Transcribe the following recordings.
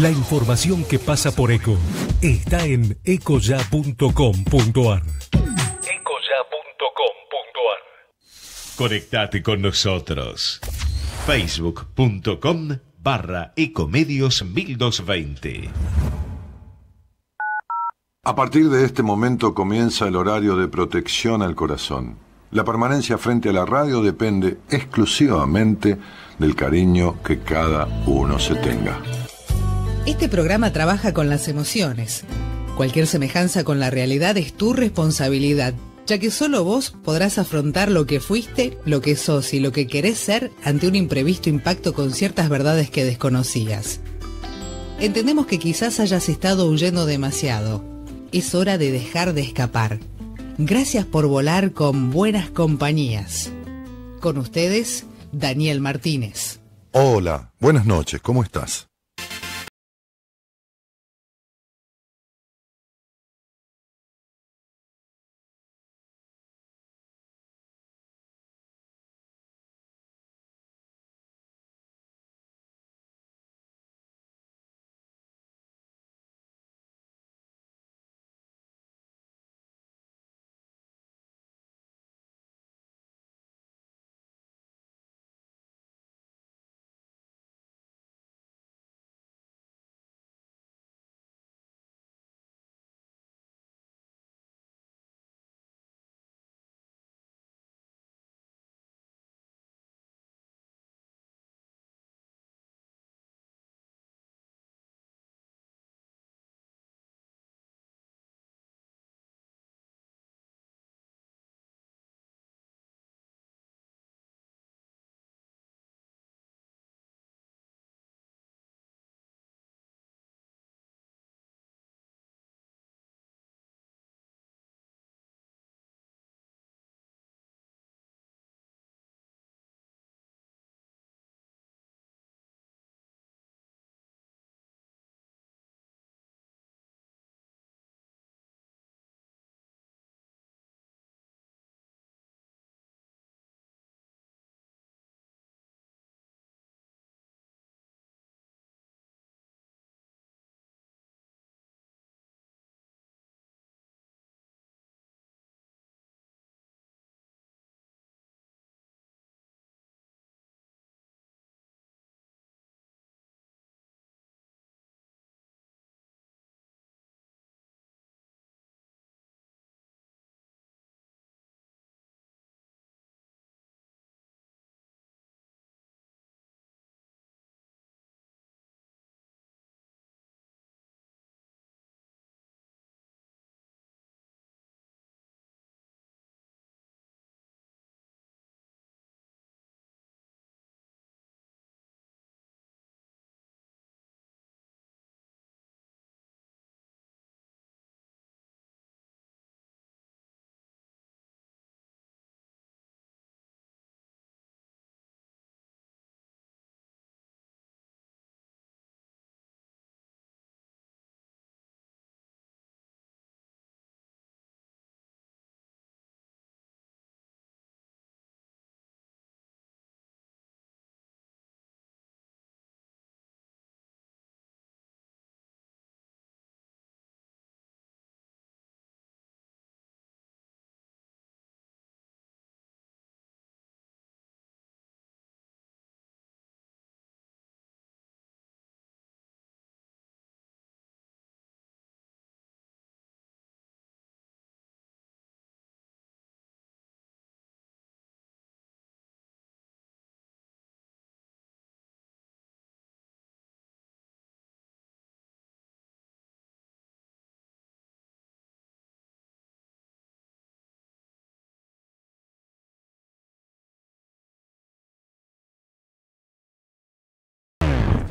La información que pasa por ECO está en ecoya.com.ar. Ecoya.com.ar. Conectate con nosotros. Facebook.com barra Ecomedios 1220. A partir de este momento comienza el horario de protección al corazón. La permanencia frente a la radio depende exclusivamente del cariño que cada uno se tenga. Este programa trabaja con las emociones. Cualquier semejanza con la realidad es tu responsabilidad, ya que solo vos podrás afrontar lo que fuiste, lo que sos y lo que querés ser ante un imprevisto impacto con ciertas verdades que desconocías. Entendemos que quizás hayas estado huyendo demasiado es hora de dejar de escapar. Gracias por volar con buenas compañías. Con ustedes, Daniel Martínez. Hola, buenas noches, ¿cómo estás?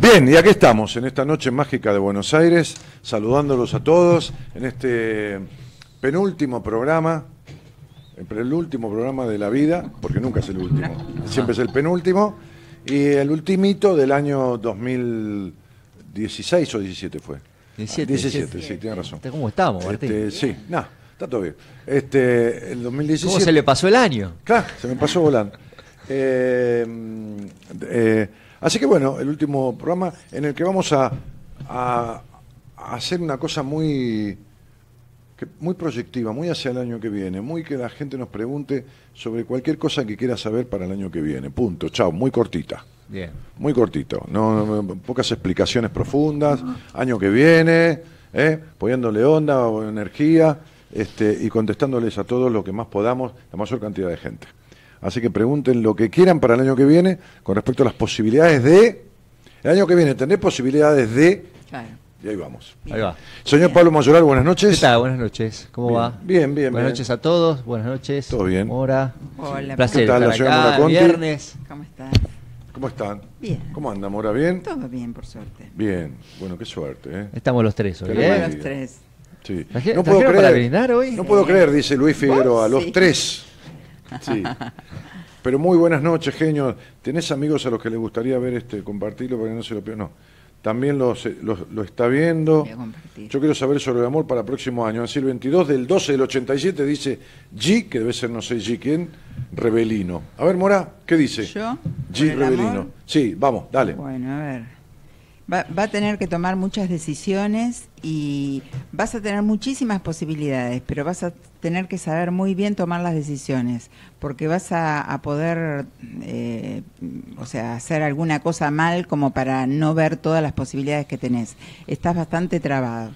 Bien, y aquí estamos, en esta noche mágica de Buenos Aires, saludándolos a todos en este penúltimo programa, el último programa de la vida, porque nunca es el último, siempre es el penúltimo, y el ultimito del año 2016 o 17 fue. 17, 17, sí, tiene razón. ¿Cómo estamos, Martín? Este, sí, no, está todo bien. Este, el 2017. ¿Cómo se le pasó el año? Claro, se me pasó volando. Eh, eh, Así que bueno, el último programa en el que vamos a, a, a hacer una cosa muy, que- muy proyectiva, muy hacia el año que viene, muy que la gente nos pregunte sobre cualquier cosa que quiera saber para el año que viene. Punto, chao, muy cortita. Bien. Muy cortito, no, no- pocas explicaciones profundas, año que viene, ¿eh? poniéndole onda o energía este, y contestándoles a todos lo que más podamos, la mayor cantidad de gente. Así que pregunten lo que quieran para el año que viene con respecto a las posibilidades de... El año que viene, ¿tenés posibilidades de...? Claro. Y ahí vamos. Ahí va. Señor Pablo Mayoral, buenas noches. ¿Qué tal? Buenas noches. ¿Cómo Bien, va? bien, bien, Buenas bien. noches a todos. Buenas noches. Todo bien. Mora. Hola, placer ¿Qué tal, la estar señora acá. Mora Conti? Viernes. ¿Cómo estás? ¿Cómo están? Bien. ¿Cómo anda, Mora? ¿Bien? Todo bien, por suerte. Bien. Bueno, qué suerte, ¿eh? Estamos los tres hoy. ¿eh? Somos los tres. Sí. ¿Traje- No puedo creer. para brindar hoy? No puedo creer, dice Luis Figueroa, los Sí. tres. Sí. Pero muy buenas noches, genio. ¿Tenés amigos a los que les gustaría ver este compartirlo para que no se lo pierdan? No. También los, eh, los- lo está viendo. Yo quiero saber sobre el amor para el próximo año. Así el 22 del 12 del 87 dice G, que debe ser no sé G quién, Rebelino. A ver, Mora, ¿qué dice? ¿Yo? G ¿Por el Rebelino. amor? Sí, vamos, dale. Bueno, a ver. Va, va a tener que tomar muchas decisiones y vas a tener muchísimas posibilidades, pero vas a tener que saber muy bien tomar las decisiones, porque vas a, a poder, eh, o sea, hacer alguna cosa mal como para no ver todas las posibilidades que tenés. Estás bastante trabado.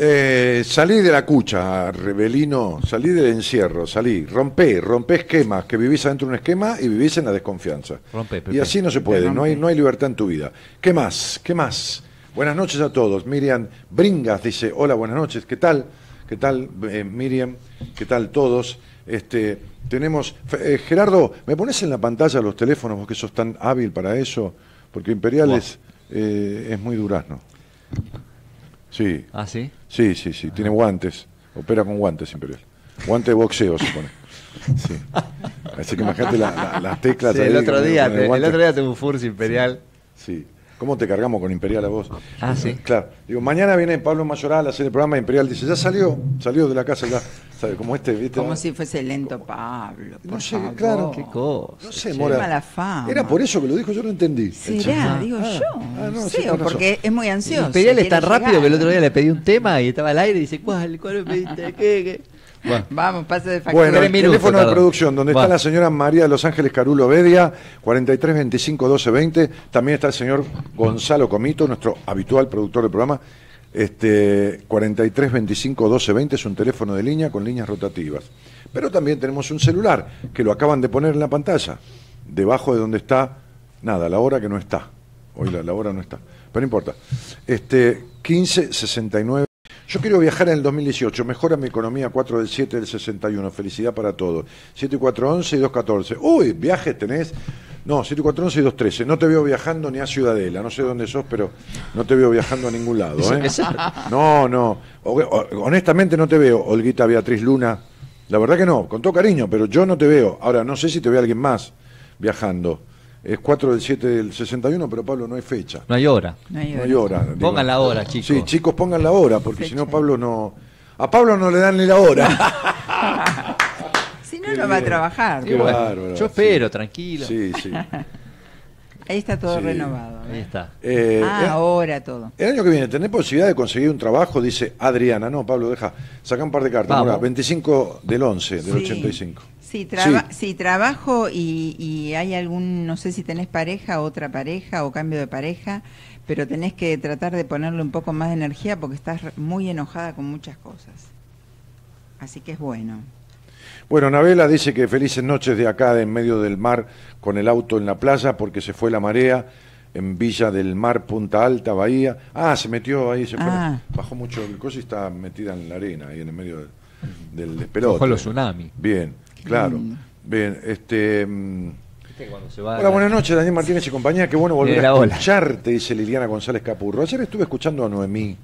Eh, salí de la cucha, Rebelino, salí del encierro, salí, rompé, rompé esquemas, que vivís adentro de un esquema y vivís en la desconfianza. Rompe, y así no se puede, no hay, no hay libertad en tu vida. ¿Qué más? ¿Qué más? Buenas noches a todos. Miriam Bringas dice, hola, buenas noches, ¿qué tal? ¿Qué tal, eh, Miriam? ¿Qué tal todos? Este, tenemos, eh, Gerardo, ¿me pones en la pantalla los teléfonos, vos que sos tan hábil para eso? Porque Imperial Wow. es, eh, es muy durazno. Sí, Ah, sí. Sí, sí, sí, tiene guantes. Opera con guantes Imperial. Guante de boxeo se pone. Sí. Así que imagínate la- la- las teclas. Sí, el otro día, el te- otro día tuve un Imperial. Sí. ¿Cómo te cargamos con Imperial a vos? Ah, sí. Claro. Digo, mañana viene Pablo Mayoral a hacer el programa Imperial. Dice, ya salió, salió de la casa ya. ¿Sabe? Como este, ¿viste? Como si fuese lento Pablo. No sé, favor. claro. Qué cosa. No sé. Mora. mala fama. Era por eso que lo dijo, yo no entendí. Será, digo Ah, yo. ah, no, sí, o porque es muy ansioso. Imperial es tan rápido llegar. que el otro día le pedí un tema y estaba al aire y dice, ¿cuál? ¿Cuál me pediste? ¿Qué? ¿Qué? Bueno, Vamos, pase de factura. Bueno, el minutos teléfono de producción, donde está la señora María de Los Ángeles Carulo Bedia, 43 25 12 20. También está el señor Gonzalo Comito, nuestro habitual productor del programa. Este, 43 25 12 20 es un teléfono de línea con líneas rotativas. Pero también tenemos un celular que lo acaban de poner en la pantalla, debajo de donde está, nada, la hora que no está. Hoy la, la hora no está. Pero no importa. Este, 15 69 yo quiero viajar en el 2018. Mejora mi economía 4 del 7 del 61. Felicidad para todos. 7 4 11 y 2 14. Uy, viajes tenés. No, 7 4 11 y 2 13. No te veo viajando ni a Ciudadela. No sé dónde sos, pero no te veo viajando a ningún lado. ¿eh? No, no. Honestamente no te veo, Olguita Beatriz Luna. La verdad que no, con todo cariño, pero yo no te veo. Ahora, no sé si te ve alguien más viajando. Es 4 del 7 del 61, pero Pablo no hay fecha. no hay hora. No hay No hora. hay hora. digo. Pongan la hora, chicos. Sí, chicos, pongan la hora, porque si no. Pablo no... A Pablo no le dan ni la hora. Si no, no va a trabajar. Qué bueno, bárbaro, yo sí. espero, tranquilo. Sí, sí. Ahí está todo Sí. renovado. Ahí ¿eh? está. Eh, ah, eh, ahora todo. el año que viene, ¿tenés posibilidad de conseguir un trabajo? Dice Adriana. No, Pablo, deja. Saca un par de cartas. Mora, 25 del 11, del Sí. 85. Sí, traba- Sí. sí, trabajo y, y hay algún, no sé si tenés pareja, otra pareja o cambio de pareja, pero tenés que tratar de ponerle un poco más de energía porque estás muy enojada con muchas cosas. Así que es bueno. Bueno, Nabela dice que felices noches de acá, de en medio del mar, con el auto en la playa, porque se fue la marea en Villa del Mar, Punta Alta, Bahía. Ah, se metió ahí, se fue. Ah. Bajó mucho el coso y está metida en la arena, ahí en el medio del, del despelote. Ojo los tsunamis. Bien, claro. Bien, este. mm, Viste cuando se va Hola, buenas noches, Daniel Martínez y compañía. Qué bueno volver Era a escucharte, dice Liliana González Capurro. Ayer estuve escuchando a Noemí.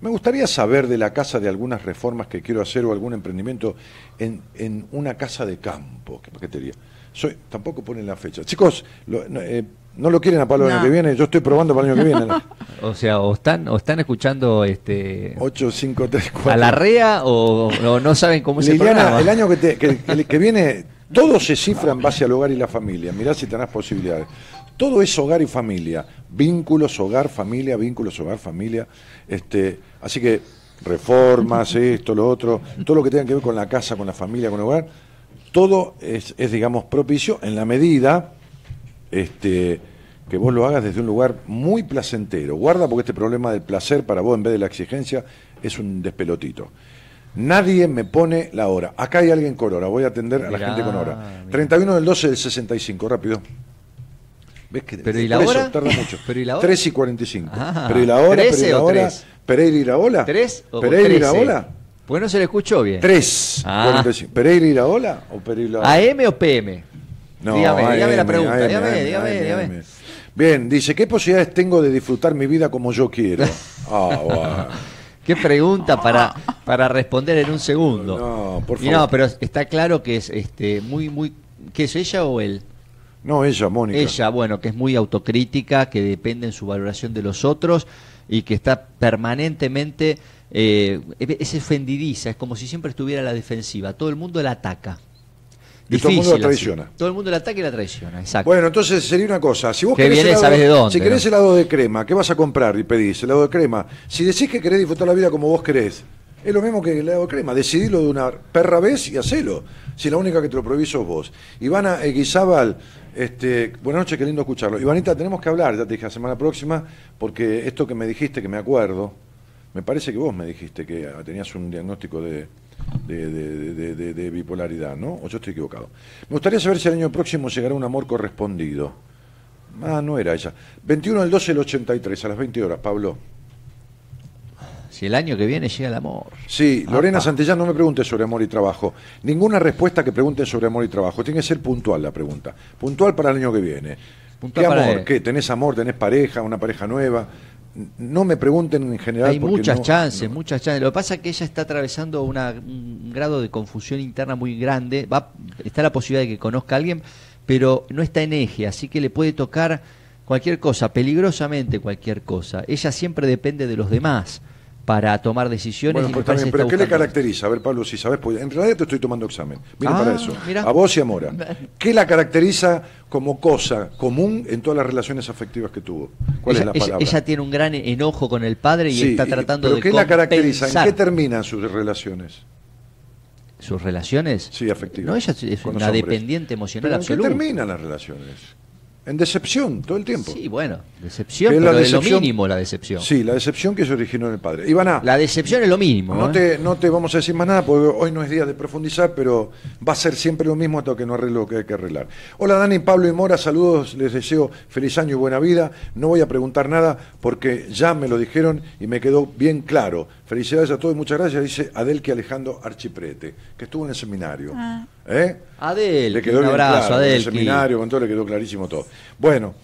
Me gustaría saber de la casa de algunas reformas que quiero hacer o algún emprendimiento en, en una casa de campo. ¿Qué paquetería? Soy, tampoco ponen la fecha. Chicos, lo- no, eh, ¿no lo quieren a para el año No. que viene? Yo estoy probando para el año que viene. O sea, o están, o están escuchando este 8, 5, 3, 4. a la rea o, o no saben cómo Liliana, programa. el año que, te- que viene, todo se cifra en base al hogar y la familia. Mirá si tenés posibilidades. Todo es hogar y familia. Vínculos, hogar, familia, vínculos, hogar, familia. Este, así que reformas, esto, lo otro, todo lo que tenga que ver con la casa, con la familia, con el hogar, todo es, es, digamos, propicio en la medida este, que vos lo hagas desde un lugar muy placentero. Guarda porque este problema del placer para vos en vez de la exigencia es un despelotito. Nadie me pone la hora. Acá hay alguien con hora. Voy a atender a la gente con hora. mirá. 31 del 12 del 65, rápido. ¿Ves que ¿Pero y la hora? tarda mucho. ¿Pero y la hora? 3 y 45. Ah, ¿Pero y la hora? 13 ¿Pero y la o hora? tres? ¿Pereira Iraola? ¿Tres o ¿Pereira trece? Iraola? Porque no se le escuchó bien. 3. Ah. ¿Pereira Iraola o Pereira Iraola? ¿AM o PM? dígame, dígame la pregunta. AM, dígame, AM, dígame, AM, dígame. AM. Bien, dice, ¿qué posibilidades tengo de disfrutar mi vida como yo quiero? Ah, bueno. Qué pregunta para, para responder en un segundo. No, por Y favor. no, pero está claro que es este muy, muy. ¿Qué es ella o él? No, ella, Mónica. Ella, bueno, que es muy autocrítica, que depende en su valoración de los otros y que está permanentemente. Eh, es ofendidiza, es como si siempre estuviera a la defensiva. Todo el mundo la ataca. Y todo el mundo la así. traiciona. Todo el mundo la ataca y la traiciona, exacto. Bueno, entonces sería una cosa. Si vos Que querés viene, helado, de dónde, si querés ¿no? helado de crema, ¿qué vas a comprar y pedís? Helado de crema. Si decís que querés disfrutar la vida como vos querés, es lo mismo que el helado de crema. Decidilo de una perra vez y hacelo. Si la única que te lo prohibís sos vos. Ivana Eguizábal, este, buenas noches, qué lindo escucharlo. Ivanita, tenemos que hablar, ya te dije la semana próxima, porque esto que me dijiste, que me acuerdo, me parece que vos me dijiste que tenías un diagnóstico de, de, de- de- de- de bipolaridad, ¿no? O yo estoy equivocado. Me gustaría saber si el año próximo llegará un amor correspondido. Ah, no era ella. 21 del 12 del 83, a las 20 horas, Pablo. Si el año que viene llega el amor. Sí, Lorena Apa. Santellán no me pregunte sobre amor y trabajo. Ninguna respuesta que pregunten sobre amor y trabajo. Tiene que ser puntual la pregunta. Puntual para el año que viene. Puntual ¿Qué amor? él. ¿Qué? ¿Tenés amor? ¿Tenés pareja? ¿Una pareja nueva? No me pregunten en general. Hay muchas no- chances, no. muchas chances. Lo que pasa es que ella está atravesando una- un grado de confusión interna muy grande. Va, está la posibilidad de que conozca a alguien, pero no está en eje, así que le puede tocar cualquier cosa, peligrosamente cualquier cosa. Ella siempre depende de los demás para tomar decisiones. Bueno, pues también, pero ¿qué le caracteriza? A ver, Pablo, si sabes, pues en realidad te estoy tomando examen. Ah, para eso. mira. A vos y a Mora. ¿Qué la caracteriza como cosa común en todas las relaciones afectivas que tuvo? ¿Cuál ella, es la palabra? ella tiene un gran enojo con el padre y Sí, está y- tratando ¿Pero de qué la caracteriza? ¿En qué terminan sus relaciones? sus relaciones. Sí, afectivas. No, ella es una hombres. dependiente emocional ¿Pero en absoluta. qué terminan las relaciones? En decepción, todo el tiempo. Sí, bueno, decepción, es la pero de lo mínimo la decepción. Sí, la decepción que se originó en el padre. Ivana, La decepción es lo mínimo. no, ¿eh? te, no te vamos a decir más nada porque hoy no es día de profundizar, pero va a ser siempre lo mismo hasta que no arregle lo que hay que arreglar. Hola Dani, Pablo y Mora, saludos, les deseo feliz año y buena vida. No voy a preguntar nada porque ya me lo dijeron y me quedó bien claro. Felicidades a todos y muchas gracias, dice Adelque Alejandro Archiprete, que estuvo en el seminario. Ah. ¿Eh? Adel, Le quedó un abrazo, claro, en el seminario, con todo le quedó clarísimo todo. Bueno,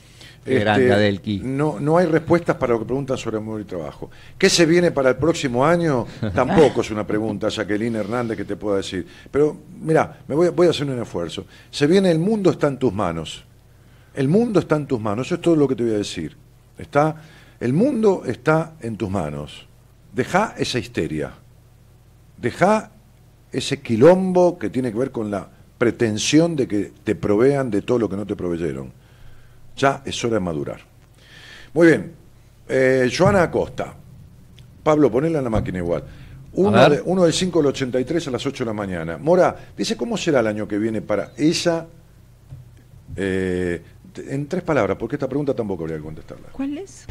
este, grande, Adelki. no, no hay respuestas para lo que preguntan sobre amor y trabajo. ¿Qué se viene para el próximo año? Tampoco es una pregunta, Jacqueline Hernández, que te pueda decir. Pero, mira, me voy, a- voy a hacer un esfuerzo. Se viene el mundo está en tus manos. El mundo está en tus manos, eso es todo lo que te voy a decir. Está, el mundo está en tus manos. Deja esa histeria. Deja ese quilombo que tiene que ver con la pretensión de que te provean de todo lo que no te proveyeron. Ya es hora de madurar. Muy bien. Eh, Joana Acosta. Pablo, ponela en la máquina igual. Uno, de- uno del 5 al 83 a las 8 de la mañana. Mora, dice cómo será el año que viene para ella. eh, en tres palabras, porque esta pregunta tampoco habría que contestarla. ¿Cuál es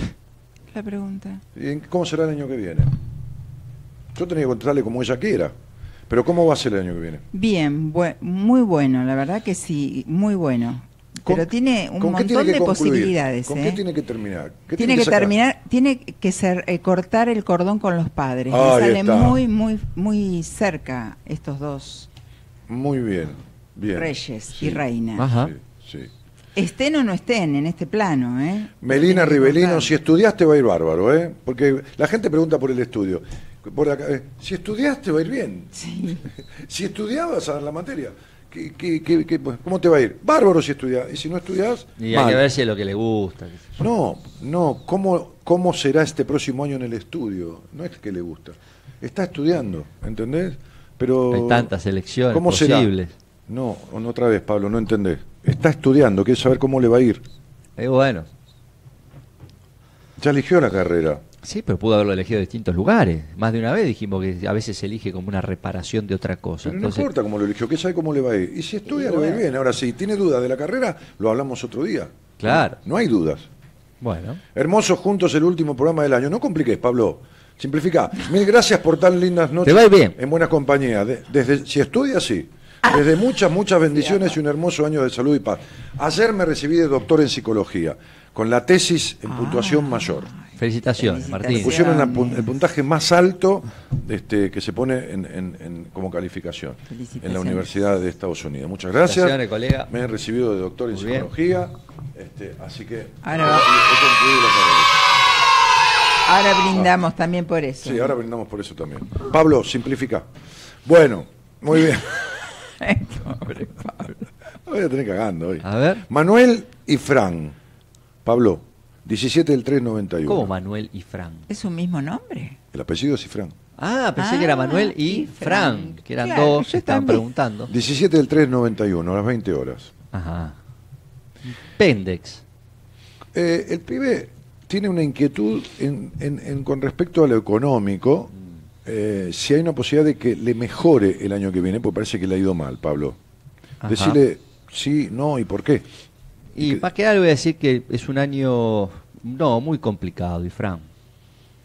la pregunta? ¿Y en- ¿Cómo será el año que viene? Yo tenía que contestarle como ella quiera. Pero ¿cómo va a ser el año que viene? Bien, muy bueno, la verdad que sí, muy bueno. ¿Con- Pero tiene un tiene montón de concluir? posibilidades. ¿Con ¿eh? qué tiene que terminar? ¿Qué tiene que terminar, tiene que ser eh, cortar el cordón con los padres. Sale está. muy, muy, muy cerca estos dos Muy bien, bien. reyes y reinas. Ajá. Sí, sí. Estén o no estén en este plano, ¿eh? Melina Rivelino, si estudiaste va a ir bárbaro, ¿eh? Porque la gente pregunta por el estudio. Por acá, eh, si estudiaste va a ir bien. Sí. Si estudiabas a la materia, ¿qué, qué- qué- qué- pues, ¿cómo te va a ir? Bárbaro si estudias. Y si no estudias, Y hay mal. que ver si es lo que le gusta. No, no, ¿cómo, ¿cómo será este próximo año en el estudio? No es que le gusta. Está estudiando, ¿entendés? Pero Hay tantas elecciones ¿cómo será? posibles. No, no, otra vez, Pablo, no entendés. Está estudiando, quiere saber cómo le va a ir. Eh, bueno, Ya eligió la carrera. sí, pero pudo haberlo elegido de distintos lugares. Más de una vez dijimos que a veces se elige como una reparación de otra cosa. Pero no importa cómo lo eligió, que sabe cómo le va a ir. Y si estudia, le va a ir bien. Ahora, si tiene dudas de la carrera, lo hablamos otro día. Claro. No hay dudas. bueno, Hermosos juntos el último programa del año. No compliques, Pablo. Simplifica. Mil gracias por tan lindas noches. Te va a ir bien. En buena compañía. De- desde, si estudia, sí. Desde muchas, muchas bendiciones y un hermoso año de salud y paz. Ayer me recibí de doctor en psicología, con la tesis en puntuación mayor. felicitaciones, Felicitaciones. Martín. Pusieron la pun- el puntaje más alto este, que se pone en- en- en- como calificación en la Felicitaciones. Universidad Universidad de Estados Unidos. Muchas gracias. Felicitaciones, colega. Me he recibido de doctor en Muy bien. psicología, este, así que Ahora va- he concluido la carrera. Ahora brindamos también por eso. Sí, ahora brindamos por eso también. Pablo, simplifica. Bueno, muy bien. Pobre Pablo. Me voy a tener cagando hoy. A ver. Manuel y Fran. Pablo, 17 del 391. ¿Cómo Manuel y Fran? ¿Es un mismo nombre? El apellido es Cifrán. Ah, pensé Ah, que era Manuel y, y Fran, Fran. que eran Claro, dos, que estaban también. preguntando. 17 del 391, a las 20 horas. Ajá. Pendex. Eh, el pibe tiene una inquietud en- en- en- con respecto a lo económico. Eh, si hay una posibilidad de que le mejore el año que viene, porque parece que le ha ido mal, Pablo. Ajá. Decirle sí, no y por qué. Y que- para quedar voy a decir que es un año, no, muy complicado, y Fran.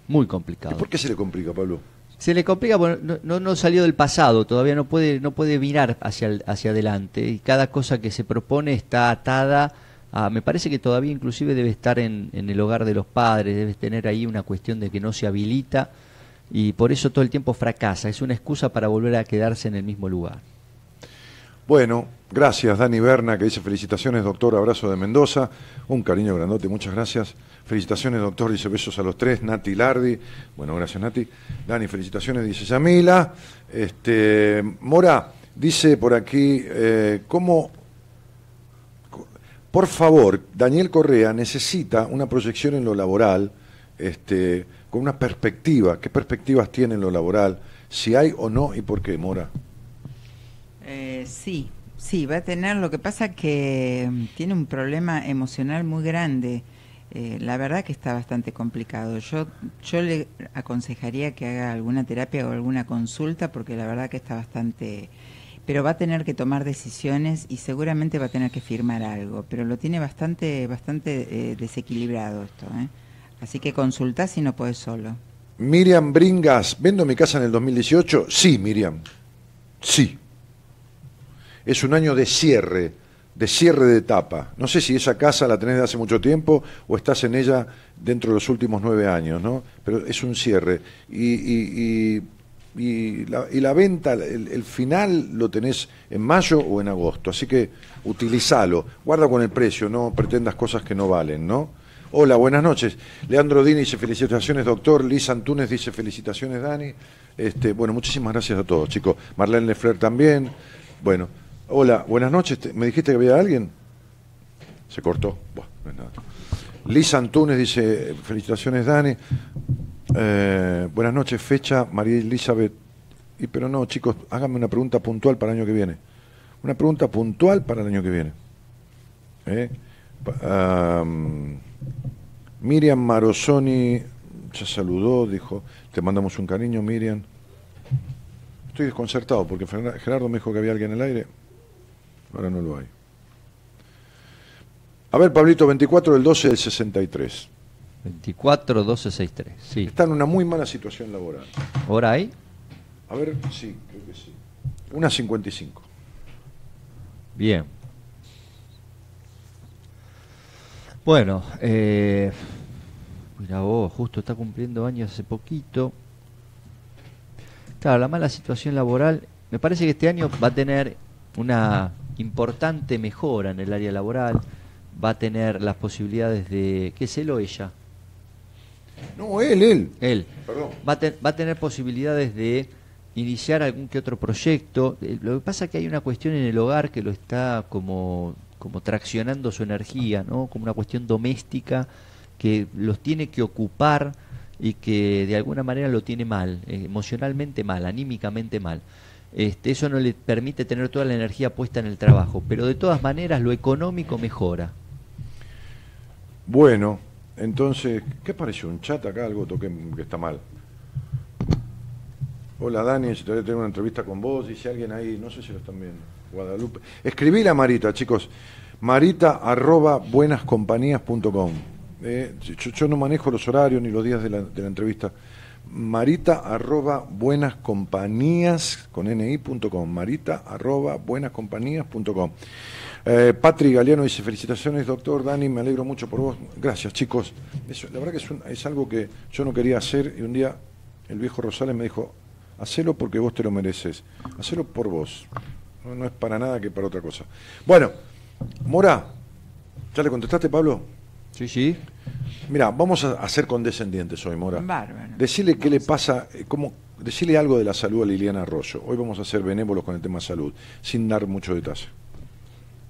Muy ¿Y complicado. por qué se le complica, Pablo? Se le complica porque no, no, no salió del pasado, todavía no puede, no puede mirar hacia, el- hacia adelante y cada cosa que se propone está atada a, me parece que todavía inclusive debe estar en, en el hogar de los padres, debe tener ahí una cuestión de que no se habilita y por eso todo el tiempo fracasa, es una excusa para volver a quedarse en el mismo lugar. Bueno, gracias Dani Berna, que dice felicitaciones, doctor, abrazo de Mendoza. Un cariño grandote, muchas gracias. Felicitaciones, doctor, dice besos a los tres. Nati Lardi, bueno, gracias Nati. Dani, felicitaciones, dice Yamila. Este, Mora, dice por aquí, eh, ¿cómo por favor, Daniel Correa necesita una proyección en lo laboral, este, con una perspectiva. ¿Qué perspectivas tiene en lo laboral? Si hay o no y por qué, Mora. Eh, sí, sí, va a tener. Lo que pasa que mm, tiene un problema emocional muy grande. Eh, la verdad que está bastante complicado. Yo, yo le aconsejaría que haga alguna terapia o alguna consulta porque la verdad que está bastante... Pero va a tener que tomar decisiones y seguramente va a tener que firmar algo. Pero lo tiene bastante, bastante eh, desequilibrado esto. ¿eh? Así que consulta si no puedes solo. Miriam Bringas, ¿vendo mi casa en el 2018? Sí, Miriam. Sí. Es un año de cierre, de cierre de etapa. No sé si esa casa la tenés de hace mucho tiempo o estás en ella dentro de los últimos nueve años, ¿no? Pero es un cierre. Y, y- y- y la, la venta, el, el final lo tenés en mayo o en agosto. Así que utilizalo. Guarda con el precio, no pretendas cosas que no valen, ¿no? Hola, buenas noches. Leandro Dini dice felicitaciones, doctor. Liz Antunes dice felicitaciones, Dani. Este, bueno, muchísimas gracias a todos, chicos. Marlene Lefler también. Bueno, hola, buenas noches. ¿Me dijiste que había alguien? Se cortó. Buah, no es nada. Liz Antunes dice felicitaciones, Dani. Eh, buenas noches, fecha, María Elizabeth. Y, pero no, chicos, háganme una pregunta puntual para el año que viene. Una pregunta puntual para el año que viene. ¿Eh? Am, Miriam Marosoni ya saludó, dijo, te mandamos un cariño, Miriam. Estoy desconcertado porque Gerardo me dijo que había alguien en el aire. Ahora no lo hay. A ver, Pablito, 24 del 12 del 63. 24 12 63. Sí. Está en una muy mala situación laboral. ¿Hora ahí? A ver, sí, creo que sí. Una 55. Bien. Bueno, eh, mira vos, justo está cumpliendo años hace poquito. Claro, la mala situación laboral, me parece que este año va a tener una importante mejora en el área laboral, va a tener las posibilidades de, ¿qué es él o ella? No, él, él. Él. Perdón. Va a, te- va a tener posibilidades de iniciar algún que otro proyecto. Eh, Lo que pasa es que hay una cuestión en el hogar que lo está como, como traccionando su energía, ¿no? Como una cuestión doméstica que los tiene que ocupar y que de alguna manera lo tiene mal, eh, emocionalmente mal, anímicamente mal. Este, eso no le permite tener toda la energía puesta en el trabajo, pero de todas maneras lo económico mejora. Bueno, entonces, ¿qué apareció? ¿Un chat acá? Algo toqué que está mal. Hola Dani, si todavía tengo una entrevista con vos, dice alguien ahí, no sé si lo están viendo. Guadalupe. Escribí a Marita, chicos. Marita arroba buenascompañías.com. Eh, yo, yo no manejo los horarios ni los días de la, entrevista. Marita arroba buenascompañías con ni.com. Marita arroba buenascompañías.com. Eh, Patri Galeano dice, felicitaciones doctor Dani, me alegro mucho por vos. Gracias chicos. La verdad que es, un- es algo que yo no quería hacer y un día el viejo Rosales me dijo, hacelo porque vos te lo mereces, hacelo por vos. No, no es para nada que para otra cosa. Bueno, Mora, ¿ya le contestaste Pablo? Sí, sí. Mira, vamos a, a ser condescendientes hoy, Mora. Bárbaro. Decirle qué le pasa, eh, cómo, decirle algo de la salud a Liliana Arroyo. Hoy vamos a ser benévolos con el tema salud, sin dar mucho detalle.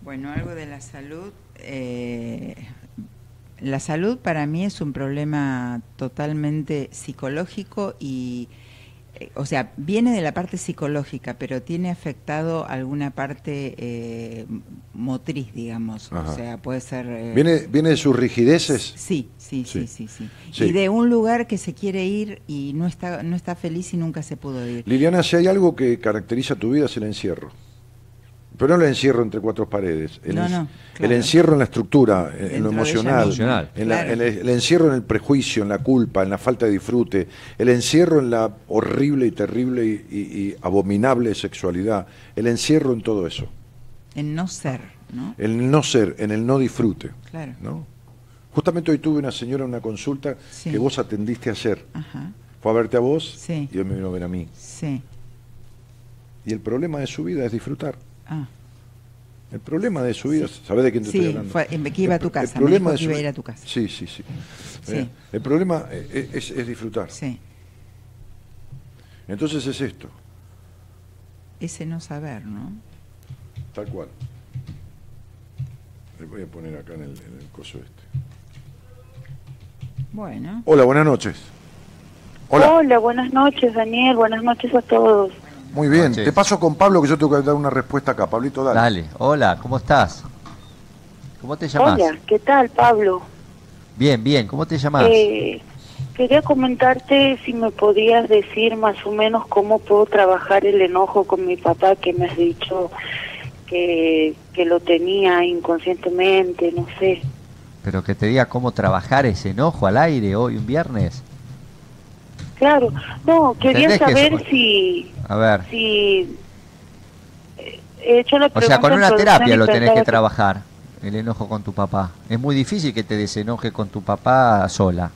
Bueno, algo de la salud. eh, la salud para mí es un problema totalmente psicológico y, o sea, viene de la parte psicológica, pero tiene afectado alguna parte eh, motriz, digamos. Ajá. O sea, puede ser... eh, ¿Viene, ¿Viene de sus rigideces? Sí, sí, Sí. sí, sí, sí, Sí. Y de un lugar que se quiere ir y no está, no está feliz y nunca se pudo ir. Liliana, si hay algo que caracteriza tu vida es el encierro. Pero no el encierro entre cuatro paredes. El, No, no, el encierro en la estructura, en, lo emocional. Emocional. en la- Claro. en el, el encierro en el prejuicio, en la culpa, en la falta de disfrute. El encierro en la horrible y terrible y, y- y abominable sexualidad. El encierro en todo eso. En no ser, ¿no? El no ser, en el no disfrute. Claro. ¿no? Justamente hoy tuve una señora en una consulta Sí. que vos atendiste ayer. Ajá, Fue a verte a vos Sí. y hoy me vino a ver a mí. sí. Y el problema de su vida es disfrutar. Ah. El problema de su vida, ¿sabés de quién te Sí, estoy hablando? fue- que iba a tu casa, el problema me dijo de que su iba a ir a tu casa. Sí, sí, sí. Sí. Eh, El problema eh, es, es disfrutar. Sí, Entonces es esto, ese no saber, ¿no? tal cual. Le voy a poner acá en el, en el coso este. Bueno, Hola, buenas noches. Hola. Hola, buenas noches, Daniel. Buenas noches a todos. Muy bien. noches. Te paso con Pablo que yo tengo que dar una respuesta acá. Pablito, dale. Dale, hola, ¿cómo estás? ¿Cómo te llamas? Hola, ¿qué tal, Pablo? Bien, bien, ¿cómo te llamas? Eh, quería comentarte si me podías decir más o menos cómo puedo trabajar el enojo con mi papá que me has dicho que, que lo tenía inconscientemente, no sé. Pero que te diga cómo trabajar ese enojo al aire hoy, un viernes. Claro, no, quería ¿Entendés que saber si, A ver, si eh, he hecho la o sea, con una terapia lo tenés que trabajar, el enojo con tu papá. Es muy difícil que te desenoje con tu papá sola.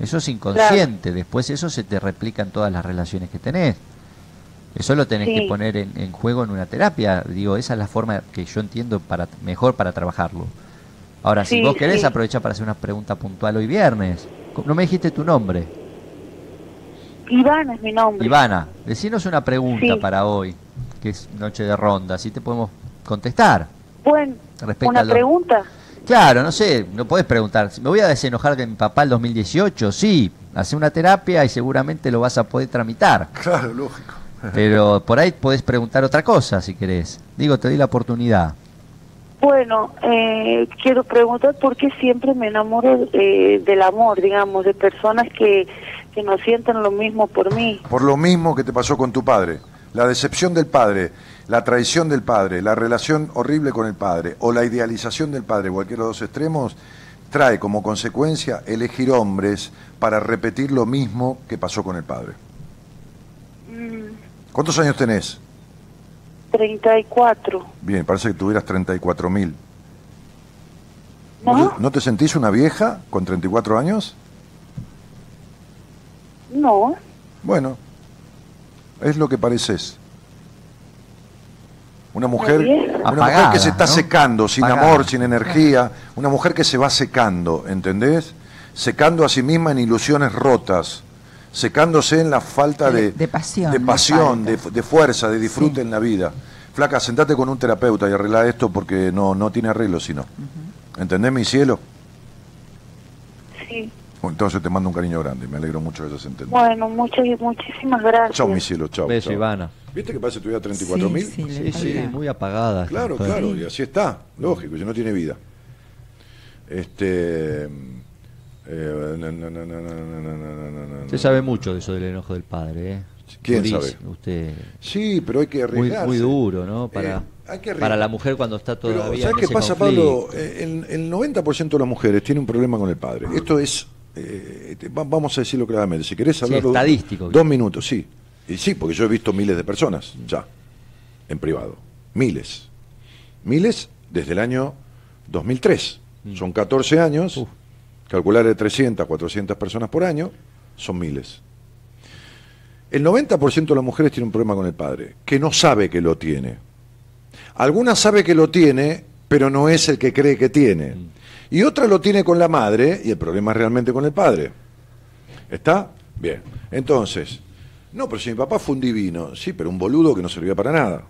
Eso es inconsciente, después eso se te replica en todas las relaciones que tenés. Eso lo tenés Sí. que poner en, en juego en una terapia. Digo, esa es la forma que yo entiendo para mejor para trabajarlo. Ahora, si vos querés, sí. aprovecha para hacer una pregunta puntual hoy viernes. No me dijiste tu nombre. Iván es mi nombre. Ivana, decinos una pregunta Sí. para hoy, que es noche de ronda, así te podemos contestar. Bueno, Respecto una a lo- pregunta. Claro, no sé, no podés preguntar, ¿me voy a desenojar de mi papá el 2018? Sí, hace una terapia y seguramente lo vas a poder tramitar. Claro, lógico. Pero por ahí podés preguntar otra cosa si querés. Digo, te doy la oportunidad. Bueno, eh, quiero preguntar por qué siempre me enamoro eh, del amor, digamos, de personas que, que no sienten lo mismo por mí. Por lo mismo que te pasó con tu padre. La decepción del padre, la traición del padre, la relación horrible con el padre o la idealización del padre, cualquiera de los dos extremos, trae como consecuencia elegir hombres para repetir lo mismo que pasó con el padre. Mm, ¿Cuántos años tenés? 34. Bien, parece que tuvieras 34 mil. ¿No? ¿No te sentís una vieja con 34 años? No. Bueno, es lo que pareces. Una mujer, una Apagada, mujer que se está ¿no? secando, sin Apagada. amor, sin energía, una mujer que se va secando, ¿entendés? Secando a sí misma en ilusiones rotas, secándose en la falta de, De- de pasión, de, pasión, de, de fuerza, de disfrute Sí. en la vida. Flaca, sentate con un terapeuta y arregla esto porque no, no tiene arreglo sino. ¿Entendés, mi cielo? Sí. Entonces te mando un cariño grande, me alegro mucho que hayas entendido. Bueno, muchas, muchísimas gracias. Chao, mi cielo, chao. Beso. Ivana. ¿Viste que parece que tuviera 34 mil? Sí, sí, sí, muy apagada. Claro, claro, y así está, lógico, si no tiene vida. Este. Usted sabe mucho de eso del enojo del padre, ¿eh? ¿Quién Luis, sabe? Usted. Sí, pero hay que arriesgarse. Muy, muy duro, ¿no? Para, para la mujer cuando está todavía. Pero, ¿Sabes qué pasa. Pablo? El, el 90% de las mujeres tiene un problema con el padre. Esto es eh, te- va- vamos a decirlo claramente, si querés Sí, hablar estadístico. dos minutos, sí. Y sí, porque yo he visto miles de personas ya, en privado. Miles. Miles desde el año 2003. Son 14 años, Uf. calcular de 300, 400 personas por año, son miles. El 90% de las mujeres tiene un problema con el padre, que no sabe que lo tiene. Alguna sabe que lo tiene, pero no es el que cree que tiene. Y otra lo tiene con la madre, y el problema es realmente con el padre. ¿Está? Bien. Entonces, no, pero si mi papá fue un divino, sí, pero un boludo que no servía para nada.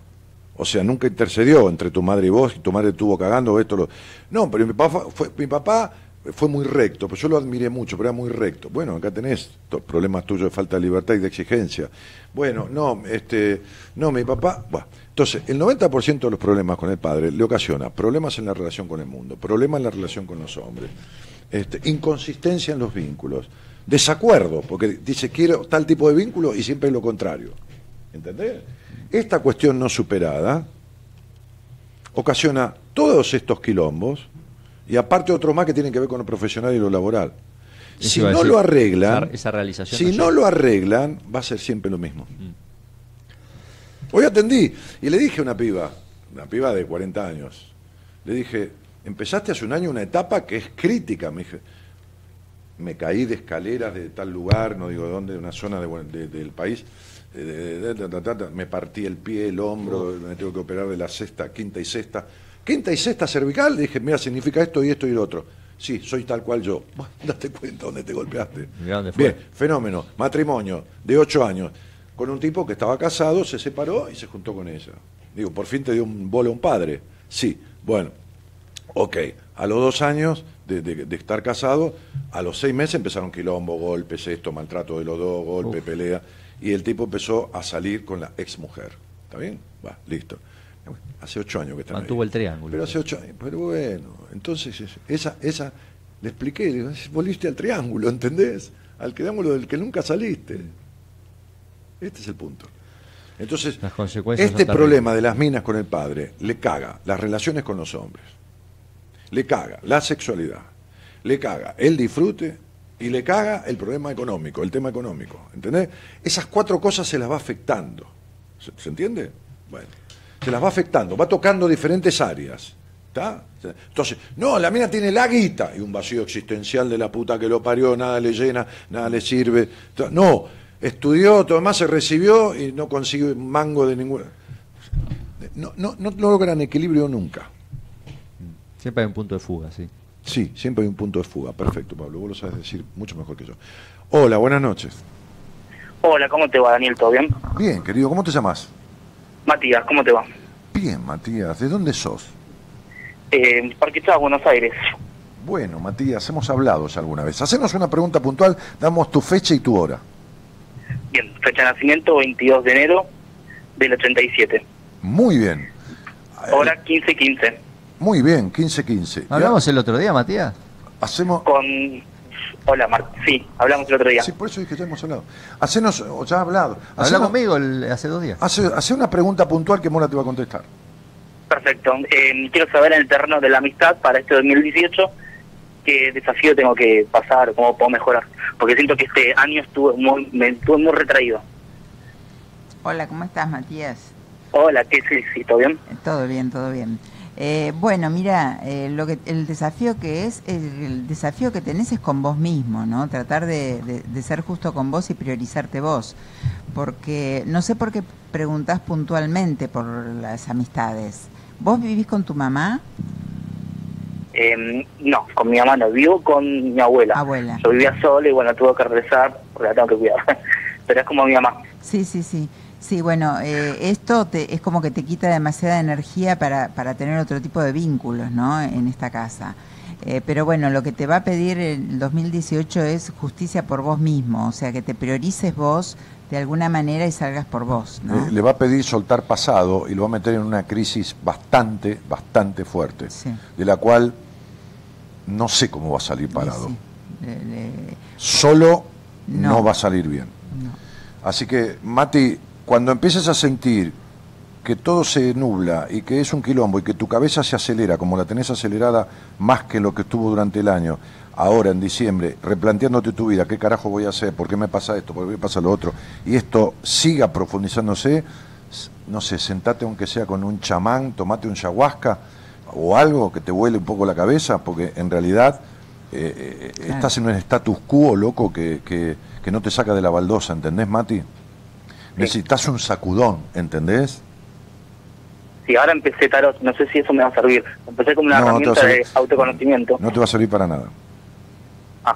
O sea, nunca intercedió entre tu madre y vos, y tu madre estuvo cagando esto. Lo... No, pero mi papá fue, mi papá fue muy recto, pues yo lo admiré mucho, pero era muy recto. Bueno, acá tenés problemas tuyos de falta de libertad y de exigencia. Bueno, no, este, no, mi papá, bueno, entonces, el 90% de los problemas con el padre le ocasiona problemas en la relación con el mundo, problemas en la relación con los hombres, este, inconsistencia en los vínculos, desacuerdo, porque dice quiero tal tipo de vínculo y siempre es lo contrario. ¿Entendés? Esta cuestión no superada ocasiona todos estos quilombos y aparte otro más que tienen que ver con lo profesional y lo laboral. Si no decir, lo arreglan, esa- esa realización si no lo arreglan, va a ser siempre lo mismo. Hoy atendí y le dije a una piba, una piba de 40 años, le dije, empezaste hace un año una etapa que es crítica, me dije, me caí de escaleras de tal lugar, no digo de dónde, de una zona de del país, de- me partí el pie, el hombro, me tengo que operar de la sexta, quinta y sexta. Quinta y sexta cervical, le dije, mira, significa esto y esto y lo otro. Sí, soy tal cual yo. Bueno, date cuenta dónde te golpeaste. Bien, fenómeno, matrimonio de ocho años, con un tipo que estaba casado, se separó y se juntó con ella. Digo, por fin te dio un bolo a un padre. Sí, bueno, ok. A los dos años de, de- de estar casado, a los seis meses empezaron quilombo, golpes, esto, maltrato de los dos, golpe, pelea. Y el tipo empezó a salir con la ex mujer. ¿Está bien? Va, listo. Hace ocho años que están Mantuvo ahí. el triángulo. Pero hace ocho años. Pero bueno, entonces es- esa, esa, le expliqué, le digo, volviste al triángulo, ¿entendés? Al triángulo del que nunca saliste. Este es el punto. Entonces, Las consecuencias este problema de las minas con el padre le caga las relaciones con los hombres, le caga la sexualidad, le caga el disfrute y le caga el problema económico, el tema económico. ¿Entendés? Esas cuatro cosas se las va afectando. ¿Se, se entiende? Bueno, se las va afectando, va tocando diferentes áreas. ¿Está? Entonces, no, la mina tiene la guita y un vacío existencial de la puta que lo parió, nada le llena, nada le sirve. No, estudió, Tomás se recibió y no consigue un mango de ninguna. No, no, no logran equilibrio nunca. Siempre hay un punto de fuga, sí. Sí, siempre hay un punto de fuga. Perfecto, Pablo, vos lo sabes decir mucho mejor que yo. Hola, buenas noches. Hola, ¿cómo te va, Daniel? ¿Todo bien? Bien, querido, ¿cómo te llamas? Matías, ¿cómo te va? Bien, Matías, ¿de dónde sos? Eh, Parque Buenos Aires. Bueno, Matías, hemos hablado ya alguna vez. Hacemos una pregunta puntual, damos tu fecha y tu hora. Bien, fecha de nacimiento 22 de enero del 87. Muy bien. Hora 15.15. Muy bien, 15-15. Ya ¿Hablamos el otro día, Matías? Hacemos... Con... Hola, Mar. Sí, hablamos el otro día. Sí, por eso dije que ya hemos hablado. Hacenos, o ya ha hablado. Conmigo el- hace dos días. Hace, hace una pregunta puntual que Mora te va a contestar. Perfecto. Eh, quiero saber en el terreno de la amistad para este 2018 qué desafío tengo que pasar, cómo puedo mejorar. Porque siento que este año estuvo muy, me estuve muy retraído. Hola, ¿cómo estás, Matías? Hola, ¿qué sí, sí, todo bien? Todo bien, todo bien. Eh, bueno, mira, eh, lo que el desafío que es, el, el desafío que tenés es con vos mismo, ¿no? Tratar de, de- de ser justo con vos y priorizarte vos. Porque no sé por qué preguntás puntualmente por las amistades. ¿Vos vivís con tu mamá? Eh, no, con mi mamá no, vivo con mi abuela. Abuela. Yo vivía sola y bueno, tuve que regresar porque la tengo que cuidar. Pero es como mi mamá. Sí, sí, sí. Sí, bueno, eh, esto te, es como que te quita demasiada energía para, para tener otro tipo de vínculos, ¿no? En esta casa. Eh, pero bueno, lo que te va a pedir el 2018 es justicia por vos mismo, o sea, que te priorices vos de alguna manera y salgas por vos, ¿no? Le va a pedir soltar pasado y lo va a meter en una crisis bastante, bastante fuerte, Sí. de la cual no sé cómo va a salir parado. Sí. Le- le- Solo no. No. va a salir bien. no. Así que, Mati, cuando empieces a sentir que todo se nubla y que es un quilombo y que tu cabeza se acelera, como la tenés acelerada más que lo que estuvo durante el año, ahora en diciembre, replanteándote tu vida, qué carajo voy a hacer, por qué me pasa esto, por qué me pasa lo otro, y esto siga profundizándose, no sé, sentate aunque sea con un chamán, tomate un ayahuasca o algo que te vuele un poco la cabeza, porque en realidad eh, eh, Claro. estás en un status quo loco que, que- que no te saca de la baldosa, ¿entendés, Mati? Necesitas un sacudón, ¿entendés? Sí, ahora empecé tarot, no sé si eso me va a servir. Empecé como una No, herramienta de autoconocimiento. No te va a servir para nada. Ah.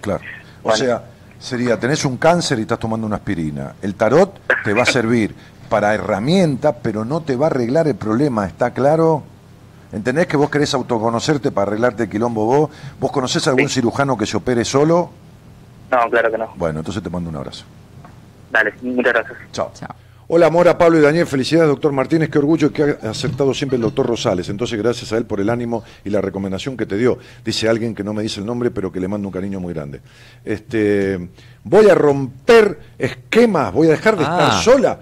Claro. O Bueno. sea, sería, tenés un cáncer y estás tomando una aspirina. El tarot te va a servir para herramienta, pero no te va a arreglar el problema, ¿está claro? ¿Entendés que vos querés autoconocerte para arreglarte el quilombo vos? ¿Vos conocés a algún Sí. cirujano que se opere solo? No, claro que no. Bueno, entonces te mando un abrazo. Dale, muchas gracias. Chao. Chao. Hola, Mora, Pablo y Daniel. Felicidades, doctor Martínez. Qué orgullo que ha acertado siempre el doctor Rosales. Entonces, gracias a él por el ánimo y la recomendación que te dio. Dice alguien que no me dice el nombre, pero que le mando un cariño muy grande. Este, voy a romper esquemas, voy a dejar de Ah. estar sola.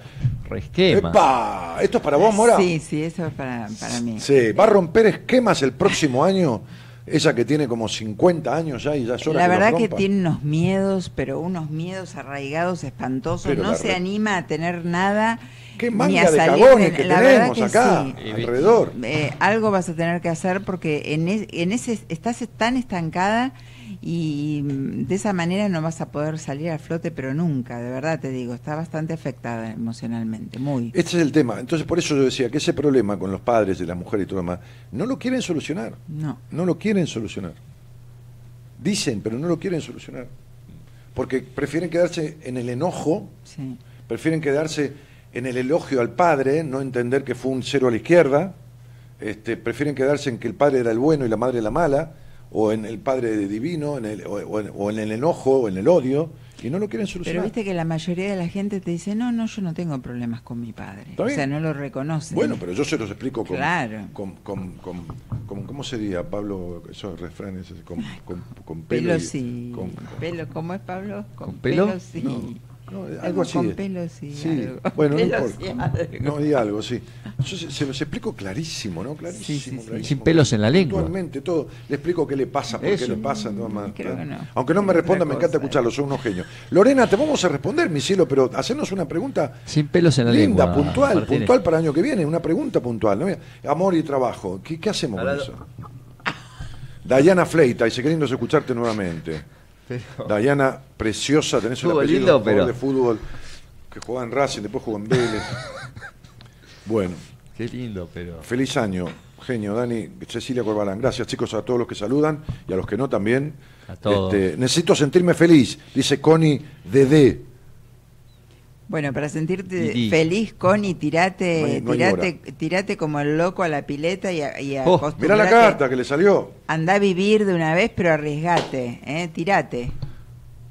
Resquema. ¡Epa! ¿Esto es para vos, Mora? Sí, sí, eso es para, para mí. Sí, va a romper esquemas el próximo año. Ella que tiene como 50 años ya y ya es hora La que verdad que rompa. tiene unos miedos, pero unos miedos arraigados espantosos. Pero no se re- anima a tener nada. ¡Qué ni manga a de salir cagones de- que la tenemos que acá sí. alrededor! Eh, algo vas a tener que hacer porque en, es- en ese estás tan estancada y mm, de esa manera no vas a poder salir a flote, pero nunca, de verdad te digo, está bastante afectada emocionalmente, muy. Este es el tema. Entonces, por eso yo decía que ese problema con los padres de las mujeres y todo lo demás, no lo quieren solucionar. No. No lo quieren solucionar. Dicen, pero no lo quieren solucionar. Porque prefieren quedarse en el enojo, Sí. prefieren quedarse en el elogio al padre, no entender que fue un cero a la izquierda, este, prefieren quedarse en que el padre era el bueno y la madre la mala, o en el padre divino, en el- o, o en, el enojo, o en el odio, y no lo quieren Pero solucionar. viste que la mayoría de la gente te dice, no, no, yo no tengo problemas con mi padre. O sea, no lo reconoce. Bueno, pero yo se los explico con, Claro. con, con, con- con- ¿cómo sería, Pablo, esos refranes, con, pelo Pelos y- y... con- pelo, ¿Cómo es, Pablo? ¿Con pelo? no, no, algo así. Con pelos y Sí, algo. bueno, no Pelos importa. y algo. No, y algo, sí. Yo se, se los explico clarísimo, ¿no? Clarísimo, Sí, sí, sí. clarísimo. Sin pelos en la lengua. Puntualmente, todo. Le explico qué le pasa, por qué le pasa. no, más- Creo que no. Aunque no me responda, me encanta escucharlo, son unos genios. Lorena, te vamos a responder, mi cielo, pero hacernos una pregunta Sin pelos en la linda, lengua. puntual, Martínez. puntual para el año que viene, una pregunta puntual. ¿no? Amor y trabajo, ¿qué, qué hacemos Ahora con eso? Dayana Fleita, dice, es escucharte nuevamente. Dayana, preciosa, tenés un apellido lindo, pero- de fútbol que jugaba en Racing, después jugó en Vélez. bueno, Qué lindo, pero. feliz año, genio, Dani, Cecilia Corbalán. Gracias, chicos, a todos los que saludan y a los que no también. A todos. Este, necesito sentirme feliz, dice Connie Dede. Bueno, para sentirte feliz, Connie, tirate, No hay- no hay tirate, tirate como el loco a la pileta y, a- y Oh, Mirá la carta que le salió. Andá a vivir de una vez, pero arriesgate, ¿eh? tirate.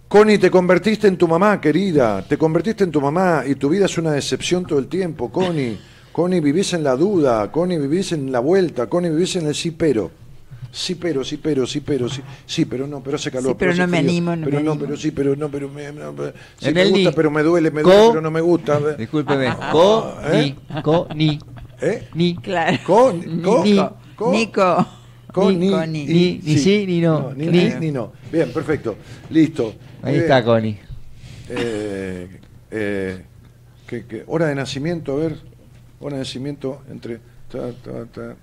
Connie, te convertiste en tu mamá, querida. Te convertiste en tu mamá y tu vida es una decepción todo el tiempo, Connie. Connie, vivís en la duda. Connie, vivís en la vuelta. Connie, vivís en el sí, pero. Sí, pero, sí, pero, sí, pero, sí. Sí, pero no, pero hace calor. Sí, pero hace no me frío, animo, no Pero me no, animo. pero sí, pero no, pero me, no, pero- sí En me el gusta, ni. pero me duele, me Co- duele, pero no me gusta. Discúlpeme. Co, ¿eh? ni, co, ni, ¿Eh? ni. Claro. Con- con- Nico. con- Nico. Nico, ni, ni. Ni- ni sí, ni no. ni, Ni. ni, ni no. Bien, perfecto. Listo. Ahí Muy está. Connie. Eh, eh, ¿qué- qué? hora de nacimiento, a ver. Hora de nacimiento entre. ta, ta, ta.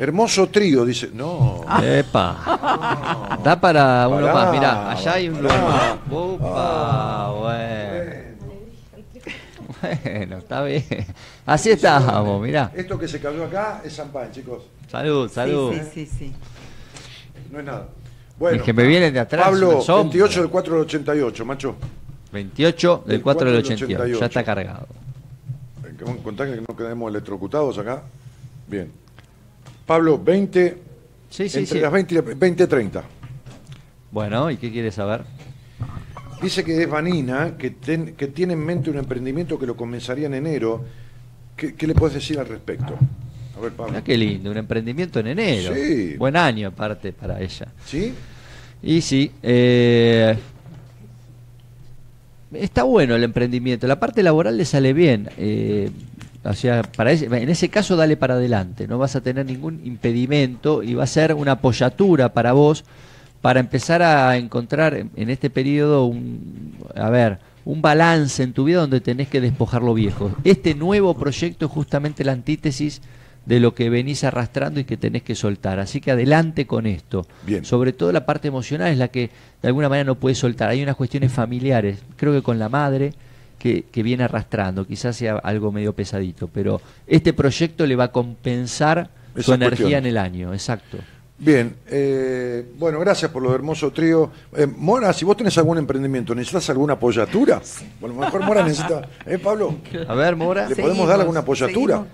Hermoso trío, dice. No. Epa. Da para uno Pará, más, mirá. Allá hay un pará. lugar más. Upa, bueno. Bueno, está bien. Así estábamos, mirá. Esto que se cayó acá es champán, chicos. Salud, salud. Sí, sí, sí, sí. No es nada. Bueno, Es que me vienen de atrás Pablo, una sombra. 28 del 4 del 88, macho. 28 del 4 del 88. 88. Ya está cargado. Eh, contar que no quedemos electrocutados acá. Bien. Pablo, 20. Sí, sí, entre sí. las 20 y 20 30. Bueno, ¿y qué quieres saber? Dice que es Vanina, que, ten- que tiene en mente un emprendimiento que lo comenzaría en enero. ¿Qué, qué le puedes decir al respecto? A A ver, Pablo. Mirá qué lindo, un emprendimiento en enero. Sí. Buen año aparte para ella. ¿Sí? Y sí, eh, está bueno el emprendimiento. La parte laboral le sale bien. eh, o sea, para ese- en ese caso dale para adelante. No vas a tener ningún impedimento y va a ser una apoyatura para vos para empezar a encontrar en- este periodo un, a ver, un balance en tu vida donde tenés que despojar lo viejo. Este nuevo proyecto es justamente la antítesis de lo que venís arrastrando y que tenés que soltar. Así que adelante con esto. Bien. Sobre todo la parte emocional es la que de alguna manera no puedes soltar. Hay unas cuestiones familiares, creo que con la madre, que, que viene arrastrando, quizás sea algo medio pesadito, pero este proyecto le va a compensar su energía en el año, exacto. Bien, eh, bueno, gracias por lo hermoso trío. Eh, Mora, si vos tenés algún emprendimiento, ¿necesitas alguna apoyatura? Bueno, a lo mejor Mora necesita... ¿Eh, Pablo? A ver, Mora. ¿Le podemos dar alguna apoyatura?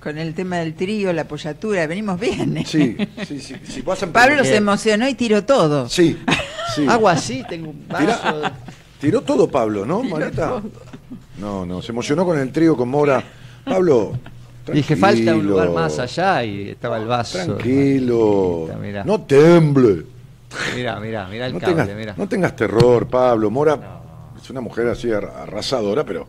Con el tema del trío, la apoyatura, venimos bien. ¿eh? Sí, sí, sí. Si Pablo se emocionó y tiró todo. Sí, sí. Agua así, tengo un vaso. Tira- Tiró todo Pablo, ¿no, Marita? No, no, se emocionó con el trío, con Mora. Pablo, Dije, falta un lugar más allá y estaba el vaso. Tranquilo, mirá. no temble. Mira, mira, mira el No cable, tengas, mira. no tengas terror, Pablo. Mora es una mujer así ar- arrasadora, pero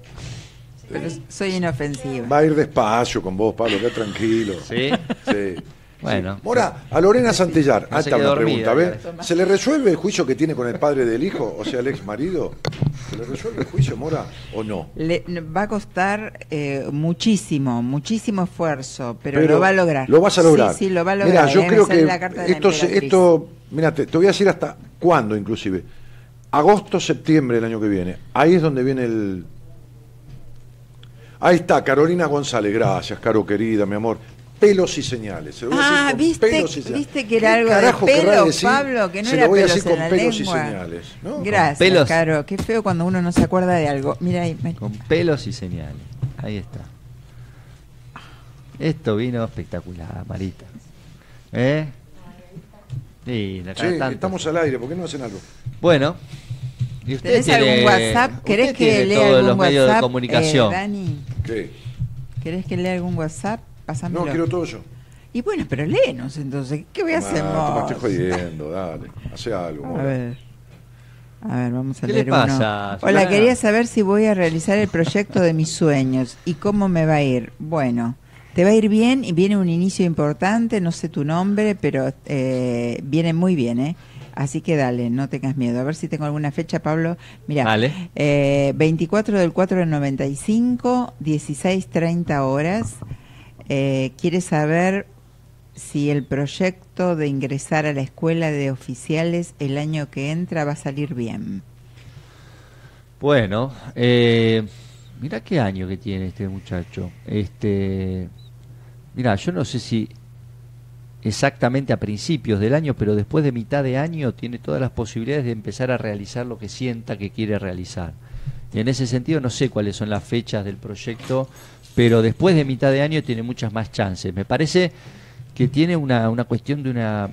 Pero soy inofensiva. va a ir despacio con vos, Pablo, queda tranquilo. ¿Sí? Sí. Bueno. Sí. Mora, a Lorena Santellar, No quedó una pregunta, ¿ves? ¿Se le resuelve el juicio que tiene con el padre del hijo, o sea, el ex marido? ¿Se le resuelve el juicio, Mora, o no? Le, va a costar eh, muchísimo, muchísimo esfuerzo, pero, Pero lo va a lograr. Lo vas a lograr. Sí, sí, lo va a lograr. Mira, yo eh, creo que esto, esto, mira, te, te voy a decir hasta cuándo inclusive. Agosto, septiembre del año que viene. Ahí es donde viene el... Ahí está, Carolina González. Gracias, Caro querida, mi amor. Pelos y señales. Se lo voy a decir Ah, con ¿viste, pelos y señales. viste que era ¿Qué algo de pelo, decir? Pablo? Que no Se era lo voy a pelos decir en con pelos lengua. y señales. ¿no? Gracias, pelos. Caro. Qué feo cuando uno no se acuerda de algo. Mira ahí. me- Con pelos y señales. Ahí está. Esto vino espectacular, Marita. ¿Eh? Sí, la Sí, estamos al aire, ¿por qué no hacen algo? Bueno. ¿Y usted ¿Tenés tiene, algún WhatsApp? usted ¿Querés que lea algún los medios WhatsApp? de comunicación? eh, Dani, ¿Qué? ¿querés que lea algún WhatsApp? No, quiero todo yo. Y bueno, pero léenos entonces. ¿Qué voy a hacer? Ah, te estoy jodiendo, dale. Hace algo, A ver. A ver, vamos a ¿Qué leer le pasa, uno. Hola, quería saber si voy a realizar el proyecto de mis sueños y cómo me va a ir. Bueno, te va a ir bien y viene un inicio importante, no sé tu nombre, pero eh, viene muy bien, ¿eh? Así que dale, no tengas miedo. A ver si tengo alguna fecha, Pablo. Mira, Dale. eh, 24 del 4 del 95, 16.30 horas. Eh, quiere saber si el proyecto de ingresar a la escuela de oficiales el año que entra va a salir bien. Bueno, eh, mira qué año que tiene este muchacho. Este, mira, yo no sé si exactamente a principios del año, pero después de mitad de año tiene todas las posibilidades de empezar a realizar lo que sienta que quiere realizar. Y en ese sentido no sé cuáles son las fechas del proyecto, pero después de mitad de año tiene muchas más chances. Me parece que tiene una, una cuestión de una...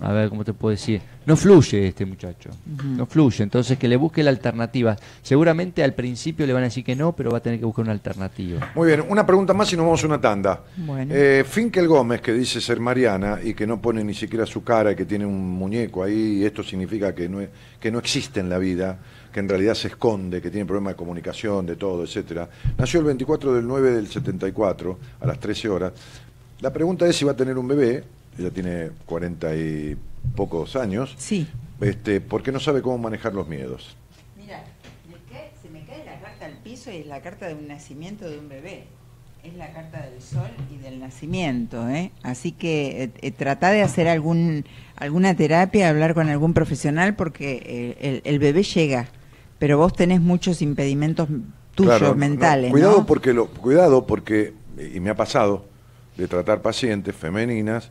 A ver, ¿cómo te puedo decir? No fluye este muchacho, no fluye, entonces que le busque la alternativa. Seguramente al principio le van a decir que no, pero va a tener que buscar una alternativa. Muy bien, una pregunta más y nos vamos a una tanda. Bueno. Eh, Finkel Gómez, que dice ser Mariana y que no pone ni siquiera su cara y que tiene un muñeco ahí, y esto significa que no, que no existe en la vida, que en realidad se esconde, que tiene problemas de comunicación, de todo, etcétera. Nació el 24 del 9 del 74, a las 13 horas. La pregunta es si va a tener un bebé, ella tiene 40 y pocos años, Sí. este, porque no sabe cómo manejar los miedos. Mira, se me cae la carta al piso y es la carta de un nacimiento de un bebé. Es la carta del sol y del nacimiento, ¿eh? Así que eh, eh, trata de hacer algún alguna terapia, hablar con algún profesional porque eh, el, el bebé llega, pero vos tenés muchos impedimentos tuyos Claro, no, mentales, cuidado ¿no? porque lo, cuidado porque y me ha pasado de tratar pacientes femeninas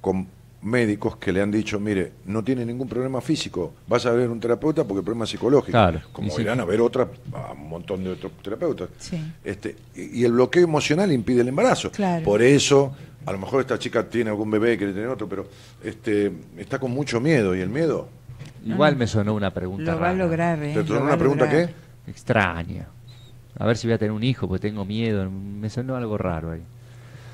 con médicos que le han dicho, mire, no tiene ningún problema físico, vas a ver un terapeuta porque el problema es psicológico. Claro, Como sí. irán a ver otra, a un montón de otros terapeutas. Sí. Este, y, y el bloqueo emocional impide el embarazo. Claro. Por eso, a lo mejor esta chica tiene algún bebé, quiere tener otro, pero este, está con mucho miedo y el miedo. Igual me sonó una pregunta Lo va a rara, lograr, ¿eh? ¿Te va una pregunta lograr. qué? extraña. A ver si voy a tener un hijo, porque tengo miedo. Me sonó algo raro ahí.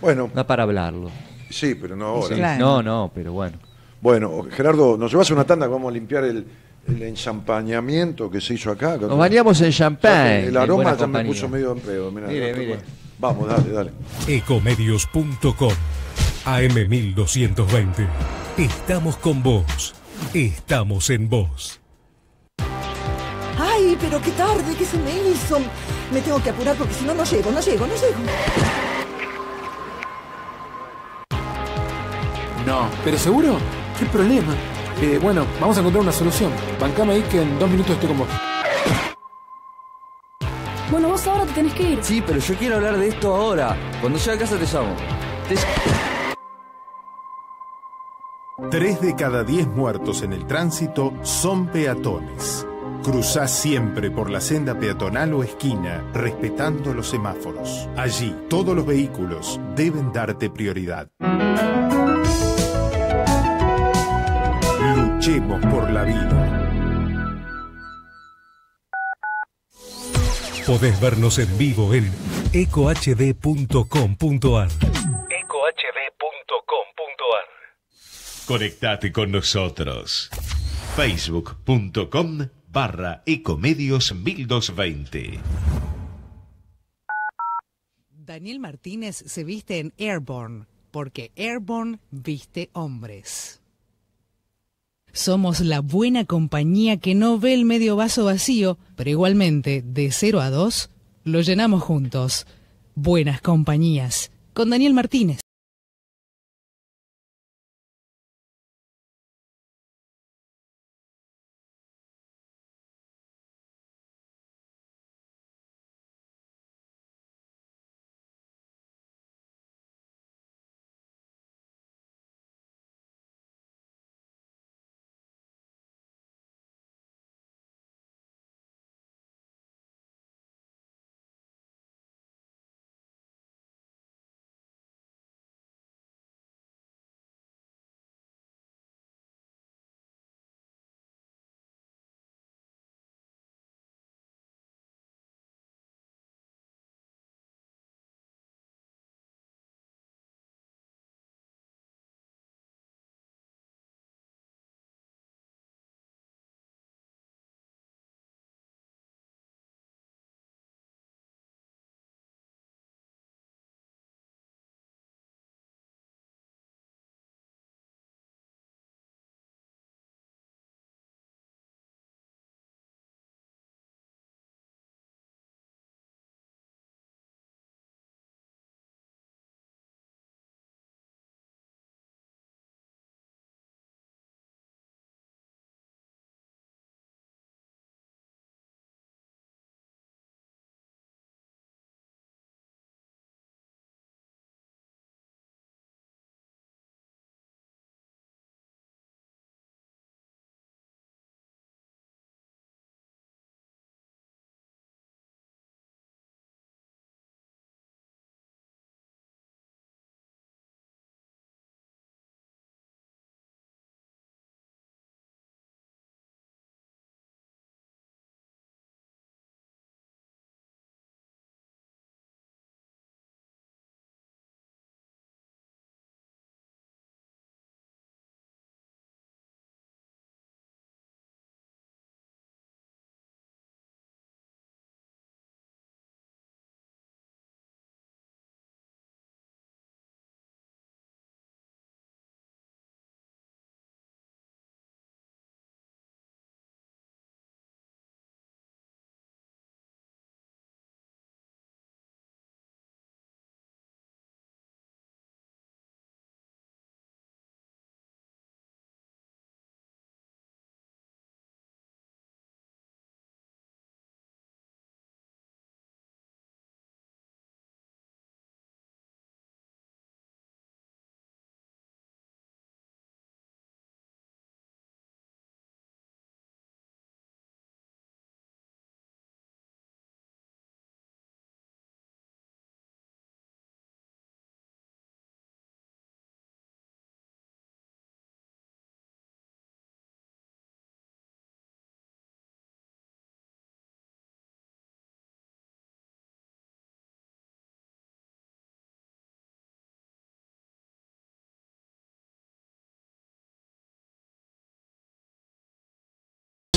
Bueno, Da para hablarlo. sí, pero no ahora. Sí. Claro. No, no, pero bueno. Bueno, Gerardo, nos llevas una tanda que vamos a limpiar el, el enchampañamiento que se hizo acá. Nos bañamos en champagne. El aroma ya me compañía. puso medio en pedo. mirá. Mire, mire. Vamos, dale, dale. Ecomedios.com AM1220. Estamos con vos. Estamos en vos. Ay, pero qué tarde, ¿qué se me hizo? Me tengo que apurar porque si no, no llego, no llego, no llego. No. ¿Pero seguro? ¿Qué problema? Eh, bueno, vamos a encontrar una solución. Bancame ahí que en dos minutos estoy con vos. Bueno, vos ahora te tenés que ir. Sí, pero yo quiero hablar de esto ahora. Cuando llegue a casa te llamo. Te- Tres de cada diez muertos en el tránsito son peatones. Cruzá siempre por la senda peatonal o esquina, respetando los semáforos. Allí, todos los vehículos deben darte prioridad. Luchemos por la vida. Podés vernos en vivo en ecohd.com.ar. Conectate con nosotros. Facebook.com barra Ecomedios 1220. Daniel Martínez se viste en Airborne, porque Airborne viste hombres. Somos la buena compañía que no ve el medio vaso vacío, pero igualmente, de 0 a 2, lo llenamos juntos. Buenas compañías, con Daniel Martínez.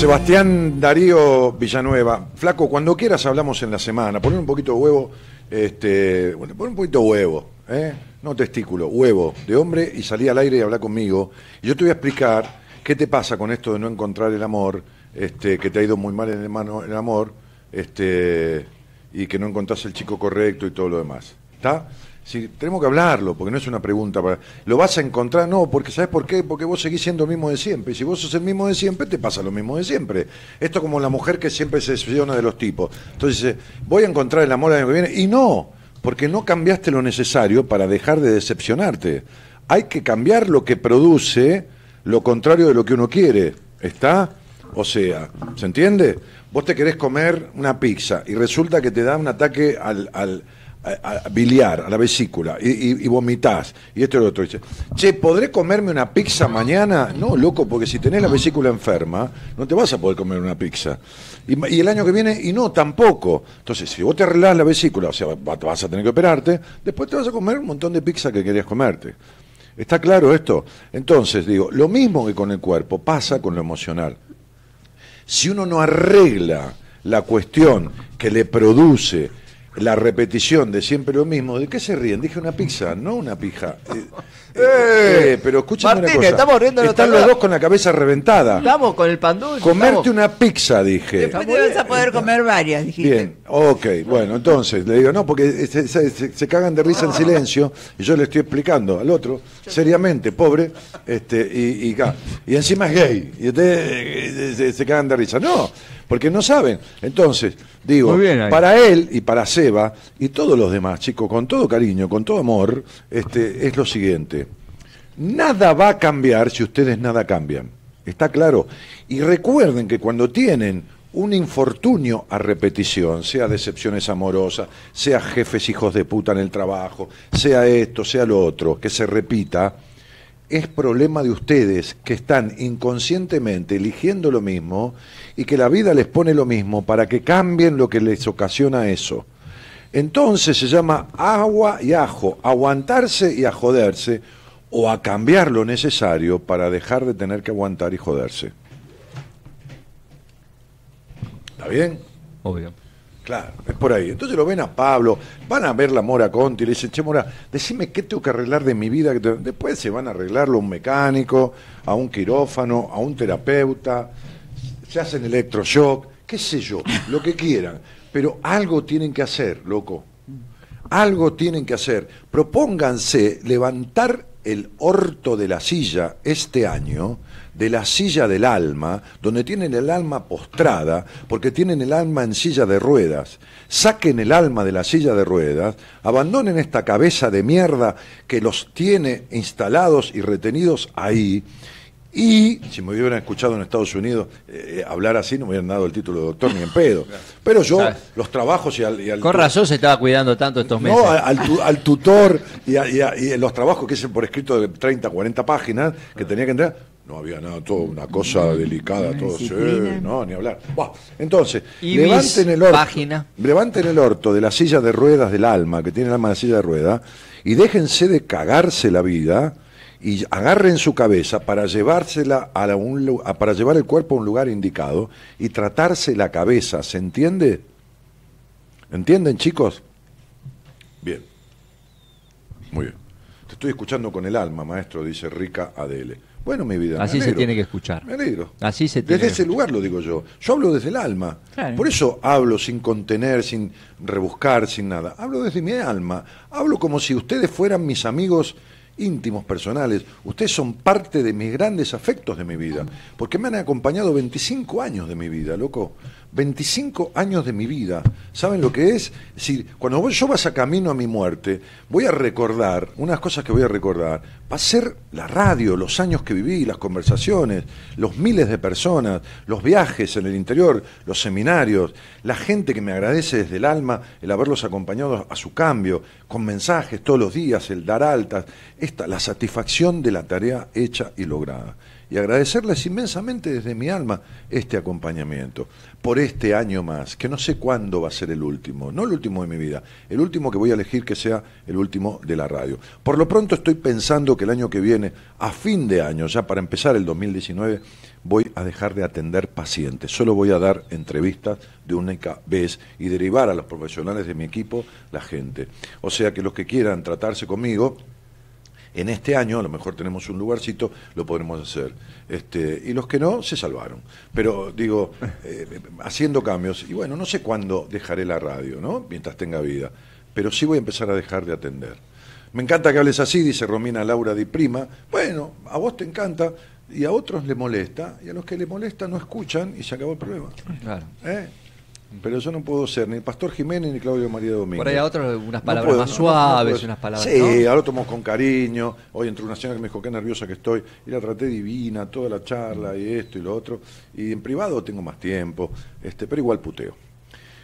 Sebastián Darío Villanueva, flaco, cuando quieras hablamos en la semana, poner un poquito de huevo, este, bueno, pon un poquito de huevo, ¿eh? no testículo, huevo de hombre y salí al aire y habla conmigo. Y yo te voy a explicar qué te pasa con esto de no encontrar el amor, este, que te ha ido muy mal en el, mano, el amor, este, y que no encontrás el chico correcto y todo lo demás. ¿Está? Sí, tenemos que hablarlo, porque no es una pregunta. Para... ¿Lo vas a encontrar? No, porque ¿sabes por qué? Porque vos seguís siendo el mismo de siempre. Y si vos sos el mismo de siempre, te pasa lo mismo de siempre. Esto como la mujer que siempre se decepciona de los tipos. Entonces voy a encontrar el amor el año que viene. Y no, porque no cambiaste lo necesario para dejar de decepcionarte. Hay que cambiar lo que produce lo contrario de lo que uno quiere. ¿Está? O sea, ¿se entiende? Vos te querés comer una pizza y resulta que te da un ataque al a, a biliar, a la vesícula, y, y, y, vomitás, y esto y lo otro. Dice, che, ¿podré comerme una pizza mañana? No, loco, porque si tenés la vesícula enferma, no te vas a poder comer una pizza. Y, y el año que viene, y no, tampoco. Entonces, si vos te arreglás la vesícula, o sea, vas a tener que operarte, después te vas a comer un montón de pizza que querías comerte. ¿Está claro esto? Entonces, digo, lo mismo que con el cuerpo pasa con lo emocional. Si uno no arregla la cuestión que le produce la repetición de siempre lo mismo, ¿de qué se ríen? Dije una pizza, no una pija. Eh, eh, pero escúchame Martín, una cosa. estamos riendo Están los dos con la cabeza reventada. Estamos con el pan dulce. Comerte estamos- una pizza, dije. Después te vas a poder comer varias, dijiste. Bien, ok, bueno, entonces le digo, no, porque se, se- cagan de risa en silencio y yo le estoy explicando al otro, seriamente, pobre, este, y, y, y encima es gay, y ustedes eh, se, se cagan de risa. No, porque no saben. Entonces, digo, para él y para Seba y todos los demás, chicos, con todo cariño, con todo amor, este, es lo siguiente. Nada va a cambiar si ustedes nada cambian. ¿Está claro? Y recuerden que cuando tienen un infortunio a repetición, sea decepciones amorosas, sea jefes hijos de puta en el trabajo, sea esto, sea lo otro, que se repita, es problema de ustedes que están inconscientemente eligiendo lo mismo y que la vida les pone lo mismo para que cambien lo que les ocasiona eso. Entonces se llama agua y ajo, aguantarse y a joderse o a cambiar lo necesario para dejar de tener que aguantar y joderse. ¿Está bien? Obvio. Claro, es por ahí. Entonces lo ven a Pablo, van a ver la Mora Conti le dicen, che Mora, decime qué tengo que arreglar de mi vida. que te-". Después se van a arreglarlo a un mecánico, a un quirófano, a un terapeuta, se hacen electroshock, qué sé yo, lo que quieran. Pero algo tienen que hacer, loco. Algo tienen que hacer. Propónganse levantar el orto de la silla este año, de la silla del alma, donde tienen el alma postrada, porque tienen el alma en silla de ruedas. Saquen el alma de la silla de ruedas, abandonen esta cabeza de mierda que los tiene instalados y retenidos ahí. Y si me hubieran escuchado en Estados Unidos eh, hablar así, no me hubieran dado el título de doctor ni en pedo. Pero yo, ¿Sabes? los trabajos y al, y al- Con razón se estaba cuidando tanto estos meses. no, al, tu- al tutor y, a- y a- y en los trabajos que hice por escrito de 30, 40 páginas que tenía que entrar, no había nada, todo una cosa delicada, todo, sí, disciplina. no, ni hablar. Buah, entonces, Y levanten el orto, página. levanten el orto de la silla de ruedas del alma, que tiene el alma de silla de ruedas, y déjense de cagarse la vida y agarren su cabeza para llevársela a, la- un a- para llevar el cuerpo a un lugar indicado y tratarse la cabeza, ¿se entiende? ¿Entienden, chicos? Bien. Muy bien. Te estoy escuchando con el alma, maestro, dice Rica Adele. Bueno, mi vida. me Así se tiene que escuchar. Me alegro. Así se tiene Desde que ese lugar lo digo yo. Yo hablo desde el alma. Claro. Por eso hablo sin contener, sin rebuscar, sin nada. Hablo desde mi alma. Hablo como si ustedes fueran mis amigos íntimos, personales. Ustedes son parte de mis grandes afectos de mi vida. Porque me han acompañado 25 años de mi vida, loco. 25 años de mi vida. ¿Saben lo que es? Es decir, cuando yo vas a camino a mi muerte, voy a recordar, unas cosas que voy a recordar, va a ser la radio, los años que viví, las conversaciones, los miles de personas, los viajes en el interior, los seminarios, la gente que me agradece desde el alma el haberlos acompañado a su cambio, con mensajes todos los días, el dar altas. esta, la satisfacción de la tarea hecha y lograda. Y agradecerles inmensamente desde mi alma este acompañamiento, por este año más, que no sé cuándo va a ser el último, no el último de mi vida, el último que voy a elegir que sea el último de la radio. Por lo pronto estoy pensando que el año que viene, a fin de año, ya para empezar el 2019, voy a dejar de atender pacientes, solo voy a dar entrevistas de única vez y derivar a los profesionales de mi equipo la gente. O sea que los que quieran tratarse conmigo, en este año, a lo mejor tenemos un lugarcito, lo podremos hacer. Este, y los que no, se salvaron. Pero digo, eh, haciendo cambios, y bueno, no sé cuándo dejaré la radio, ¿no? Mientras tenga vida, pero sí voy a empezar a dejar de atender. Me encanta que hables así, dice Romina Laura Di Prima. Bueno, a vos te encanta y a otros le molesta, y a los que le molesta no escuchan y se acabó el problema. Claro. ¿Eh? Pero yo no puedo ser ni Pastor Jiménez ni Claudio María Domínguez. Por ahí a otros unas No palabras puedo, más no, suaves, no unas palabras. Sí, ¿no? ahora tomo con cariño. Hoy entró una señora que me dijo qué nerviosa que estoy. Y la traté divina, toda la charla y esto y lo otro. Y en privado tengo más tiempo, este, pero igual puteo.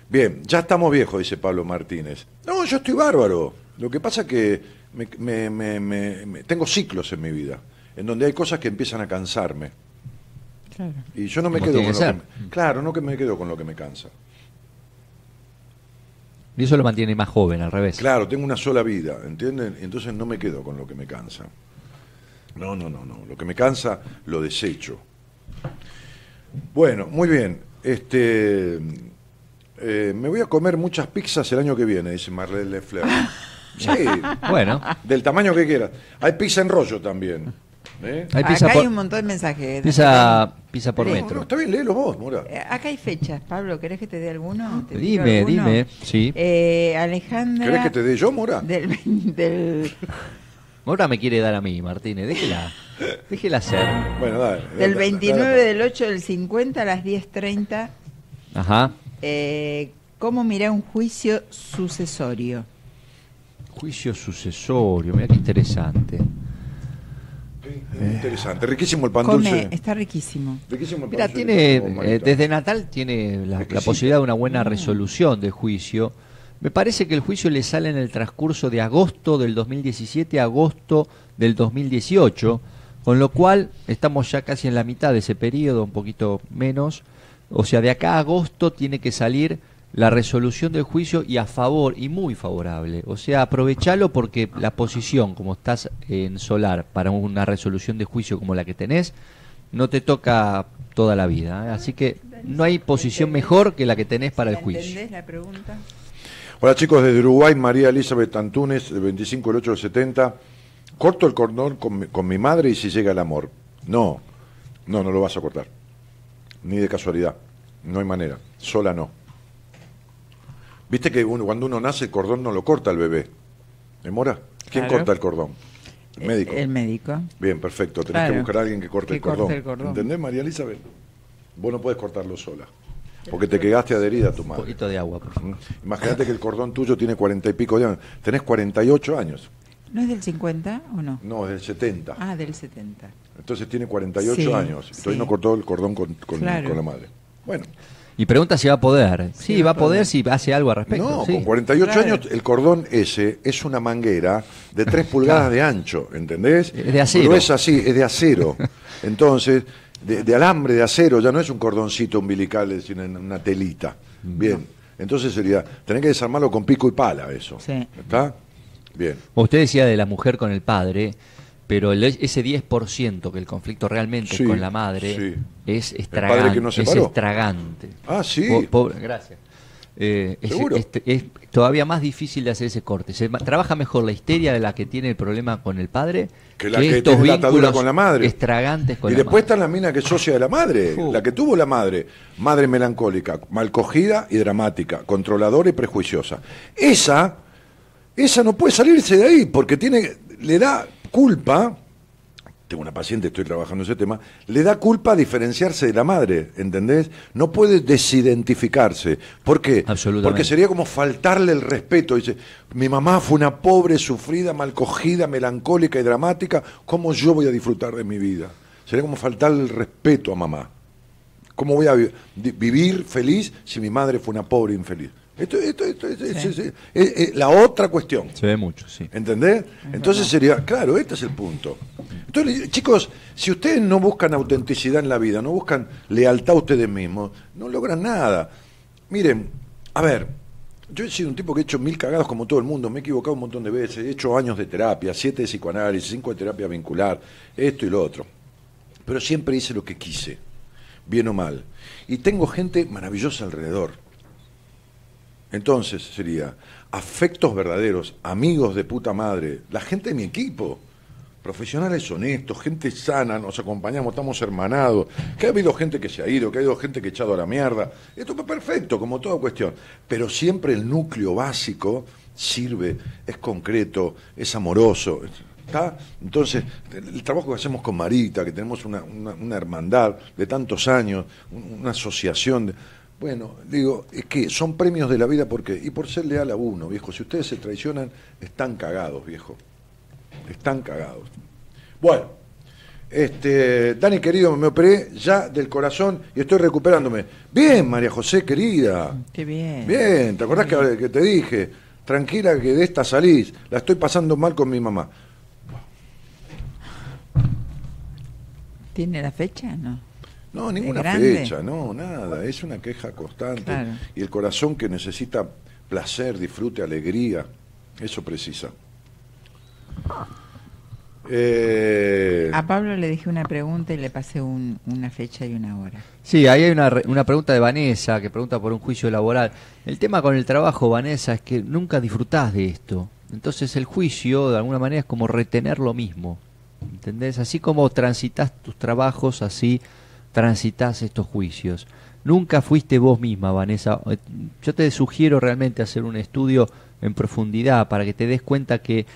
Bien, ya estamos viejos, dice Pablo Martínez. No, yo estoy bárbaro. Lo que pasa que me- me- me- me- me- tengo ciclos en mi vida, en donde hay cosas que empiezan a cansarme. Claro. Y yo no me Como quedo con que lo que me- Claro, no que me quedo con lo que me cansa. Y eso lo mantiene más joven, al revés. Claro, tengo una sola vida, ¿entienden? Entonces no me quedo con lo que me cansa. No, no, no, no. Lo que me cansa lo desecho. Bueno, muy bien. Este, eh, me voy a comer muchas pizzas el año que viene, dice Marlene Lefler. Sí. Bueno. Del tamaño que quieras. Hay pizza en rollo también. ¿Eh? Hay pizza Acá por- hay un montón de mensajes. Pizza, pizza por. No, metro. está bien, léelo vos, Mora. Eh, Acá hay fechas, Pablo, ¿querés que te dé alguno? ¿Te tiro Dime, alguno? dime, sí. Eh, Alejandra. ¿Querés que te dé yo, Mora? Del, del, Ahora me quiere dar a mí, Martínez. Déjela. Déjela hacer. Bueno, dale. del dale, 29 dale. del 8 del 50 a las 10.30. Ajá. Eh, ¿Cómo mirá un juicio sucesorio? Juicio sucesorio. Mira qué interesante. Interesante. Riquísimo el pan Come, dulce. está riquísimo. Riquísimo el pan Mira, dulce tiene, eh, desde Natal tiene la, la posibilidad de una buena resolución de juicio. Me parece que el juicio le sale en el transcurso de agosto del 2017 a agosto del 2018, con lo cual estamos ya casi en la mitad de ese periodo, un poquito menos. O sea, de acá a agosto tiene que salir la resolución del juicio y a favor, y muy favorable. O sea, aprovechalo porque la posición, como estás en solar, para una resolución de juicio como la que tenés, no te toca toda la vida. ¿eh? Así que no hay posición mejor que la que tenés para el ¿La juicio. ¿Entendés la pregunta? Hola chicos, desde Uruguay, María Elizabeth Antunes, del 25 del 8 del 70. Corto el cordón con mi, con mi madre y si llega el amor. No, no, no lo vas a cortar. Ni de casualidad. No hay manera. Sola no. Viste que uno- cuando uno nace el cordón no lo corta el bebé. ¿Me mora? ¿Quién Claro. corta el cordón? El médico. El médico. Bien, perfecto. Tenés Claro. que buscar a alguien que corte, Que el, cordón. corte el cordón. ¿Entendés, María Elizabeth? Vos no puedes cortarlo sola. Porque te quedaste adherida a tu Un madre. poquito de agua, por favor. Imagínate que el cordón tuyo tiene cuarenta y pico de años. Tenés 48 años. ¿No es del 50 o no? No, es del 70. Ah, del 70. Entonces tiene 48 Sí, años. Y todavía sí. no cortó el cordón con, con- Claro. con la madre. Bueno, Y pregunta si va a poder. Sí, Sí, va a poder si hace algo al respecto. no, sí. con 48 Claro. años el cordón ese es una manguera de 3 pulgadas de ancho, ¿entendés? Es de acero. Gruesa así, es de acero. Entonces, de, de alambre de acero, ya no es un cordoncito umbilical, sino en una telita. Bien. Entonces sería, tenés que desarmarlo con pico y pala eso. Sí. ¿Está? Bien. Usted decía de la mujer con el padre, pero el- ese 10% que el conflicto realmente Sí, es con la madre sí. es estragante. que no es estragante. Ah, sí. Po- gracias. Eh, es, ¿Seguro? es- es todavía más difícil de hacer ese corte. Se trabaja mejor la histeria de la que tiene el problema con el padre Que la que estos tiene la atadura vínculos con la madre. extragantes con y la después madre. está la mina que es socia de la madre, Uh. la que tuvo la madre, madre melancólica, mal cogida y dramática, controladora y prejuiciosa. Esa, esa no puede salirse de ahí porque tiene, le da culpa, tengo una paciente, estoy trabajando ese tema, le da culpa diferenciarse de la madre, ¿entendés? No puede desidentificarse. ¿Por qué? Absolutamente. Porque sería como faltarle el respeto. Dice, mi mamá fue una pobre, sufrida, mal cogida, melancólica y dramática, ¿cómo yo voy a disfrutar de mi vida? Sería como faltarle el respeto a mamá. ¿Cómo voy a vi- vivir feliz si mi madre fue una pobre infeliz? Esto, esto, esto, esto- es- es- es- es- es la otra cuestión. Se ve mucho, sí. ¿Entendés? Entonces sería, claro, este es el punto. Entonces, chicos, si ustedes no buscan autenticidad en la vida, no buscan lealtad a ustedes mismos, no logran nada. Miren, a ver, yo he sido un tipo que he hecho mil cagados como todo el mundo, me he equivocado un montón de veces, he hecho años de terapia, siete de psicoanálisis, cinco de terapia vincular, esto y lo otro. Pero siempre hice lo que quise, bien o mal. Y tengo gente maravillosa alrededor. Entonces sería afectos verdaderos, amigos de puta madre, la gente de mi equipo, profesionales honestos, gente sana, nos acompañamos, estamos hermanados, que ha habido gente que se ha ido, que ha habido gente que ha echado a la mierda. Esto es perfecto, como toda cuestión. Pero siempre el núcleo básico sirve, es concreto, es amoroso. ¿Está? Entonces, el trabajo que hacemos con Marita, que tenemos una, hermandad de tantos años, un- una asociación bueno, digo, es que son premios de la vida porque y por ser leal a uno, viejo. Si ustedes se traicionan, están cagados, viejo. Están cagados. Bueno, este, Dani querido, me operé ya del corazón y estoy recuperándome. Bien, María José querida. Qué bien. Bien, ¿te acordás que, que te dije? Tranquila que de esta salís. La estoy pasando mal con mi mamá. ¿Tiene la fecha? No. No, ¿Es ninguna fecha, no, nada. Es una queja constante. Claro. Y el corazón que necesita placer, disfrute, alegría, eso precisa. Eh, A Pablo le dije una pregunta y le pasé un- una fecha y una hora. Sí, ahí hay una, re- una pregunta de Vanessa que pregunta por un juicio laboral. El tema con el trabajo, Vanessa, es que nunca disfrutás de esto. Entonces el juicio, de alguna manera, es como retener lo mismo. ¿Entendés? Así como transitas tus trabajos, así transitas estos juicios. Nunca fuiste vos misma, Vanessa. Eh, Yo te sugiero realmente hacer un estudio en profundidad para que te des cuenta que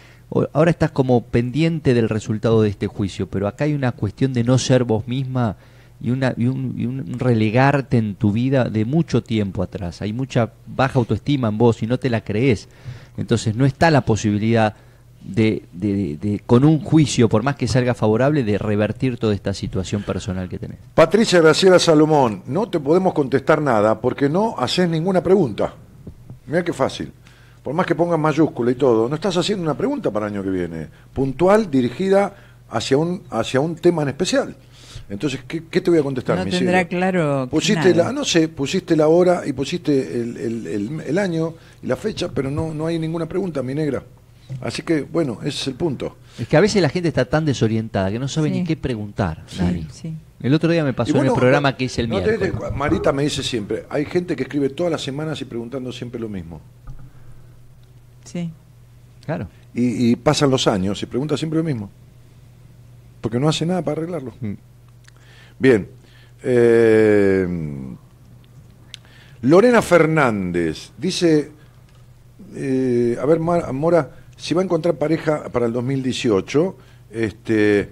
ahora estás como pendiente del resultado de este juicio, pero acá hay una cuestión de no ser vos misma y, una, y, un, y un relegarte en tu vida de mucho tiempo atrás. Hay mucha baja autoestima en vos y no te la crees. Entonces no está la posibilidad de, de- de- con un juicio, por más que salga favorable, de revertir toda esta situación personal que tenés. Patricia Graciela Salomón, no te podemos contestar nada porque no haces ninguna pregunta. Mira qué fácil. Por más que pongas mayúscula y todo, no estás haciendo una pregunta para el año que viene. Puntual, dirigida hacia un, hacia un tema en especial. Entonces, ¿qué, qué te voy a contestar, No mi tendrá cielo? claro Pusiste nada. la, no sé, pusiste la hora y pusiste el, el- el- el año y la fecha, pero no, no hay ninguna pregunta, mi negra. Así que, bueno, ese es el punto. Es que a veces la gente está tan desorientada que no sabe Sí. ni qué preguntar. Sí. El otro día me pasó bueno, en el programa que hice el no miércoles. Marita me dice siempre, hay gente que escribe todas las semanas y preguntando siempre lo mismo. Sí. Claro. Y, y pasan los años y pregunta siempre lo mismo. Porque no hace nada para arreglarlo. Mm. Bien. eh, Lorena Fernández dice, eh, a ver, Mar- Mora, si va a encontrar pareja para el 2018, este,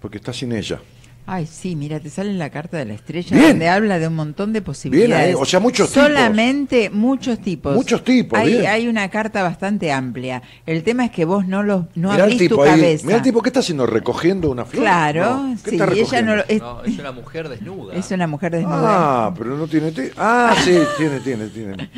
porque está sin ella. Ay, sí, mira, te sale en la carta de la estrella Bien. donde habla de un montón de posibilidades. ahí, o sea, muchos tipos. Solamente muchos tipos. Muchos tipos, Hay, bien. hay una carta bastante amplia. El tema es que vos no los no Mirá abrís tu ahí, cabeza. mirá el tipo, ¿qué está haciendo? ¿Recogiendo una flor? Claro, No, ¿qué sí, está y ella recogiendo? no lo- es, No, es una mujer desnuda. es una mujer desnuda. Ah, pero no tiene... te- Ah, sí, tiene, tiene, tiene.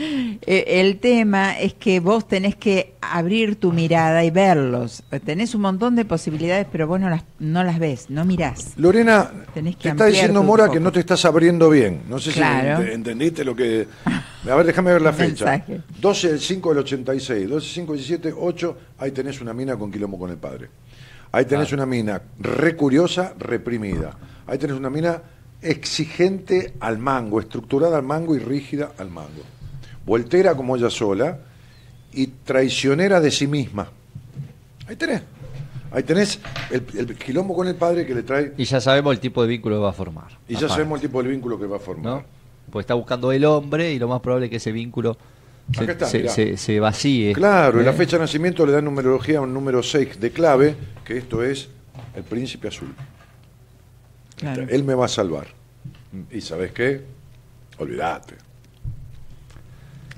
Eh, el tema es que vos tenés que abrir tu mirada y verlos. Tenés un montón de posibilidades, pero vos no las, no las ves, no mirás. Lorena, Tenés que te está diciendo Mora que no te estás abriendo bien. No sé Claro. si ent- entendiste lo que... A ver, déjame ver la fecha. Mensaje. 12 del 5 del 86, 12, 5, 17, 8, ahí tenés una mina con quilombo con el padre. Ahí tenés una mina re curiosa, reprimida. Ahí tenés una mina exigente al mango, estructurada al mango y rígida al mango. Voltera como ella sola y traicionera de sí misma. Ahí tenés. Ahí tenés el, el quilombo con el padre que le trae Y ya sabemos el tipo de vínculo que va a formar. y ya sabemos el tipo de vínculo que va a formar. ¿no? Porque está buscando el hombre y lo más probable es que ese vínculo se, Acá está, se- mirá. se- se vacíe. Claro, y la ¿eh? fecha de nacimiento le da numerología a un número 6 de clave, que esto es el príncipe azul. Claro. Él me va a salvar. ¿Y sabes qué? Olvídate.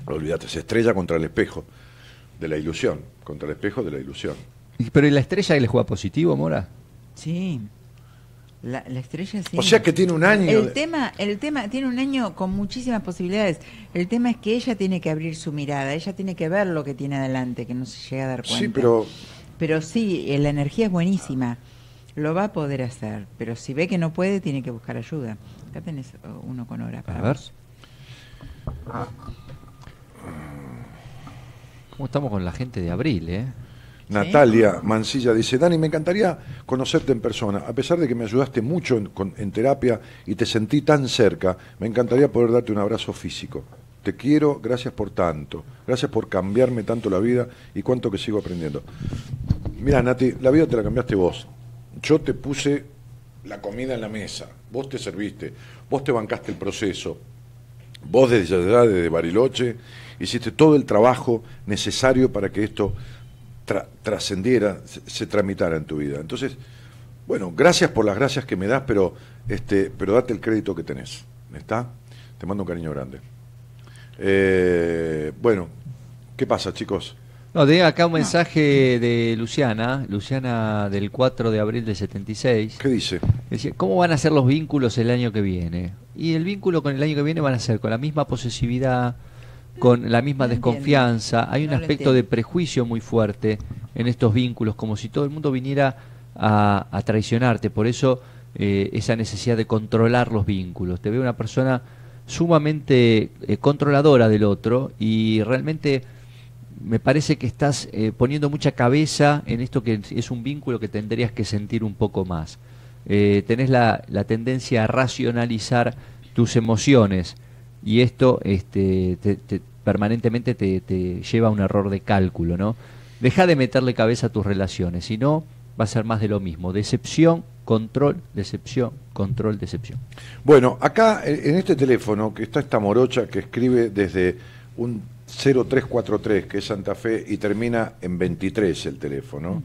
Olvídate, se estrella contra el espejo de la ilusión, contra el espejo de la ilusión. Pero ¿y la estrella que le juega positivo, Mora? Sí. La, la estrella sí. O sea que tiene un año. El de- tema, el tema tiene un año con muchísimas posibilidades. El tema es que ella tiene que abrir su mirada, ella tiene que ver lo que tiene adelante, que no se llega a dar cuenta. Sí, pero Pero sí, eh, la energía es buenísima. Lo va a poder hacer, pero si ve que no puede, tiene que buscar ayuda. Acá tenés oh, uno con hora para A ver. vos. ¿Cómo estamos con la gente de abril, eh? Natalia Mancilla dice, Dani, me encantaría conocerte en persona. A pesar de que me ayudaste mucho en, con- en terapia y te sentí tan cerca, me encantaría poder darte un abrazo físico. Te quiero, gracias por tanto. Gracias por cambiarme tanto la vida y cuánto que sigo aprendiendo. Mira, Nati, la vida te la cambiaste vos. Yo te puse la comida en la mesa, vos te serviste, vos te bancaste el proceso, vos desde allá, desde Bariloche, hiciste todo el trabajo necesario para que esto tra- trascendiera, se, se tramitara en tu vida. Entonces, bueno, gracias por las gracias que me das, pero, este, pero date el crédito que tenés. ¿Está? Te mando un cariño grande. Eh, bueno, ¿qué pasa, chicos? No, tenía acá un mensaje de Luciana, Luciana del 4 de abril del 76. ¿Qué dice? Decía, ¿cómo van a ser los vínculos el año que viene? Y el vínculo con el año que viene van a ser con la misma posesividad, con la misma No desconfianza. Hay un No aspecto de prejuicio muy fuerte en estos vínculos, como si todo el mundo viniera a, a traicionarte. Por eso eh, esa necesidad de controlar los vínculos. Te veo una persona sumamente eh, controladora del otro y realmente me parece que estás eh, poniendo mucha cabeza en esto que es un vínculo que tendrías que sentir un poco más. Tenés la, la tendencia a racionalizar tus emociones y esto este, te- te- permanentemente te, te lleva a un error de cálculo, ¿no? Deja de meterle cabeza a tus relaciones, si no va a ser más de lo mismo. Decepción, control, decepción, control, decepción. Bueno, acá en este teléfono que está esta morocha que escribe desde un 0343, que es Santa Fe, y termina en 23 el teléfono.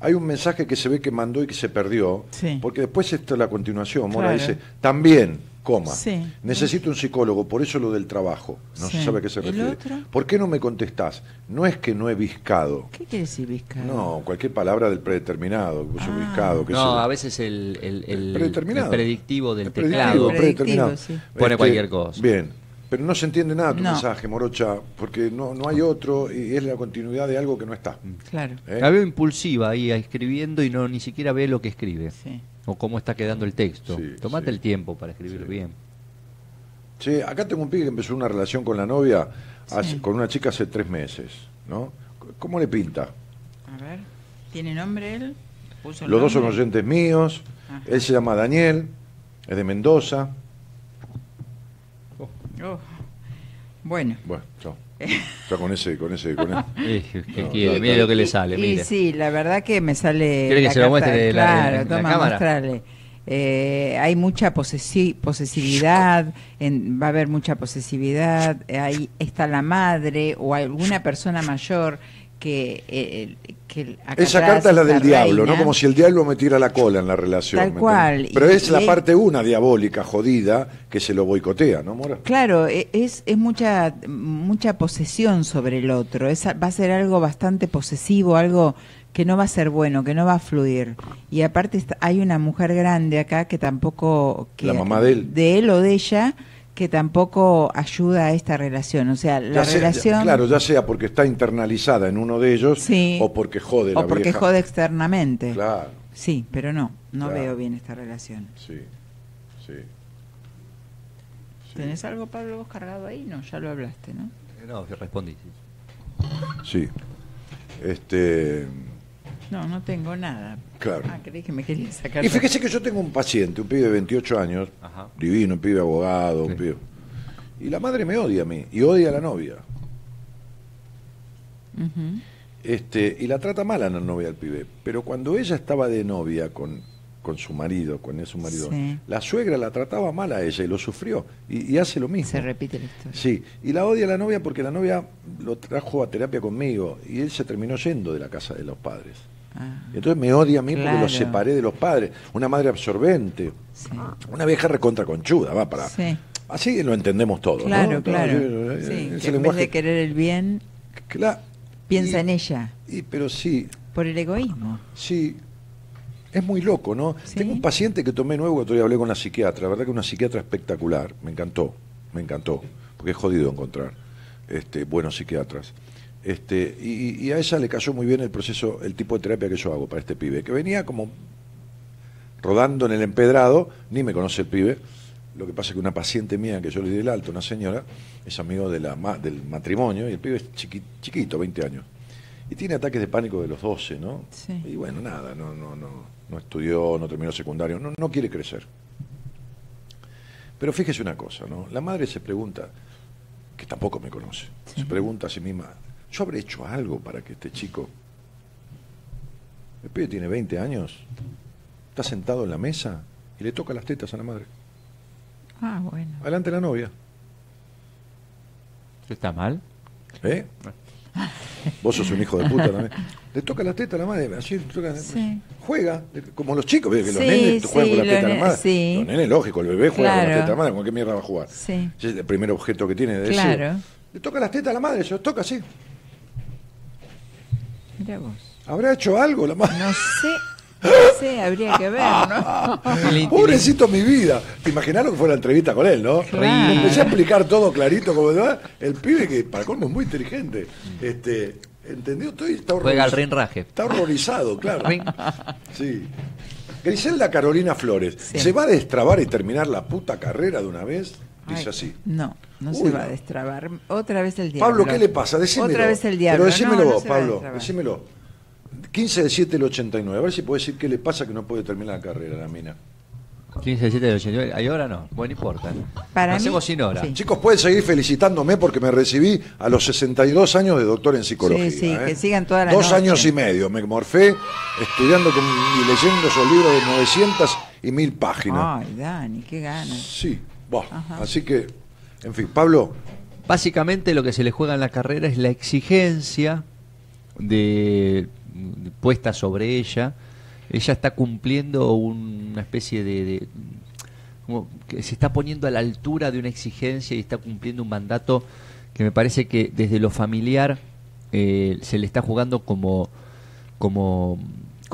Hay un mensaje que se ve que mandó y que se perdió, Sí. porque después está la continuación. Mora Claro. dice, también, coma, Sí. necesito un psicólogo, por eso lo del trabajo. No Sí. se sabe a qué se ¿El refiere. otro? ¿Por qué no me contestás? No es que no he viscado. ¿Qué quiere decir Vizcarra? No, cualquier palabra del predeterminado, que Ah. viscado, que No, a veces el, el, el- predeterminado. el predictivo del El teclado predictivo, predictiminado. sí. pone Este, cualquier cosa. Bien, pero no se entiende nada tu No. mensaje, Morocha, porque no, no hay otro y es la continuidad de algo que no está. Claro. ¿eh? La veo impulsiva ahí escribiendo y no ni siquiera ve lo que escribe Sí. O cómo está quedando el texto. Sí, Tomate sí. el tiempo para escribirlo bien. Che, acá tengo un pibe que empezó una relación con la novia, hace- con una chica hace tres meses, ¿no? ¿Cómo le pinta? A ver, ¿tiene nombre él? ¿Puso el Los dos son oyentes míos, Ajá. él se llama Daniel, es de Mendoza. Oh. Bueno. Bueno, chao. Ya con ese, con ese, con ese. ¿Qué No, quiere? Mire lo que le sale, Y mire. sí, la verdad que me sale. ¿Quiere que la se lo muestre la- Claro, en la toma, cámara? mostrarle. Eh, hay mucha posesi- posesividad, en- va a haber mucha posesividad. eh, Ahí está la madre o alguna persona mayor que. eh, que Esa carta es la del diablo, ¿no? Como si el diablo me tira la cola en la relación. Tal ¿me cual. Pero Y- es la y- parte una diabólica, jodida, que se lo boicotea, ¿no, Mora? Claro, e- es, es mucha, mucha posesión sobre el otro. Es, va a ser algo bastante posesivo, algo que no va a ser bueno, que no va a fluir. Y aparte está- hay una mujer grande acá que tampoco... Que, La mamá de él. De él o de ella, que tampoco ayuda a esta relación. O sea, la Ya sea- relación... claro, ya sea porque está internalizada en uno de ellos Sí. o porque jode la o porque vieja. jode externamente. Claro, Sí, pero no, no Claro. veo bien esta relación. sí, sí. sí. ¿Tenés algo, Pablo, vos cargado ahí? No, ya lo hablaste, ¿no? No, respondí. Sí. Este, No, no tengo nada. Claro. Ah, creí que me quería sacar. y fíjese que yo tengo un paciente, un pibe de 28 años, Ajá. divino, un pibe abogado, un pibe. Y la madre me odia a mí, y odia a la novia. Este, y la trata mal a la novia del pibe. Pero cuando ella estaba de novia con, con su marido, con su marido, Sí. la suegra la trataba mal a ella y lo sufrió. Y, y hace lo mismo. Se repite la historia. Sí, y la odia a la novia porque la novia lo trajo a terapia conmigo y él se terminó yendo de la casa de los padres. Ah, entonces me odia a mí porque Claro. lo separé de los padres. Una madre absorbente, sí. una vieja recontra conchuda, va para. Sí. Así lo entendemos todos. ¿no? Claro, No, claro. eh, Sí, ese que en vez de querer el bien, piensa y- en ella, y- pero sí, por el egoísmo. sí. Es muy loco, ¿no? Tengo un paciente que tomé nuevo, otro día hablé con la psiquiatra, la verdad que una psiquiatra espectacular, me encantó, me encantó, porque es jodido encontrar este, buenos psiquiatras. Este, y, y a ella le cayó muy bien el proceso, el tipo de terapia que yo hago para este pibe, que venía como rodando en el empedrado, ni me conoce el pibe. Lo que pasa es que una paciente mía que yo le di el alto, una señora, es amigo de la, del matrimonio y el pibe es chiqui- chiquito, 20 años. Y tiene ataques de pánico de los 12, ¿no? Sí. Y bueno, nada, no, no, no, no estudió, no terminó secundario, no, no quiere crecer. Pero fíjese una cosa, ¿no? La madre se pregunta, que tampoco me conoce, se pregunta a sí misma, ¿yo habré hecho algo para que este chico... El pibe tiene 20 años, está sentado en la mesa y le toca las tetas a la madre. Ah, bueno. Adelante la novia. ¿Eso está mal? ¿Eh? Vos sos un hijo de puta también. Le toca la teta a la madre, así, le toca- Sí. juega, como los chicos, que los Sí, nenes sí, juegan con la teta a la madre. sí. Los nenes, lógico, el bebé juega con la teta a la madre, ¿con qué mierda va a jugar? Sí. Ese es el primer objeto que tiene de. Claro. Le toca las tetas a la madre, se los toca así. Mira vos. ¿Habrá hecho algo la madre? No sé, no sé, habría que ver, ¿no? Pobrecito mi vida. ¿Te imaginás lo que fue la entrevista con él, no? Claro. Empecé a explicar todo clarito como va. El pibe que para colmo es muy inteligente. Este, ¿entendió? Estoy, está Juega al horrorizado. rinraje. Está horrorizado, claro. Rin. Sí. Griselda Carolina Flores, Sí. ¿se va a destrabar y terminar la puta carrera de una vez? Dice Ay, así. No, no Uy, se va no. a destrabar. Otra vez el diablo. Pablo, ¿qué le pasa? Decímelo. Otra vez el diablo. Pero decímelo No, vos, Pablo. Decímelo. 15 de 7 del 89. A ver si puede decir qué le pasa que no puede terminar la carrera, la mina. 15, 17, 89. Ahí ahora no. Bueno, no importa. Para mí- hacemos sin hora. sí. Chicos, pueden seguir felicitándome porque me recibí a los 62 años de doctor en psicología. Sí, sí, ¿eh? que sigan toda la Dos noche. años y medio. Me morfé estudiando con- y leyendo esos libros de 900 y 1000 páginas. Ay, Dani, qué ganas. Sí, bah, Ajá. así que, en fin, Pablo, Básicamente lo que se le juega en la carrera es la exigencia de, de puesta sobre ella. Ella está cumpliendo una especie de, de- como que se está poniendo a la altura de una exigencia y está cumpliendo un mandato que me parece que desde lo familiar eh, se le está jugando como como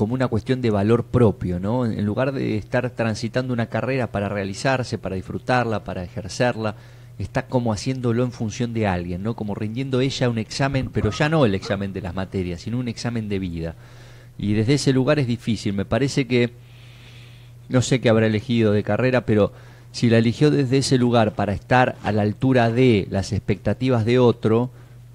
como una cuestión de valor propio, ¿no? En lugar de estar transitando una carrera para realizarse, para disfrutarla, para ejercerla, está como haciéndolo en función de alguien, ¿no? Como rindiendo ella un examen, pero ya no el examen de las materias, sino un examen de vida. Y desde ese lugar es difícil. Me parece que no sé qué habrá elegido de carrera, pero si la eligió desde ese lugar para estar a la altura de las expectativas de otro,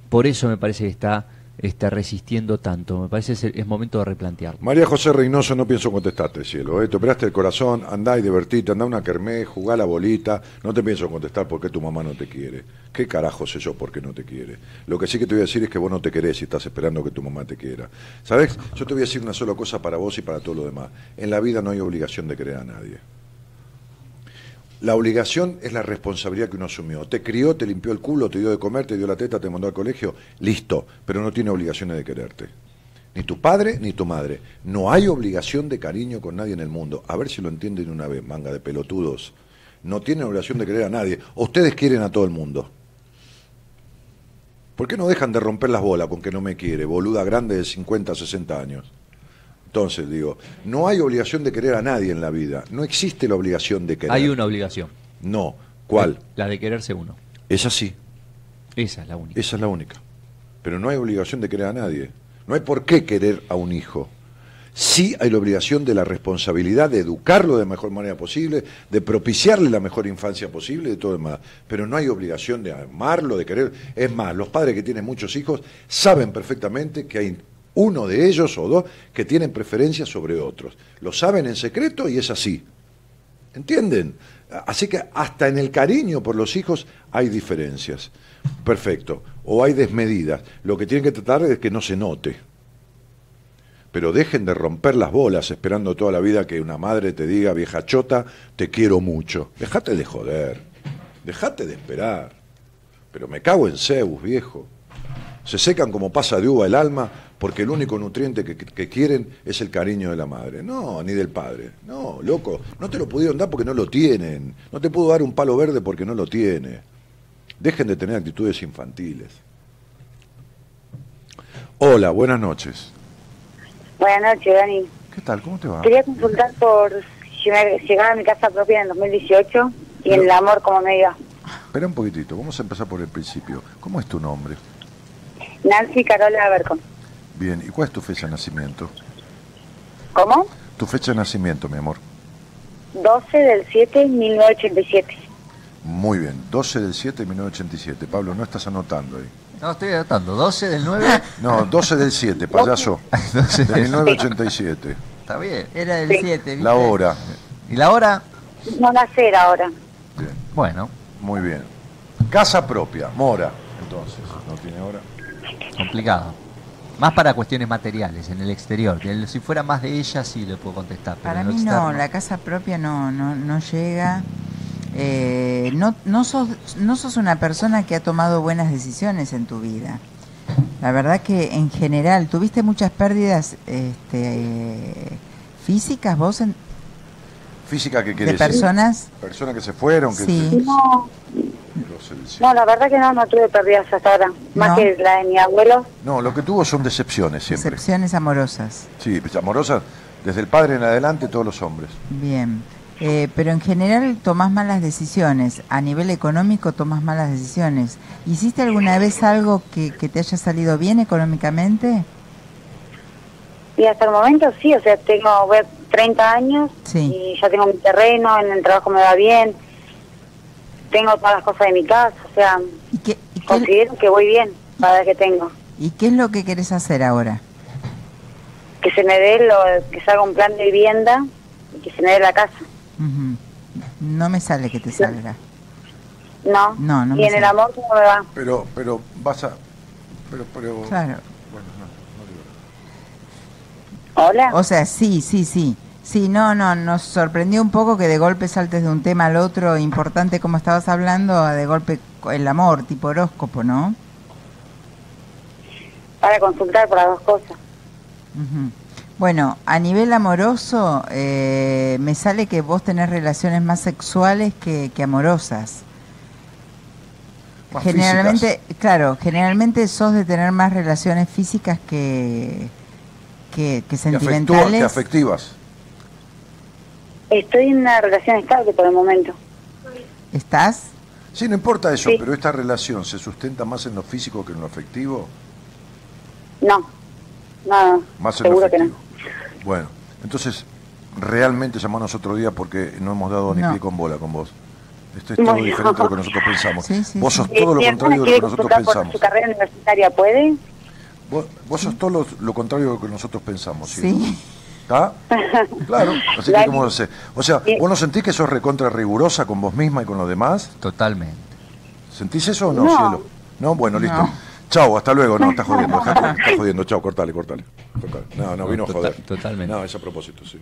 por eso me parece que está, está resistiendo tanto. Me parece es, es momento de replantearlo. María José Reynoso, no pienso contestarte, cielo. ¿eh? Te operaste el corazón, andá y divertite, andá una kermés, jugá la bolita. No te pienso contestar por qué tu mamá no te quiere. ¿Qué carajo sé yo por qué no te quiere? Lo que sí que te voy a decir es que vos no te querés y estás esperando que tu mamá te quiera. ¿Sabes? Yo te voy a decir una sola cosa para vos y para todo lo demás. En la vida no hay obligación de querer a nadie. La obligación es la responsabilidad que uno asumió. Te crió, te limpió el culo, te dio de comer, te dio la teta, te mandó al colegio, listo, pero no tiene obligaciones de quererte. Ni tu padre ni tu madre. No hay obligación de cariño con nadie en el mundo. A ver si lo entienden una vez, manga de pelotudos. No tienen obligación de querer a nadie. Ustedes quieren a todo el mundo. ¿Por qué no dejan de romper las bolas con que no me quiere, boluda grande de 50, 60 años? Entonces, digo, no hay obligación de querer a nadie en la vida. No existe la obligación de querer. Hay una obligación, No. ¿Cuál? la de quererse uno. Es así. Esa es la única. Esa es la única. Pero no hay obligación de querer a nadie. No hay por qué querer a un hijo. Sí hay la obligación de la responsabilidad de educarlo de la mejor manera posible, de propiciarle la mejor infancia posible, de todo lo demás. Pero no hay obligación de amarlo, de querer. Es más, los padres que tienen muchos hijos saben perfectamente que hay uno de ellos o dos que tienen preferencia sobre otros. Lo saben en secreto y es así. ¿Entienden? Así que hasta en el cariño por los hijos hay diferencias. Perfecto. O hay desmedidas. Lo que tienen que tratar es que no se note. Pero dejen de romper las bolas esperando toda la vida que una madre te diga, vieja chota, te quiero mucho. Dejate de joder. Dejate de esperar. Pero me cago en Zeus, viejo. Se secan como pasa de uva el alma porque el único nutriente que, quieren es el cariño de la madre. No, ni del padre. No, loco, no te lo pudieron dar porque no lo tienen. No te pudo dar un palo verde porque no lo tiene. Dejen de tener actitudes infantiles. Hola, buenas noches. Buenas noches, Dani. ¿Qué tal? ¿Cómo te va? Quería consultar por si me llegaba a mi casa propia en 2018 y el amor como me iba. Espera un poquitito, vamos a empezar por el principio. ¿Cómo es tu nombre? Nancy Carola Abercon. Bien, ¿y cuál es tu fecha de nacimiento? ¿Cómo? Tu fecha de nacimiento, mi amor. 12 del 7 de 1987. Muy bien, 12 del 7 de 1987. Pablo, no estás anotando ahí. No, estoy anotando. 12 del 9. No, 12 del 7, payaso. 12 De 1987. Está bien. Era del Sí. 7, La hora. ¿Y la hora? No nacer ahora. Bueno, Muy bien. Casa propia, mora. Entonces, no tiene hora. complicado. Más para cuestiones materiales, en el exterior. Si fuera más de ella, sí le puedo contestar. Pero Para mí no, la casa propia no, no, no llega. Eh, no, no, sos, no sos una persona que ha tomado buenas decisiones en tu vida. La verdad que en general, ¿tuviste muchas pérdidas este, físicas vos en- Física que quiere de decir? personas? Personas que se fueron, que Sí. se... No, 12 del 7. no, la verdad que no, no tuve pérdidas hasta ahora. Más No. que la de mi abuelo. No, lo que tuvo son decepciones siempre. Decepciones amorosas. Sí, pues, amorosas, desde el padre en adelante, todos los hombres. Bien. Eh, pero en general tomás malas decisiones. A nivel económico tomás malas decisiones. ¿Hiciste alguna vez algo que, que te haya salido bien económicamente? Y hasta el momento sí, o sea, tengo voy a 30 años Sí. y ya tengo mi terreno, en el trabajo me va bien, tengo todas las cosas de mi casa, o sea, considero que voy bien para la que tengo. ¿Y qué es lo que querés hacer ahora? Que se me dé, lo, que se haga un plan de vivienda y que se me dé la casa. No me sale que te salga. No, No, no y me en el amor, ¿cómo me va? Pero, pero vas a... Pero, pero... Claro. Bueno, no, no digo Hola. O sea, sí, sí, sí. Sí, no, no, nos sorprendió un poco que de golpe saltes de un tema al otro importante como estabas hablando, de golpe el amor, tipo horóscopo, ¿no? Para consultar por las dos cosas. Bueno, a nivel amoroso, eh, me sale que vos tenés relaciones más sexuales que, que amorosas. Más generalmente, claro, generalmente sos de tener más relaciones físicas que, que, que Que, afectúa- sentimentales. que afectivas. Estoy en una relación estable por el momento. ¿Estás? Sí, no importa eso, Sí. pero esta relación se sustenta más en lo físico que en lo afectivo. No, no, Más en lo seguro que no. Bueno, entonces, realmente llamanos otro día porque no hemos dado ni No. pie con bola con vos. Esto es todo Bueno. diferente a lo que nosotros pensamos. vos sos Eh, todo lo mi contrario de lo que nosotros consultar por pensamos. su carrera universitaria, ¿puede? Vos, vos sos todo lo, lo contrario de lo que nosotros pensamos. ¿sí? ¿Está? Claro, así que. ¿cómo lo sé? O sea, ¿vos no sentís que sos recontra rigurosa con vos misma y con los demás? Totalmente. ¿Sentís eso o no, No. cielo? No, bueno, listo. No. Chau, hasta luego. No, estás jodiendo, estás jodiendo. Chau, cortale, cortale. No, no, vino a joder. totalmente. No, es a propósito, sí.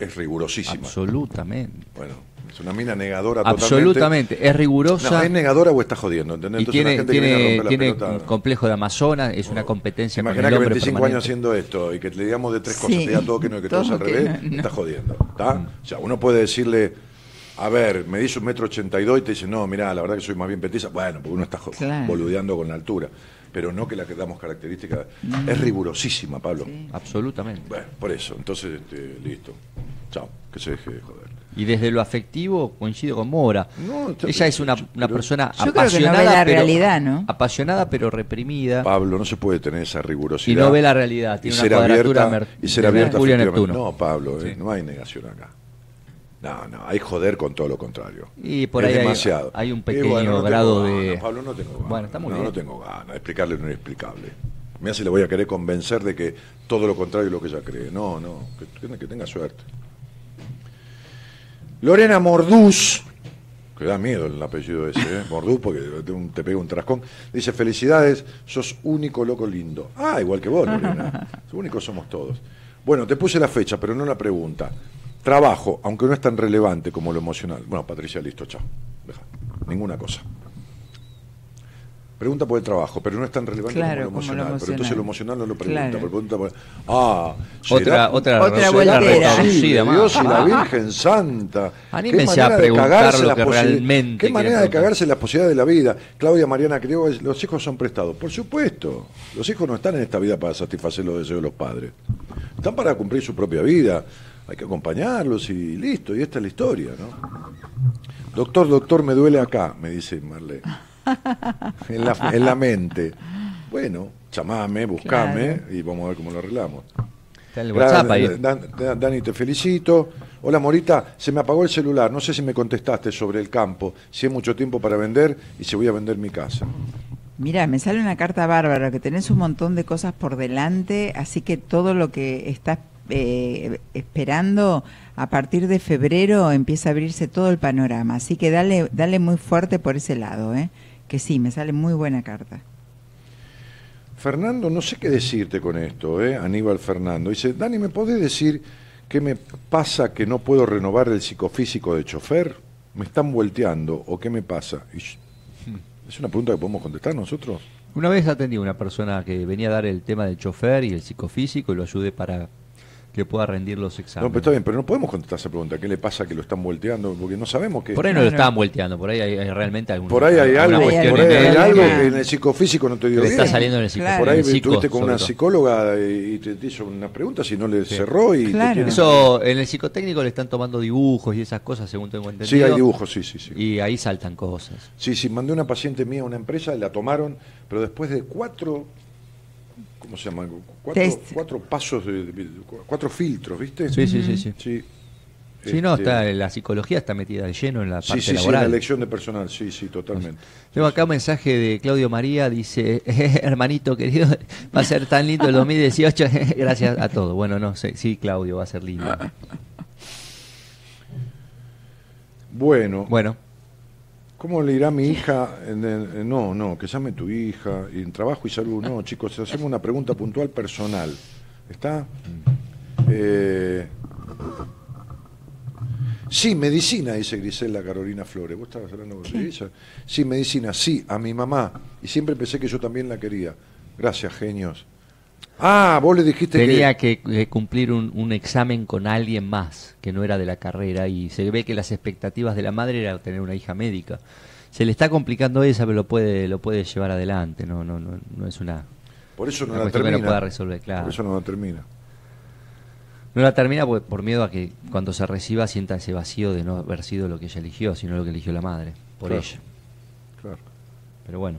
Es rigurosísima. Absolutamente. Bueno, es una mina negadora Absolutamente. Es rigurosa. No, ¿es negadora o está jodiendo? ¿entendés? Y Entonces tiene, la gente que tiene, romper la tiene pelota, un complejo de Amazonas, es una competencia con Imagina el que hombre 25 permanente. años haciendo esto y que le digamos de tres cosas, Sí, te diga todo que no y que todo todo al que revés, no, está jodiendo. ¿está? O sea, uno puede decirle, a ver, me dice un metro ochenta y dos y te dice, no, mirá, la verdad que soy más bien petiza. Bueno, porque uno está Claro. boludeando con la altura. Pero no que la que damos características. Mm. Es rigurosísima, Pablo. Absolutamente. Bueno, por eso. Entonces, este, listo. Chao. Que se deje de joder. Y desde lo afectivo coincido con Mora. No, te- Ella es una, una persona Yo creo que no apasionada, ve la pero, realidad, ¿no? apasionada pero reprimida. Pablo, no se puede tener esa Y rigurosidad. no ve la realidad, tiene y una ser cuadratura abierta, y ser abierta. Neptuno. No, Pablo, eh, no hay negación acá. No, no, hay joder con todo lo contrario. Y por Es ahí hay- demasiado. hay un pequeño bueno, no tengo grado ganas, de- Pablo, no tengo ganas. Bueno, está muy no, bien. no tengo ganas de explicarle lo inexplicable. Mira si le voy a querer convencer de que todo lo contrario es lo que ella cree. No, no, que, que- tenga suerte. Lorena Mordús, que da miedo el apellido ese, ¿eh? Mordús, porque te, te pega un trascón. Dice, felicidades, sos único, loco, lindo. Ah, igual que vos, Lorena. Únicos somos todos. Bueno, te puse la fecha, pero no la pregunta. Trabajo, aunque no es tan relevante como lo emocional. Bueno, Patricia, listo, chao. Deja. Ninguna cosa. Pregunta por el trabajo, pero no es tan relevante Claro, como, lo como lo emocional. Pero entonces lo emocional. no lo pregunta. Claro. pero pregunta por- ah, Otra- ¿será- otra Otra posible, más. Dios y la. Virgen Santa. Anímense Qué manera a de preguntar cagarse lo las que posi- realmente Qué manera de cagarse las posibilidades de la vida. Claudia Mariana creo que los hijos son prestados. Por supuesto. Los hijos no están en esta vida para satisfacer los deseos de los padres. Están para cumplir su propia vida. Hay que acompañarlos y listo. Y esta es la historia, ¿no? Doctor, doctor, me duele acá, me dice Marlene. En la, en la mente. Bueno, llamame, buscame Claro. y vamos a ver cómo lo arreglamos. Está en el WhatsApp ahí. Dan- Dan- Dani, te felicito. Hola Morita, se me apagó el celular. No sé si me contestaste sobre el campo, si hay mucho tiempo para vender y si voy a vender mi casa. Mira, me sale una carta bárbara, que tenés un montón de cosas por delante, así que todo lo que estás eh, esperando a partir de febrero empieza a abrirse todo el panorama. Así que dale, dale muy fuerte por ese lado, ¿eh? que sí, me sale muy buena carta. Fernando, no sé qué decirte con esto, ¿eh? Aníbal Fernando. Dice, Dani, ¿me podés decir qué me pasa que no puedo renovar el psicofísico de chofer? ¿Me están volteando o qué me pasa? Es una pregunta que podemos contestar nosotros. Una vez atendí a una persona que venía a dar el tema del chofer y el psicofísico y lo ayudé para que pueda rendir los No, exámenes. pero está bien, pero no podemos contestar esa pregunta. ¿Qué le pasa que lo están volteando? Porque no sabemos qué. Por ahí no lo estaban volteando, por ahí hay, hay realmente algún, Por ahí hay alguna algo, por ahí hay algo que- en el psicofísico no te dio bien. está saliendo en el psico- Por ahí estuviste con una todo. psicóloga y te, te hizo una pregunta si no le cerró y te tiene- Eso, en el psicotécnico le están tomando dibujos y esas cosas, según tengo entendido. Sí, hay dibujos, sí, sí, sí. Y ahí saltan cosas. Sí, sí, mandé una paciente mía a una empresa, la tomaron, pero después de cuatro, ¿cómo se llama? Cuatro, cuatro pasos, de, de- cuatro filtros, ¿viste? Sí, sí, sí, sí. Sí, Sí, no, Este, está, la psicología está metida de lleno en la Sí, parte sí, sí, laboral. la elección de personal, sí, sí, totalmente. Tengo acá un mensaje de Claudio María, dice, hermanito querido, va a ser tan lindo el 2018, gracias a todos. Bueno, no sé, sí, Claudio, va a ser lindo. Bueno, Bueno, ¿cómo le irá a mi hija? en el- en- no, no, que llame tu hija, y en trabajo y salud, no, chicos, hacemos una pregunta puntual personal. ¿Está? Eh, sí, medicina, dice Grisela Carolina Flores. ¿Vos estabas hablando con ella? Sí, medicina, sí, a mi mamá. Y siempre pensé que yo también la quería. Gracias, genios. Ah, vos le dijiste tenía que... que, eh, cumplir un, un examen con alguien más que no era de la carrera y se ve que las expectativas de la madre era tener una hija médica. Se le está complicando esa, pero lo puede, lo puede llevar adelante, no, no, no, no es una, Por eso no una la que termina. no pueda resolver, claro. Por eso no la termina. No la termina por, por miedo a que cuando se reciba sienta ese vacío de no haber sido lo que ella eligió, sino lo que eligió la madre, por Claro. ella. Claro. Pero bueno,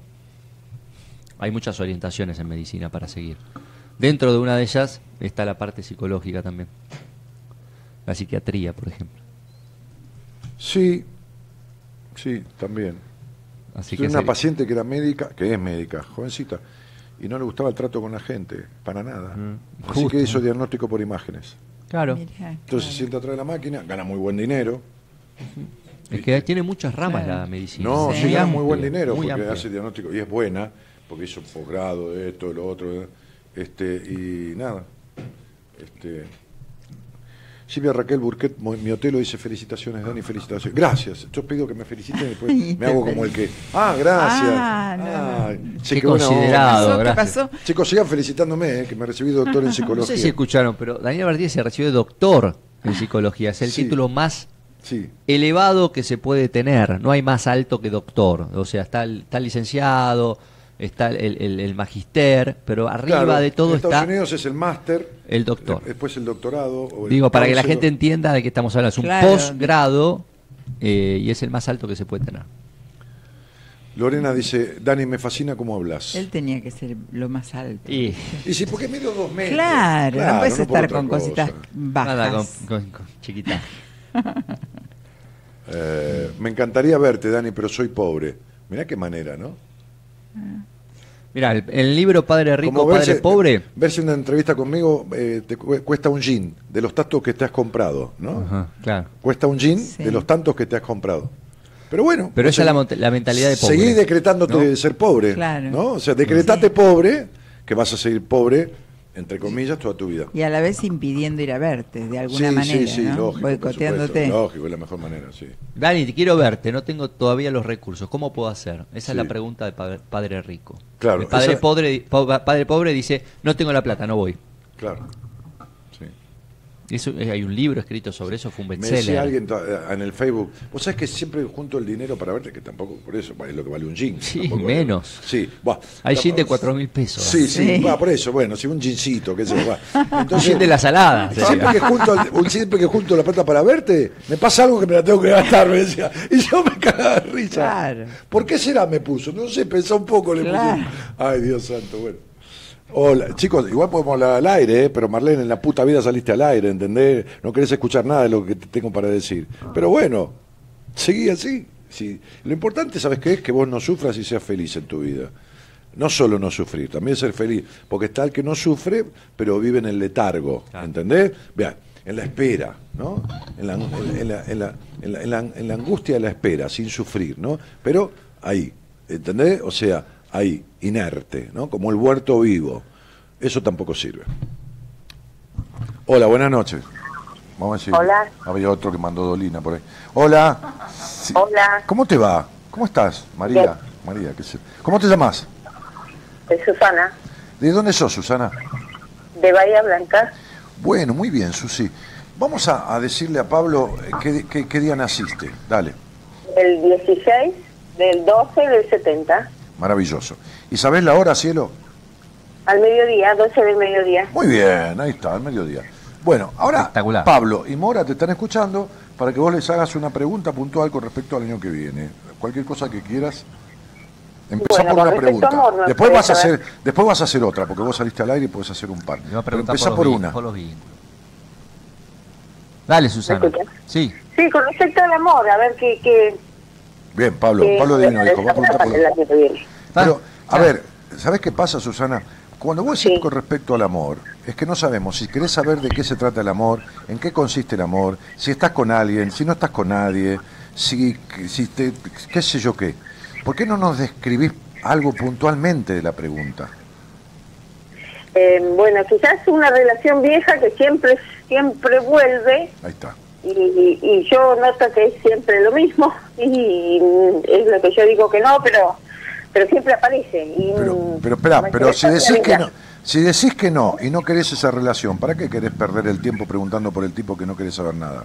hay muchas orientaciones en medicina para seguir. Dentro de una de ellas está la parte psicológica también. La psiquiatría, por ejemplo. Sí, sí, también. Así que una sería- paciente que era médica, que es médica, jovencita, y no le gustaba el trato con la gente, para nada. Mm, Así que hizo diagnóstico por imágenes. Claro. Mirá, Entonces se sienta atrás de la máquina, gana muy buen dinero. Es que tiene muchas ramas Claro. la medicina. No, sí, gana muy buen dinero muy porque hace diagnóstico y es buena, porque hizo posgrado de esto, de lo otro, este y nada. Este Silvia Raquel Burquet Miotelo dice felicitaciones, Dani, felicitaciones. Gracias. Yo pido que me feliciten y después me hago como el que. Ah, gracias. Ah, no, no. Qué considerado, ¿Qué gracias. pasó? Chicos, sigan felicitándome, eh, que me recibí doctor en No psicología. sé si escucharon, pero Daniel Martínez se recibió de doctor en psicología. Es el Sí. título más Sí, elevado que se puede tener. No hay más alto que doctor. O sea, está está el licenciado, está el, el- el magister, pero arriba Claro, de todo en Estados está Unidos es el máster, el doctor. después el doctorado. o el Digo, para que la gente entienda de qué estamos hablando. Es un Claro. posgrado eh, y es el más alto que se puede tener. Lorena dice, Dani, me fascina cómo hablas. Él tenía que ser lo más alto. Y Y sí, porque mido dos metros. Claro, no puedes estar con cosa. cositas bajas. nada, con, con- con chiquita. Eh, me encantaría verte, Dani, pero soy pobre. Mirá qué manera, ¿no? Mira, el, el libro Padre Rico, Como Padre Pobre. Verse una entrevista conmigo eh, te cu- cuesta un jean de los tantos que te has comprado, ¿no? Ajá, claro. Cuesta un jean Sí. de los tantos que te has comprado. Pero bueno. Pero no esa es la, la mentalidad de pobre. Seguí decretándote ¿no? de ser pobre. Claro. ¿no? O sea, decretate pobre, que vas a seguir pobre, entre comillas, toda tu vida. Y a la vez impidiendo ir a verte, de alguna sí, manera, sí, sí, ¿no? lógico. Boicoteándote. supuesto, Lógico, es la mejor manera, sí. Dani, te quiero verte, no tengo todavía los recursos. ¿Cómo puedo hacer? Esa Sí. es la pregunta de padre, padre rico. Claro, El padre, esa- pobre, po- padre pobre dice, no tengo la plata, no voy. Claro. Eso, hay un libro escrito sobre eso, fue un Me bestseller. decía alguien eh, en el Facebook, vos sabés que siempre junto el dinero para verte, que tampoco por eso, es lo que vale un jean. Sí, vale- menos. Sí. Hay jean de cuatro mil pesos. Sí, sí, Sí. va, por eso, bueno, sí, un jeansito, qué sé yo, jean de la salada. Siempre que, junto, siempre que junto la plata para verte, me pasa algo que me la tengo que gastar, me decía. Y yo me cagaba de risa. Claro. ¿Por qué será me puso? No sé, pensá un poco, le Claro. puse. Ay, Dios santo, bueno. Hola, chicos, igual podemos hablar al aire, ¿eh? pero Marlene, en la puta vida saliste al aire, ¿entendés? No querés escuchar nada de lo que te tengo para decir. Pero bueno, seguí así. Sí. Lo importante, ¿sabes qué es? Que vos no sufras y seas feliz en tu vida. No solo no sufrir, también ser feliz. Porque está el que no sufre, pero vive en el letargo, ¿entendés? Vean, en la espera, ¿no? En la, en, en la, en, la, en, la, en la- en la angustia de la espera, sin sufrir, ¿no? Pero ahí, ¿entendés? O sea, ahí, inerte, ¿no? Como el huerto vivo. Eso tampoco sirve. Hola, buenas noches. Vamos a decir. Hola. Había otro que mandó Dolina por ahí. Hola. Sí. Hola, ¿Cómo te va? ¿Cómo estás, María? Bien. María, ¿qué sé? ¿Cómo te llamas? soy Susana, ¿De dónde sos, Susana? de Bahía Blanca, Bueno, muy bien, Susi. Vamos a, a decirle a Pablo eh, qué, qué- qué día naciste. Dale, el 16 del 12 del 70, maravilloso. ¿Y sabés la hora, cielo? al mediodía, 12 del mediodía. Muy bien, ahí está, al mediodía. Bueno, ahora Espectacular. Pablo y Mora te están escuchando para que vos les hagas una pregunta puntual con respecto al año que viene. Cualquier cosa que quieras. Empezá Bueno, por una pregunta. a amor, ¿no? después vas a hacer, después vas a hacer otra, porque vos saliste al aire y podés hacer un par. Pero empezá por, una. vin- por los vínculos. Dale, Susana. Sí. Sí, con respecto al amor, a ver qué... qué Bien, Pablo, Pablo Divino dijo, va a preguntar por para el año que viene. Pero, a ver, ¿sabés qué pasa, Susana? Cuando vos decís Sí. con respecto al amor, es que no sabemos si querés saber de qué se trata el amor, en qué consiste el amor, si estás con alguien, si no estás con nadie, si, si te, qué sé yo qué. ¿Por qué no nos describís algo puntualmente de la pregunta? Eh, bueno, quizás una relación vieja que siempre, siempre vuelve Ahí está. Y, y yo noto que es siempre lo mismo y es lo que yo digo que no, pero pero siempre aparece. Y, Pero, pero espera, pero si decís que no, si decís que no y no querés esa relación, ¿para qué querés perder el tiempo preguntando por el tipo que no querés saber nada?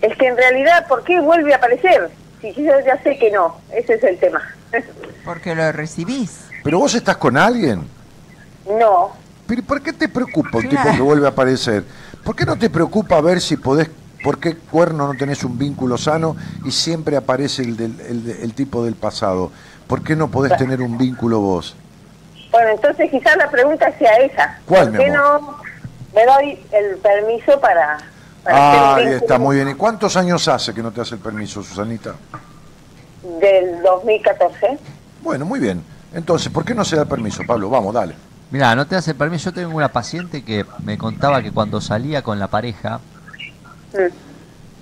Es que en realidad, ¿por qué vuelve a aparecer? Si yo ya sé que no, ese es el tema. Porque lo recibís. Pero vos estás con alguien. no, Pero ¿por qué te preocupa un Claro. tipo que vuelve a aparecer? ¿Por qué no te preocupa ver si podés, por qué cuerno no tenés un vínculo sano y siempre aparece el, del- el, el tipo del pasado? ¿Por qué no podés tener un vínculo vos? bueno, entonces quizás la pregunta sea esa. ¿Cuál, ¿Por mi qué amor? no me doy el permiso para, para Ah, ahí está, muy bien. ¿Y cuántos años hace que no te hace el permiso, Susanita? del 2014? Bueno, muy bien. Entonces, ¿por qué no se da el permiso, Pablo? Vamos, dale. Mira, no te hace permiso. Yo tengo una paciente que me contaba que cuando salía con la pareja.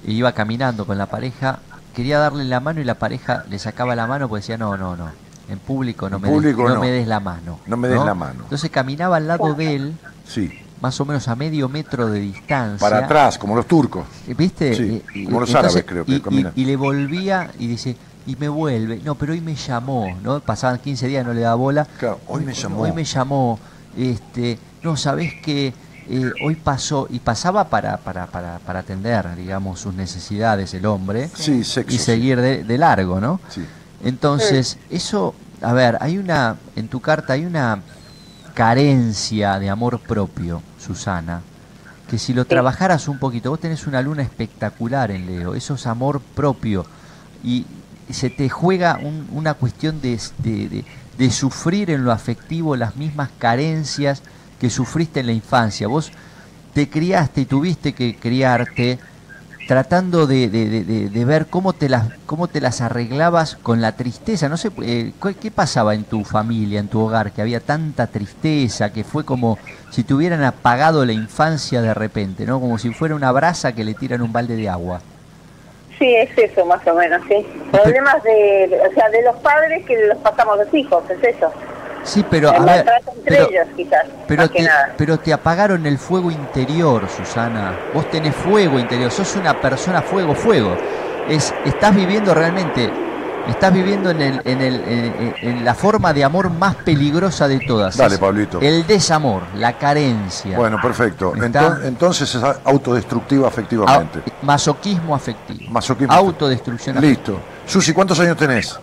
Y iba caminando con la pareja, quería darle la mano y la pareja le sacaba la mano porque decía, no, no, no, en público no, En me, público des, no no. me des la mano. No me des la mano. Entonces caminaba al lado de él, Sí. más o menos a medio metro de distancia. Para atrás, como los turcos. ¿Viste? Sí, Y- y- como los entonces- árabes creo que y, y- caminan. y le volvía y dice, y me vuelve. No, pero hoy me llamó, ¿no? Pasaban 15 días, no le daba bola. Claro, hoy me llamó. Hoy me llamó. Este, no, sabés que eh, hoy pasó, y pasaba para, para, para, para atender, digamos, sus necesidades el hombre. Sí, sexo, Y sí. seguir de, de largo, ¿no? Sí. Entonces, eso, a ver, hay una, en tu carta hay una carencia de amor propio, Susana, que si lo trabajaras un poquito, vos tenés una luna espectacular en Leo, eso es amor propio, y se te juega un- una cuestión de, de- de- de sufrir en lo afectivo las mismas carencias que sufriste en la infancia. Vos te criaste y tuviste que criarte tratando de, de- de- ver cómo te las cómo te las arreglabas con la tristeza no sé eh, ¿cu- qué pasaba en tu familia en tu hogar que había tanta tristeza que fue como si te hubieran apagado la infancia de repente no como si fuera una brasa que le tiran un balde de agua Sí, es eso más o menos, sí. Problemas de, o sea, de los padres que los pasamos a los hijos, es eso. Sí pero a ver pero, ellos, quizás, pero te, pero te apagaron el fuego interior Susana vos tenés fuego interior sos una persona fuego fuego es estás viviendo realmente Estás viviendo en, el, en, el, en, en la forma de amor más peligrosa de todas. Dale, Es Pablito. El desamor, la carencia. Bueno, perfecto. Entonces es autodestructiva afectivamente. Masoquismo afectivo. Masoquismo. Autodestrucción afectiva. Listo. Susi, ¿cuántos años tenés?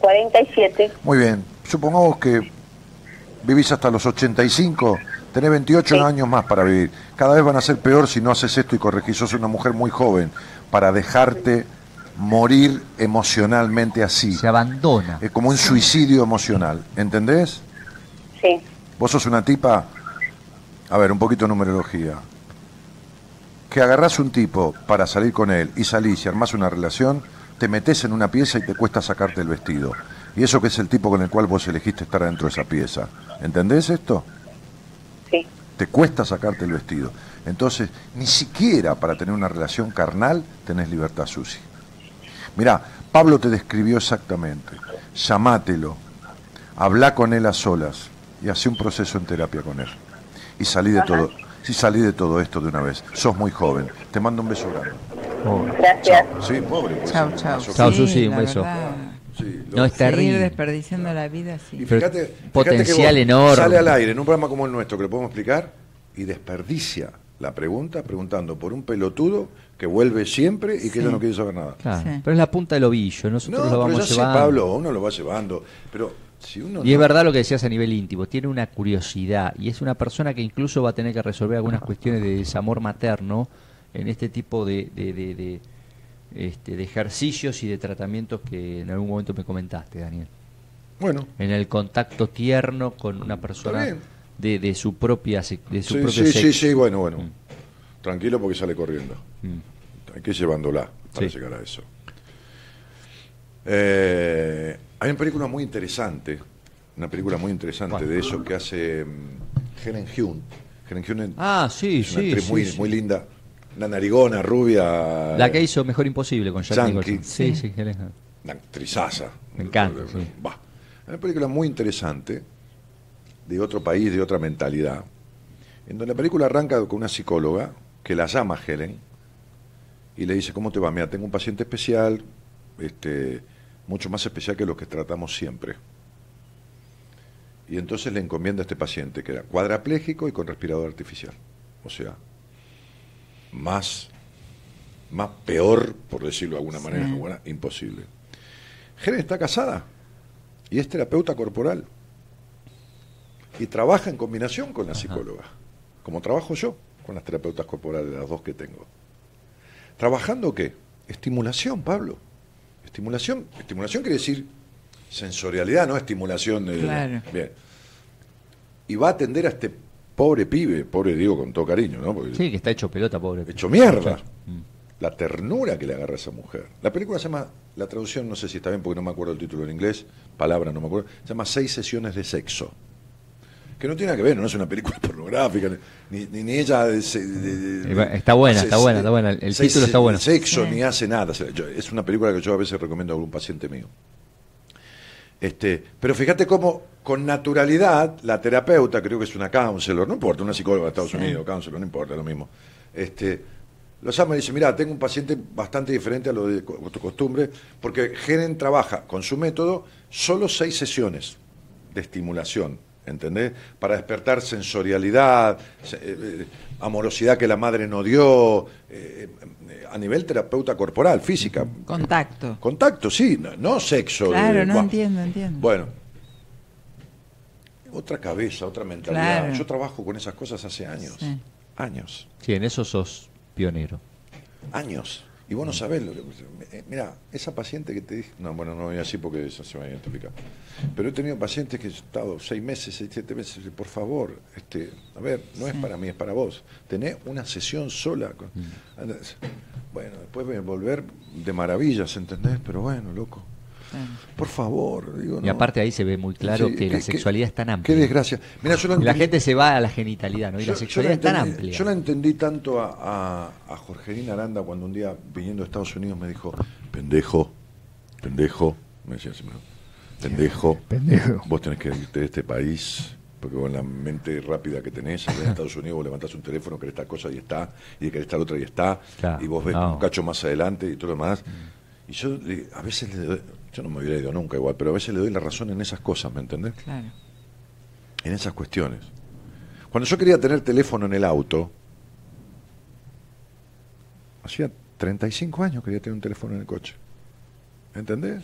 47. Muy bien. Supongamos que vivís hasta los 85, tenés 28 años más para vivir. Cada vez van a ser peor si no haces esto y corregís. Sos una mujer muy joven para dejarte morir emocionalmente así. Se abandona. Es como un suicidio emocional. ¿Entendés? Sí. Vos sos una tipa, a ver, un poquito de numerología. Que agarrás un tipo para salir con él y salís y armás una relación, te metes en una pieza y te cuesta sacarte el vestido. Y eso que es el tipo con el cual vos elegiste estar dentro de esa pieza. ¿Entendés esto? Sí. Te cuesta sacarte el vestido. Entonces, ni siquiera para tener una relación carnal tenés libertad, Susi. Mirá, Pablo te describió exactamente. Llamátelo, habla con él a solas y hace un proceso en terapia con él. Y salí de todo, si salí de todo esto de una vez. Sos muy joven. Te mando un beso grande. Gracias. Sí, pobre. pues, sí, masoquista. Chau, Sí, Susi, un beso. verdad. No, es Seguir terrible. desperdiciando la vida, sí. Y Pero fíjate, fíjate potencial que enorme. Sale al aire en un programa como el nuestro, que lo podemos explicar, y desperdicia la pregunta preguntando por un pelotudo que vuelve siempre y que Sí. ella no quiere saber nada. Claro, Sí. Pero es la punta del ovillo, nosotros No, lo pero vamos ya sé, llevando. Pablo, uno lo va llevando. Pero si uno Y es verdad lo que decías a nivel íntimo, tiene una curiosidad y es una persona que incluso va a tener que resolver algunas cuestiones de desamor materno en este tipo de, de, de- de, este, de ejercicios y de tratamientos que en algún momento me comentaste, Daniel. Bueno, En el contacto tierno con una persona de, de su propia de su sí, propio sí, sí, sexo. sí, bueno, bueno. Tranquilo porque sale corriendo. Mm. Hay que llevándola para Sí. llegar a eso. Eh, hay una película muy interesante, una película muy interesante de eso que hace mm, Helen Hume. Helen Hume Ah, sí, es una sí, actriz muy, sí. muy linda, una narigona, rubia. La que hizo Mejor Imposible con Jack. Nicholson. Sí, sí, Helen Hunt. Una actrizaza. Me encanta, sí. Va. Una película muy interesante, de otro país, de otra mentalidad, en donde la película arranca con una psicóloga que la llama Helen y le dice, ¿cómo te va? Mira, tengo un paciente especial, este, mucho más especial que los que tratamos siempre. Y entonces le encomienda a este paciente, que era cuadraplégico y con respirador artificial. O sea, más, más peor, por decirlo de alguna Sí. manera, imposible. Helen está casada y es terapeuta corporal. Y trabaja en combinación con la psicóloga, como trabajo yo con las terapeutas corporales, las dos que tengo. ¿Trabajando qué? Estimulación, Pablo. Estimulación, estimulación quiere decir sensorialidad, no estimulación de... Claro. Bien. Y va a atender a este pobre pibe, pobre digo con todo cariño, ¿no? Porque Sí, que está hecho pelota, pobre. hecho mierda. Mm. La ternura que le agarra a esa mujer. La película se llama, la traducción no sé si está bien porque no me acuerdo el título en inglés, palabra no me acuerdo, se llama Seis sesiones de sexo. Que no tiene nada que ver, no es una película pornográfica, ni, ni, ni ella... de- de- de- Eh, Está buena, hace está buena, está buena. El seis título está bueno. Sexo, Sí. ni hace nada. Yo- es una película que yo a veces recomiendo a algún paciente mío. Este, pero fíjate cómo con naturalidad la terapeuta, creo que es una counselor, no importa, una psicóloga de Estados Sí. Unidos, counselor, no importa, lo mismo. Este, lo llama y dice, mira, tengo un paciente bastante diferente a lo de tu costumbre, porque Helen trabaja con su método solo seis sesiones de estimulación, ¿entendés? Para despertar sensorialidad, se- eh, eh, amorosidad que la madre no dio, eh, a nivel terapeuta corporal, física. Contacto. Contacto, sí, no, no sexo. Claro, no entiendo, entiendo. Bueno, otra cabeza, otra mentalidad. Claro. Yo trabajo con esas cosas hace años. Sí. Años. Sí, en eso sos pionero. Años. Y vos no sabés lo que. eh, Mira, esa paciente que te dije. No, bueno, no voy así porque eso se va a identificar. Pero he tenido pacientes que he estado seis meses, seis, siete meses. Por favor, este, a ver, no es para mí, es para vos. Tenés una sesión sola. con- Mm. Bueno, después voy a volver de maravillas, ¿entendés? Pero bueno, loco. Por favor, digo, Y no. aparte ahí se ve muy claro Sí, que la sexualidad es tan amplia. Qué desgracia. Yo Y la gente se va a la genitalidad, ¿no? Y yo- la yo sexualidad es tan amplia. Yo la entendí tanto a, a, a Jorgelina Aranda cuando un día viniendo a Estados Unidos me dijo, pendejo, pendejo, me decía así, pendejo, Pendejo. vos tenés que irte de este país, porque con la mente rápida que tenés, en Estados Unidos vos levantás un teléfono, querés tal cosa y está, y querés tal otra y está, Claro, y vos ves no. un cacho más adelante y todo lo demás. Y yo a veces le doy, yo no me hubiera ido nunca igual, pero a veces le doy la razón en esas cosas, ¿me entendés? Claro. En esas cuestiones. Cuando yo quería tener teléfono en el auto, hacía 35 años quería tener un teléfono en el coche. ¿Entendés?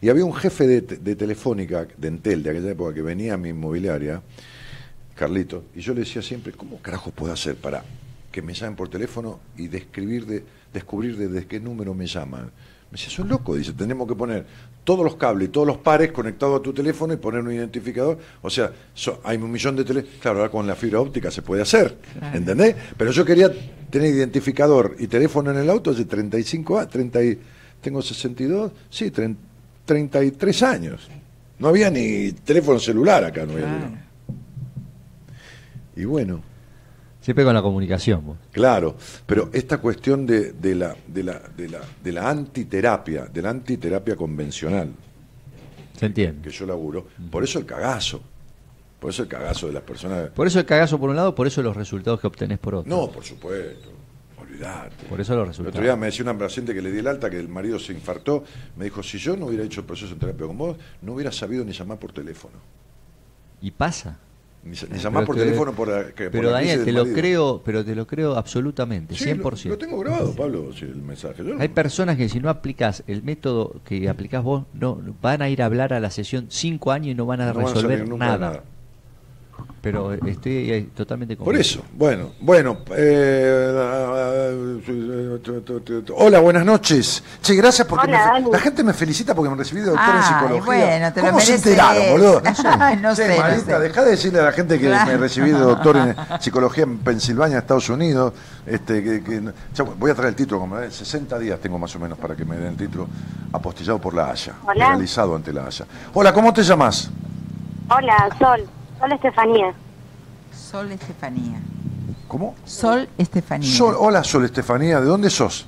Y había un jefe de, de Telefónica, de Entel, de aquella época, que venía a mi inmobiliaria, Carlito, y yo le decía siempre, ¿cómo carajo puedo hacer para que me llamen por teléfono y describir de, descubrir desde qué número me llaman? Me decía, son loco, dice, tenemos que poner todos los cables y todos los pares conectados a tu teléfono y poner un identificador. O sea, so- hay un millón de teléfonos. Claro, ahora con la fibra óptica se puede hacer, Claro. ¿entendés? Pero yo quería tener identificador y teléfono en el auto hace 35 años, 30 y- tengo 62, sí, tren- 33 años. No había ni teléfono celular acá, no había. Claro. Y bueno, Siempre con la comunicación. vos. Claro, pero esta cuestión de, de la, de, la, de, la, de la antiterapia, de la antiterapia convencional, Se entiende. que yo laburo, por eso el cagazo, por eso el cagazo de las personas. Por eso el cagazo por un lado, por eso los resultados que obtenés por otro. No, por supuesto, olvidate. Por eso los El otro resultados. día me decía una paciente que le di el alta, que el marido se infartó, me dijo, si yo no hubiera hecho el proceso de terapia con vos, no hubiera sabido ni llamar por teléfono. Y pasa. Ni, ni Pero por teléfono por la, que- por Pero la crisis Daniel, te lo marido. creo, pero te lo creo absolutamente, Sí, 100%. Lo, lo tengo grabado, Pablo, el mensaje. Yo no- Hay personas que si no aplicas el método que aplicás vos, no van a ir a hablar a la sesión cinco años y no van a no van a resolver salir nunca de nada. Pero estoy eh, totalmente Por convencido. eso, bueno, bueno. eh, hola, buenas noches. Che, gracias porque Hola, me- la gente me felicita porque me recibí de doctor en psicología. bueno, te lo ¿Cómo se enteraron, boludo? No Che, no Marita, sé. dejá de decirle a la gente que Claro. me recibí de doctor en psicología en Pensilvania, Estados Unidos. Este, que, que- ya voy a traer el título, como me den 60 días tengo más o menos para que me den el título apostillado por la Haya, Hola. realizado ante la Haya. Hola, ¿cómo te llamas? Hola, Sol. Sol Estefanía. Sol Estefanía. ¿Cómo? Sol Estefanía. Sol, hola, Sol Estefanía, ¿de dónde sos?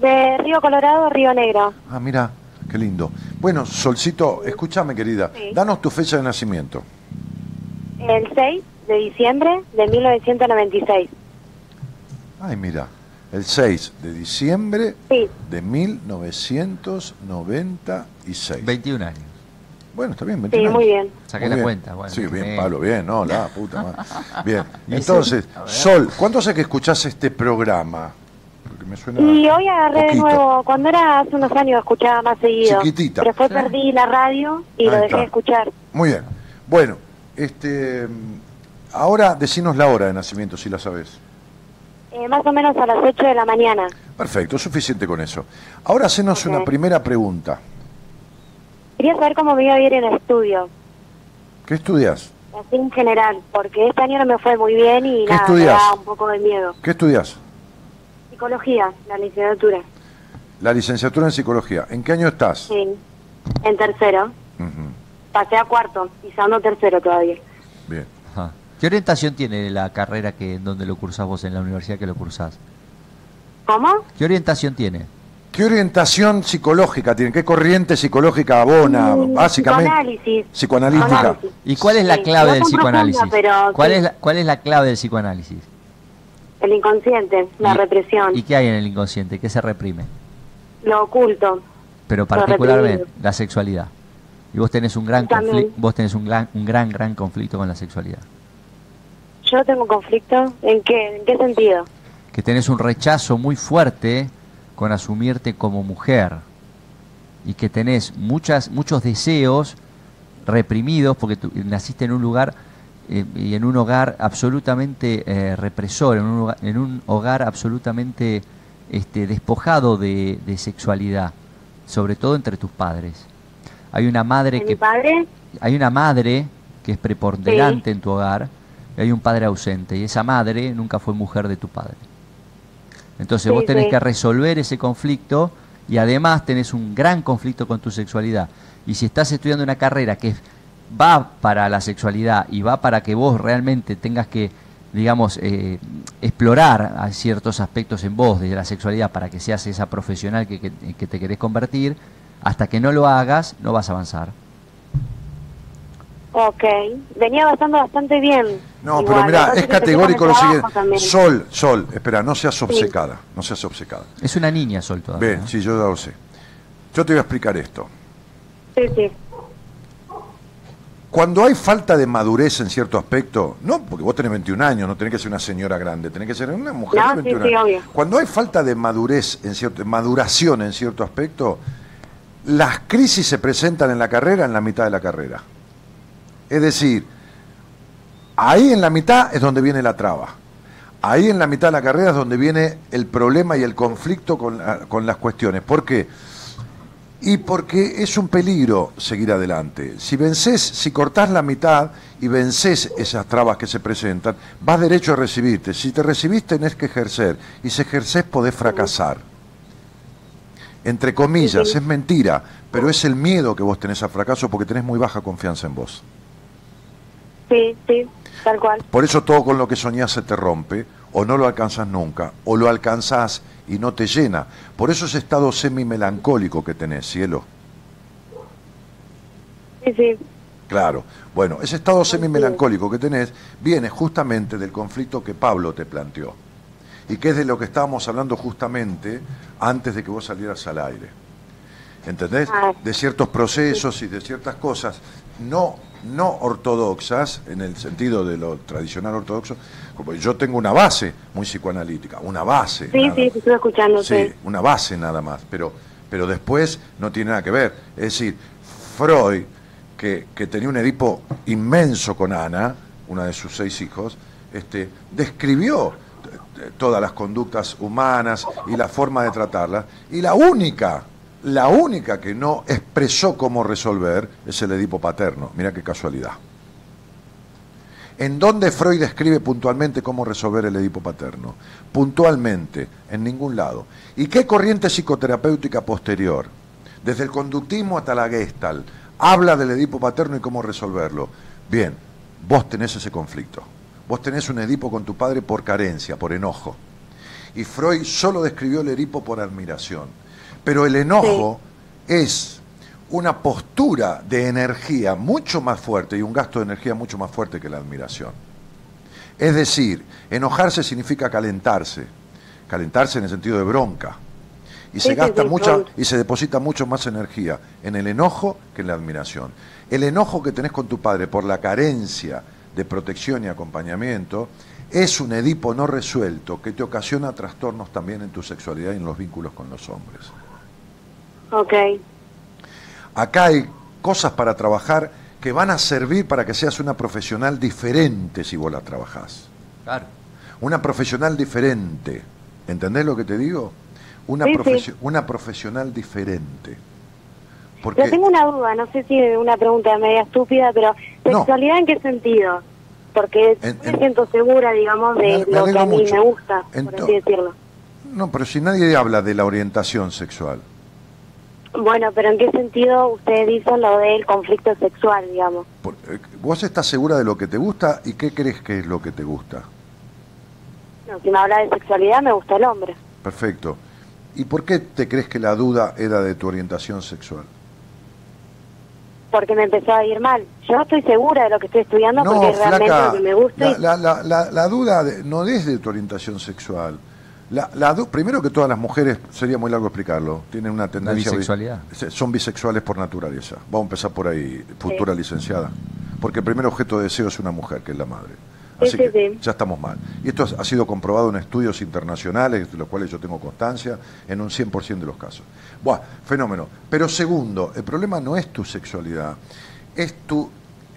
De Río Colorado, Río Negro. Ah, mira, qué lindo. Bueno, Solcito, escúchame, querida. Sí. Danos tu fecha de nacimiento. El 6 de diciembre de 1996. Ay, mira, el 6 de diciembre Sí. de 1996. 21 años. Bueno, está bien, Sí, 21 muy bien. Saqué Muy la bien. cuenta. Bueno, sí, bien, bien. Pablo, bien, no, la puta madre. Bien, entonces. Sol, ¿cuánto hace que escuchás este programa? Porque me suena Y hoy agarré de nuevo, cuando era hace unos años escuchaba más seguido. Chiquitita. Pero después Claro. perdí la radio y Ahí lo dejé está. de escuchar. Muy bien. Bueno, este, ahora decinos la hora de nacimiento, si la sabes. Eh, más o menos a las 8 de la mañana. Perfecto, suficiente con eso. Ahora hacenos una primera pregunta. Quería saber cómo me iba a ir en el estudio, ¿Qué estudias? así en general, porque este año no me fue muy bien y ¿Qué nada, me da un poco de miedo. ¿Qué estudias? Psicología, la licenciatura. La licenciatura en psicología. ¿En qué año estás? Sí, en tercero. Ujú, Pasé a cuarto, pisando tercero todavía. Bien. Ajá. ¿Qué orientación tiene la carrera que en donde lo cursás vos, en la universidad que lo cursás? ¿Cómo? ¿Qué orientación tiene? ¿Qué orientación psicológica tiene? ¿Qué corriente psicológica abona? Mm, Básicamente. Psicoanálisis. Psicoanalítica. ¿Y cuál es la Sí, clave no del psicoanálisis? pero ¿Cuál, sí. es la, ¿Cuál es la clave del psicoanálisis? El inconsciente, la Y- represión, ¿Y qué hay en el inconsciente? ¿Qué se reprime? lo oculto. Pero particularmente la sexualidad. Y vos tenés un gran conflicto, vos tenés un gran, un gran, gran conflicto con la sexualidad. Yo tengo conflicto. ¿En qué, en qué sentido? Que tenés un rechazo muy fuerte con asumirte como mujer. Y que tenés muchas, muchos deseos reprimidos porque tú naciste en un lugar eh, y en un hogar absolutamente eh, represor, en un, hogar- en un hogar absolutamente este, despojado de, de sexualidad, sobre todo entre tus padres. Hay una madre ¿En que padre? hay una madre que es preponderante en tu hogar y hay un padre ausente y esa madre nunca fue mujer de tu padre. Entonces Sí, vos tenés sí. que resolver ese conflicto y además tenés un gran conflicto con tu sexualidad. Y si estás estudiando una carrera que va para la sexualidad y va para que vos realmente tengas que, digamos, eh, explorar a ciertos aspectos en vos de la sexualidad para que seas esa profesional que, que- que te querés convertir, hasta que no lo hagas no vas a avanzar. Ok, venía bastante bastante bien. No, Igual, pero mira, es categórico lo siguiente. también. Sol, Sol, espera, no seas obcecada, no seas obcecada. Es una niña, Sol, todavía. Ven, sí, yo ya lo sé. Yo te voy a explicar esto. Sí, sí. Cuando hay falta de madurez en cierto aspecto, no porque vos tenés 21 años, no tenés que ser una señora grande, tenés que ser una mujer No, de sí, 21 sí, años. obvio. Cuando hay falta de madurez en cierto, maduración en cierto aspecto, las crisis se presentan en la carrera en la mitad de la carrera. Es decir, ahí en la mitad es donde viene la traba. Ahí en la mitad de la carrera es donde viene el problema y el conflicto con, la- con las cuestiones. ¿Por qué? Y porque es un peligro seguir adelante. Si vences, si cortás la mitad y vences esas trabas que se presentan, vas derecho a recibirte. Si te recibís tenés que ejercer. Y si ejercés podés fracasar. Entre comillas, es mentira, pero es el miedo que vos tenés al fracaso porque tenés muy baja confianza en vos. Sí, sí, tal cual. Por eso todo con lo que soñás se te rompe, o no lo alcanzas nunca, o lo alcanzás y no te llena. Por eso ese estado semi-melancólico que tenés, cielo. Sí, sí. Claro. Bueno, ese estado semi-melancólico que tenés viene justamente del conflicto que Pablo te planteó. Y que es de lo que estábamos hablando justamente antes de que vos salieras al aire. ¿Entendés? De ciertos procesos y de ciertas cosas no, no ortodoxas, en el sentido de lo tradicional ortodoxo, como yo tengo una base muy psicoanalítica, una base. Sí, nada sí, te estoy escuchando, sí. Sí, una base nada más, pero, pero después no tiene nada que ver. Es decir, Freud, que, que tenía un Edipo inmenso con Ana, una de sus seis hijos, este, describió todas las conductas humanas y la forma de tratarlas, y la única, la única que no expresó cómo resolver es el Edipo paterno. Mira qué casualidad. ¿En dónde Freud describe puntualmente cómo resolver el Edipo paterno? Puntualmente, en ningún lado. ¿Y qué corriente psicoterapéutica posterior? Desde el conductismo hasta la Gestalt, habla del Edipo paterno y cómo resolverlo. Bien, vos tenés ese conflicto. Vos tenés un Edipo con tu padre por carencia, por enojo. Y Freud solo describió el Edipo por admiración. Pero el enojo es una postura de energía mucho más fuerte y un gasto de energía mucho más fuerte que la admiración. Es decir, enojarse significa calentarse, calentarse en el sentido de bronca. Y se gasta mucha y se deposita mucho más energía en el enojo que en la admiración. El enojo que tenés con tu padre por la carencia de protección y acompañamiento es un Edipo no resuelto que te ocasiona trastornos también en tu sexualidad y en los vínculos con los hombres. Ok. Acá hay cosas para trabajar que van a servir para que seas una profesional diferente si vos la trabajás. Claro. Una profesional diferente. ¿Entendés lo que te digo? Una, Sí, una profesional diferente. Pero Porque tengo una duda, no sé si es una pregunta media estúpida, pero No. ¿sexualidad en qué sentido? Porque En- me siento segura, digamos, de Me- me lo que a mí mucho. me gusta, por así decirlo. no, pero si nadie habla de la orientación sexual. Bueno, pero ¿en qué sentido ustedes dicen lo del conflicto sexual, digamos? Eh, ¿Vos estás segura de lo que te gusta y qué crees que es lo que te gusta? No, si me habla de sexualidad, me gusta el hombre. Perfecto. ¿Y por qué te crees que la duda era de tu orientación sexual? Porque me empezó a ir mal. Yo estoy segura de lo que estoy estudiando porque es realmente flaca, lo que me gusta. y- La, la- la- la duda de- no es de tu orientación sexual. La, la primero que todas las mujeres, sería muy largo explicarlo, tienen una tendencia... bi- bisexualidad. se- Son bisexuales por naturaleza. Vamos a empezar por ahí, futura licenciada. Porque el primer objeto de deseo es una mujer, que es la madre. Sí, Así sí, que sí. ya estamos mal. Y esto ha sido comprobado en estudios internacionales, de los cuales yo tengo constancia, en un 100% de los casos. Buah, fenómeno. Pero segundo, el problema no es tu sexualidad, es tu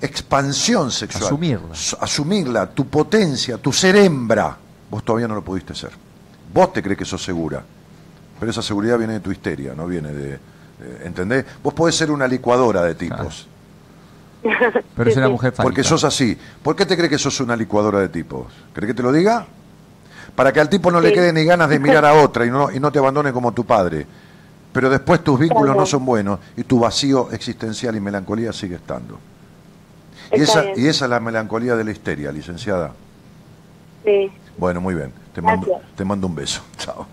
expansión sexual. Asumirla. Asumirla, tu potencia, tu ser hembra. Vos todavía no lo pudiste ser. Vos te crees que sos segura. Pero esa seguridad viene de tu histeria, no viene de... ¿Entendés? Vos podés ser una licuadora de tipos. Pero es una mujer fálica. Porque sos así. ¿Por qué te crees que sos una licuadora de tipos? ¿Crees que te lo diga? Para que al tipo no le quede ni ganas de mirar a otra y no, y no te abandone como tu padre. Pero después tus vínculos Claro. no son buenos y tu vacío existencial y melancolía sigue estando. Y esa, y esa es la melancolía de la histeria, licenciada. Sí. Bueno, muy bien. Te mando, te mando un beso. Chao.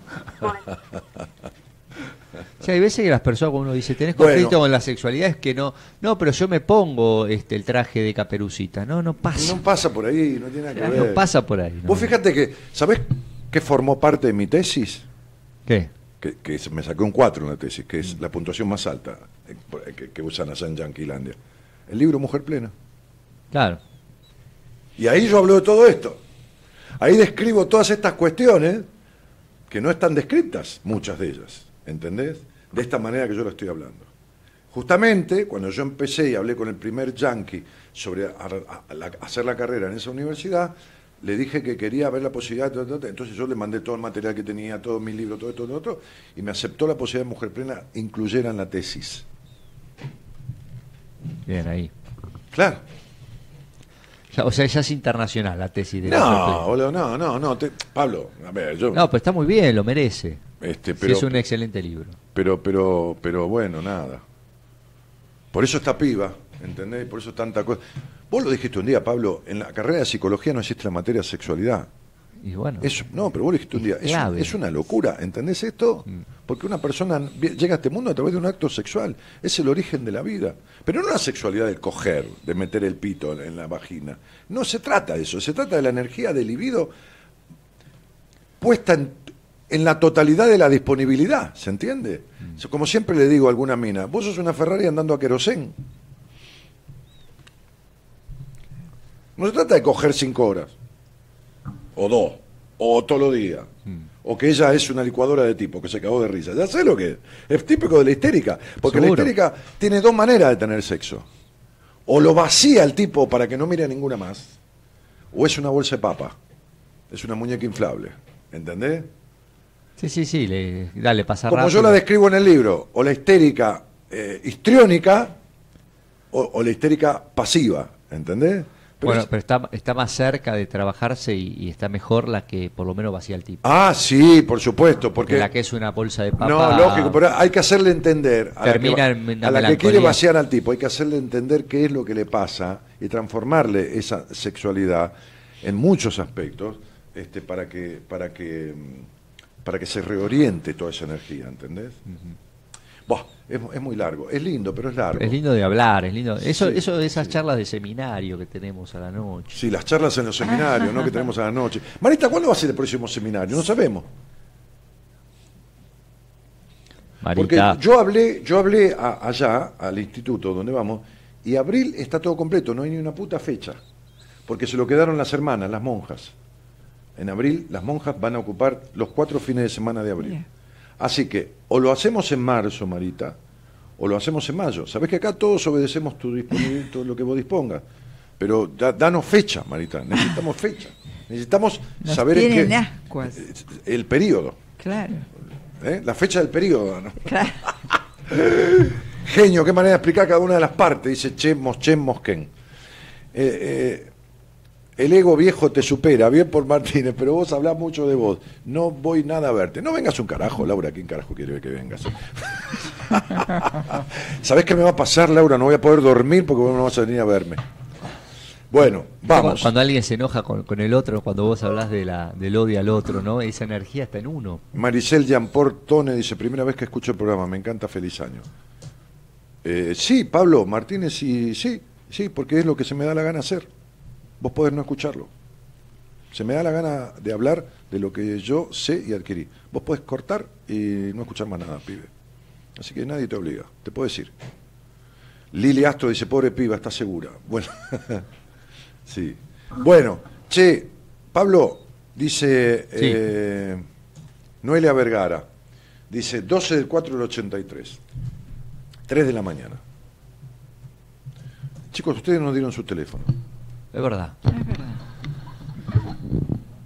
Sí, hay veces que las personas, cuando uno dice, tenés Bueno. conflicto con la sexualidad, es que no, no, pero yo me pongo este el traje de caperucita. No, no pasa. No pasa por ahí, no tiene nada que No ver. pasa por ahí. no. Vos fíjate que, ¿sabés qué formó parte de mi tesis? ¿Qué? Que, que me saqué un 4 en la tesis, que es la puntuación más alta eh, por- que, que usan allá en Yanquilandia. El libro Mujer Plena. Claro. Y ahí yo hablo de todo esto. Ahí describo todas estas cuestiones que no están descritas, muchas de ellas, ¿entendés? De esta manera que yo lo estoy hablando. Justamente cuando yo empecé y hablé con el primer yankee sobre a- a- la- hacer la carrera en esa universidad, le dije que quería ver la posibilidad, ta. entonces yo le mandé todo el material que tenía, todos mis libros, todo esto, todo esto, y me aceptó la posibilidad de Mujer Plena incluyera en la tesis. Bien, ahí. Claro. O sea, ya es internacional la tesis de la No, boludo, no, no, no, te- Pablo, a ver, yo... No, pero está muy bien, lo merece. Este, Sí, es un excelente libro. pero, pero, pero bueno, nada. Por eso está piba, ¿entendés? Por eso tanta cosa. Vos lo dijiste un día, Pablo, en la carrera de psicología no existe la materia sexualidad. Y bueno. Es- no, pero vos lo dijiste un día. Es, clave. es una locura, ¿entendés esto? Porque una persona llega a este mundo a través de un acto sexual. Es el origen de la vida. Pero no la sexualidad de coger, de meter el pito en la vagina. No se trata de eso. Se trata de la energía del libido puesta en, en la totalidad de la disponibilidad. ¿Se entiende? Sea, Como siempre le digo a alguna mina, vos sos una Ferrari andando a querosén. No se trata de coger cinco horas o dos, o todos los días. O que ella es una licuadora de tipo que se cagó de risa. Ya sé lo que es. Es típico de la histérica. Porque Seguro. la histérica tiene dos maneras de tener sexo. O lo vacía el tipo para que no mire a ninguna más. O es una bolsa de papa. Es una muñeca inflable. ¿Entendés? Sí, sí, sí, le, dale, pasa Como rápido. yo la describo en el libro. O la histérica eh, histriónica o, o la histérica pasiva. ¿Entendés? Pero bueno, es- pero está, está más cerca de trabajarse y, y está mejor la que por lo menos vacía el tipo. Ah, sí, por supuesto. Porque Que la que es una bolsa de papa. No, lógico, pero hay que hacerle entender a Termina la que, en va- una a la que melancolía. quiere vaciar al tipo, hay que hacerle entender qué es lo que le pasa y transformarle esa sexualidad en muchos aspectos este, para que para que para que se reoriente toda esa energía, ¿entendés? Buah, es, es muy largo, es lindo, pero es largo. Es lindo de hablar, es lindo. Eso, Sí, eso de esas charlas de seminario que tenemos a la noche. Sí, las charlas en los seminarios, ¿no? Que tenemos a la noche. Marita, ¿cuándo va a ser el próximo seminario? No sabemos. Porque Marita, yo hablé, yo hablé a- allá, al instituto donde vamos, y abril está todo completo, no hay ni una puta fecha. Porque se lo quedaron las hermanas, las monjas. En abril las monjas van a ocupar los cuatro fines de semana de abril. Así que o lo hacemos en marzo, Marita, o lo hacemos en mayo. Sabés que acá todos obedecemos tu disponibilidad, todo lo que vos dispongas. Pero da- danos fecha, Marita. Necesitamos fecha. Necesitamos Nos saber en qué. ascuas. El periodo. Claro. ¿eh? La fecha del periodo. ¿no? Claro. Genio, qué manera de explicar cada una de las partes. Dice Chemos, Ken. Eh, eh, el ego viejo te supera, bien por Martínez, pero vos hablás mucho de vos. No voy nada a verte. No vengas un carajo, Laura. ¿Quién carajo quiere que vengas? ¿Sabés qué me va a pasar, Laura? No voy a poder dormir porque vos no vas a venir a verme. Bueno, vamos. Cuando alguien se enoja con, con el otro, cuando vos hablas de la, del odio al otro, ¿no? Esa energía está en uno. Maricel Jeanport Tone dice, primera vez que escucho el programa, me encanta, feliz año. Eh, sí, Pablo Martínez, sí, sí, sí, porque es lo que se me da la gana hacer. Vos podés no escucharlo. Se me da la gana de hablar de lo que yo sé y adquirí. Vos podés cortar y no escuchar más nada, pibe. Así que nadie te obliga, te puedo decir. Lili Astro dice, pobre piba, está segura. Bueno, sí. Bueno, che, Pablo dice, Sí. eh, Noelia Vergara, dice 12 del 4 del 83, 3 de la mañana. Chicos, ustedes nos dieron su teléfono. Es verdad.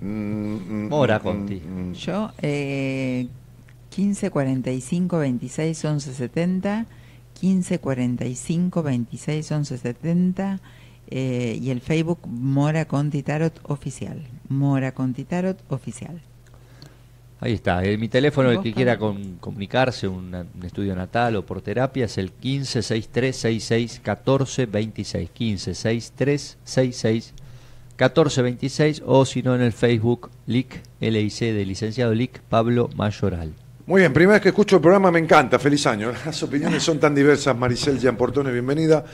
Mora Conti. Yo, eh, 15 45 26 11 70, 15 45 26 11 70, eh, y el Facebook Mora Conti Tarot Oficial. Mora Conti Tarot Oficial. Ahí está. Eh, mi teléfono, el ¿Vos, que quiera con- comunicarse, un, un estudio natal o por terapia, es el 1563661426. 1563661426 o si no en el Facebook, LIC, LIC de licenciado LIC, Pablo Mayoral. Muy bien, primera vez que escucho el programa me encanta, feliz año. Las opiniones son tan diversas, Maricel Gianportone, bienvenida.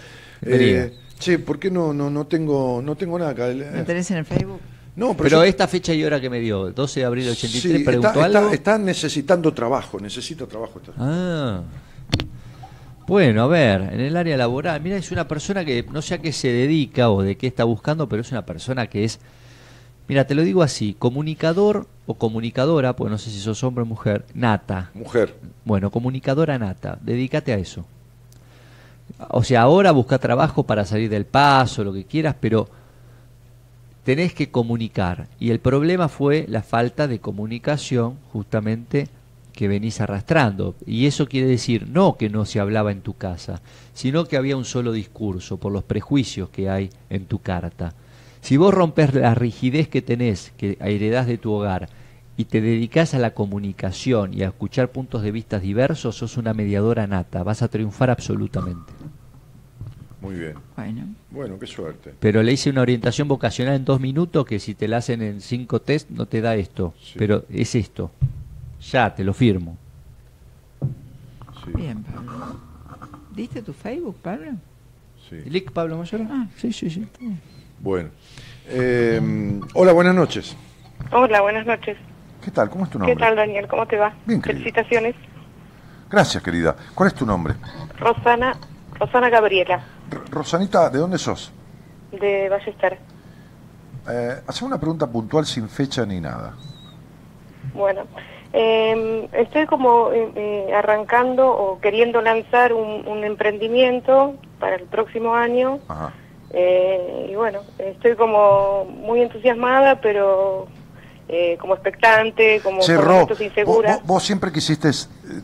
Bienvenida. Eh, che, ¿por qué no, no, no tengo no tengo nada acá? ¿No tenés en el Facebook? No, pero, Pero yo- esta fecha y hora que me dio, 12 de abril del 83, sí, preguntó está, está- algo. está necesitando trabajo, necesita trabajo. esta- Ah. Bueno, a ver, en el área laboral, mira, es una persona que no sé a qué se dedica o de qué está buscando, pero es una persona que es, mira, te lo digo así, comunicador o comunicadora, pues no sé si sos hombre o mujer, nata. Mujer. Bueno, comunicadora nata, dedícate a eso. O sea, ahora busca trabajo para salir del paso, lo que quieras, pero tenés que comunicar. Y el problema fue la falta de comunicación justamente que venís arrastrando. Y eso quiere decir no que no se hablaba en tu casa, sino que había un solo discurso por los prejuicios que hay en tu carta. Si vos rompes la rigidez que tenés, que heredás de tu hogar, y te dedicás a la comunicación y a escuchar puntos de vista diversos, sos una mediadora nata, vas a triunfar absolutamente. Muy bien. Bueno. Bueno, qué suerte. Pero le hice una orientación vocacional en dos minutos que si te la hacen en cinco test no te da esto. Pero es esto. Ya, te lo firmo. Bien, Pablo. ¿Diste tu Facebook, Pablo? Sí. ¿Lic Pablo Mayor? Ah, sí, sí, sí. Bueno. Eh, hola, buenas noches. Hola, buenas noches. ¿Qué tal? ¿Cómo es tu ¿Qué nombre? tal, Daniel? ¿Cómo te va? Bien. Felicitaciones. Gracias, querida. ¿Cuál es tu nombre? Rosana, Rosana Gabriela, Rosanita, ¿de dónde sos? de Ballester. Eh, una pregunta puntual sin fecha ni nada. Bueno, eh, estoy como eh, eh, arrancando o queriendo lanzar un, un emprendimiento para el próximo año. Ajá. Eh, y bueno, estoy como muy entusiasmada, pero eh, como expectante, como Che, con Ro, momentos ¿vos, insegura. vos- vos siempre quisiste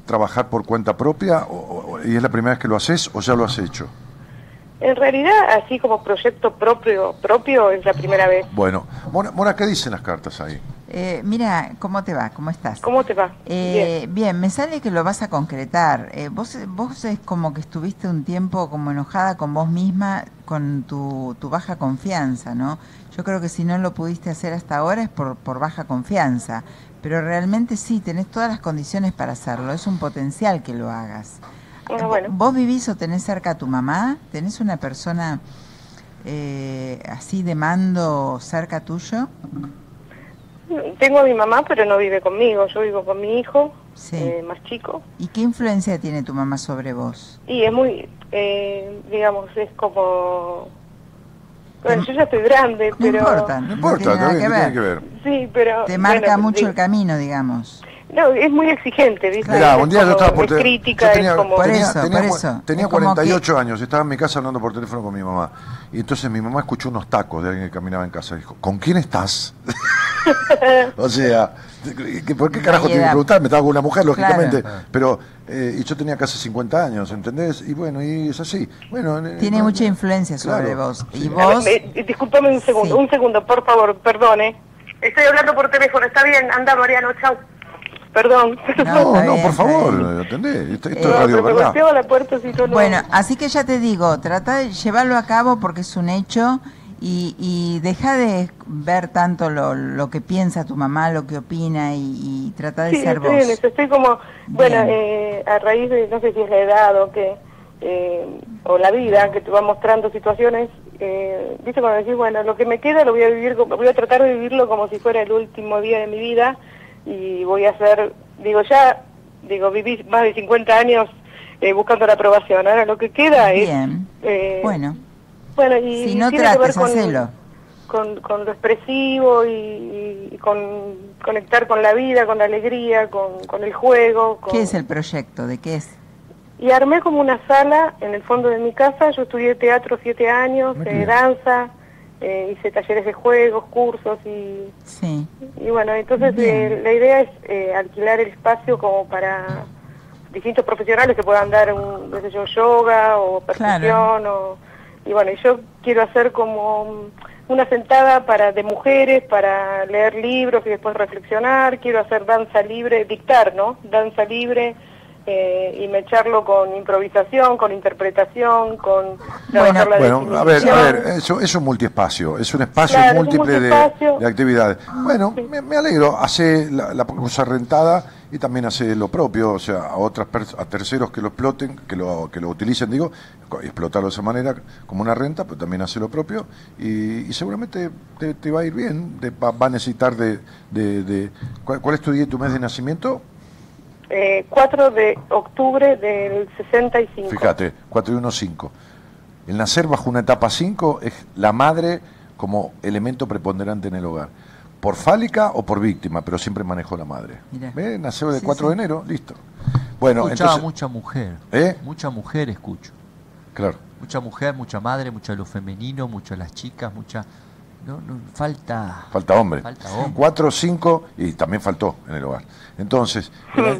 trabajar por cuenta propia o- o- y es la primera vez que lo haces o ya lo has hecho? En realidad, así como proyecto propio, propio es la primera vez. Bueno, Mora, Mora, ¿qué dicen las cartas ahí? Eh, mira, ¿cómo te va? ¿Cómo estás? ¿Cómo te va? Eh, bien. me sale que lo vas a concretar. Eh, vos, vos es como que estuviste un tiempo como enojada con vos misma, con tu, tu baja confianza, ¿no? Yo creo que si no lo pudiste hacer hasta ahora es por, por baja confianza, pero realmente sí, tenés todas las condiciones para hacerlo, es un potencial que lo hagas. Bueno. ¿Vos vivís o tenés cerca a tu mamá? ¿Tenés una persona eh, así de mando cerca tuyo? Tengo a mi mamá, pero no vive conmigo. Yo vivo con mi hijo, Sí. eh, más chico. ¿Y qué influencia tiene tu mamá sobre vos? Y es muy, eh, digamos, es como... Bueno, yo ya estoy grande, No pero... importa, no, importa, tiene nada que ¿qué ver. tiene que ver? Sí, pero... Te marca bueno, mucho sí. el camino, digamos. No, es muy exigente, ¿viste? Mirá, un día yo estaba por Es te- crítica, yo tenía, es como... Tenía- eso, tenía tenía Es como 48 años, estaba en mi casa hablando por teléfono con mi mamá. Y entonces mi mamá escuchó unos tacos de alguien que caminaba en casa. Dijo, ¿con quién estás? o sea, ¿que- ¿por qué carajo Hay tiene que preguntar? Me estaba con una mujer, lógicamente. Claro. Pero, eh, y yo tenía casi 50 años, ¿entendés? Y bueno, y es así. Bueno, eh, Tiene no- mucha influencia sobre Claro. vos. Y A ver, vos, me- discúlpame un segundo, Sí. un segundo, por favor, perdone. Estoy hablando por teléfono, está bien, anda Mariano, chao. Perdón. No, No, bien, por favor. Esto, esto Eh, es No, radio verdad. golpeaba la puerta si yo no... bueno, así que ya te digo, trata de llevarlo a cabo porque es un hecho y, y deja de ver tanto lo, lo que piensa tu mamá, lo que opina y, y trata de Sí, ser estoy vos. en eso, estoy como, bueno, eh, a raíz de, no sé si es la edad o qué, eh, o la vida que te va mostrando situaciones, eh, viste cuando decís, bueno, lo que me queda lo voy a vivir, como- voy a tratar de vivirlo como si fuera el último día de mi vida y voy a hacer, digo, ya, digo, viví más de 50 años eh, buscando la aprobación, ahora lo que queda Bien. es... eh, Bueno, bueno, y si no tiene que ver trates, con- hacelo. con, con lo expresivo y, y con conectar con la vida, con la alegría, con, con el juego. Con... ¿Qué es el proyecto? ¿De qué es? Y armé como una sala en el fondo de mi casa. Yo estudié teatro siete años, Muy eh, bien. danza, eh, hice talleres de juegos, cursos y, Sí. y bueno, entonces eh, la idea es eh, alquilar el espacio como para distintos profesionales que puedan dar un, qué sé yo, yoga o percusión Claro. o y bueno, yo quiero hacer como una sentada para de mujeres para leer libros y después reflexionar, quiero hacer danza libre, dictar, ¿no? Danza libre eh, y mecharlo con improvisación, con interpretación, con la Bueno, a ver, a ver, eso es un multiespacio, es un espacio Claro, es un múltiple de, de actividades. Bueno, me, me alegro, hace la, la cosa rentada y también hace lo propio, o sea, a otras a terceros que lo exploten, que lo, que lo utilicen, digo, explotarlo de esa manera como una renta, pero también hace lo propio y, y seguramente te, te va a ir bien, te va, va a necesitar de... de, de- ¿cuál, cuál es tu día y tu mes de nacimiento? Eh, 4 de octubre del 65. Fíjate, 4 y 1, 5. El nacer bajo una etapa 5 es la madre como elemento preponderante en el hogar. Por fálica o por víctima, pero siempre manejó la madre. ¿Ve? Nació el Sí, 4 sí. de enero, listo. Bueno, Escuchaba entonces... mucha mujer. ¿Eh? Mucha mujer escucho. Claro. Mucha mujer, mucha madre, mucho de lo femenino, mucho de las chicas, mucha... No, no, falta... Falta hombre. Falta hombre. 4, 5 y también faltó en el hogar. Entonces,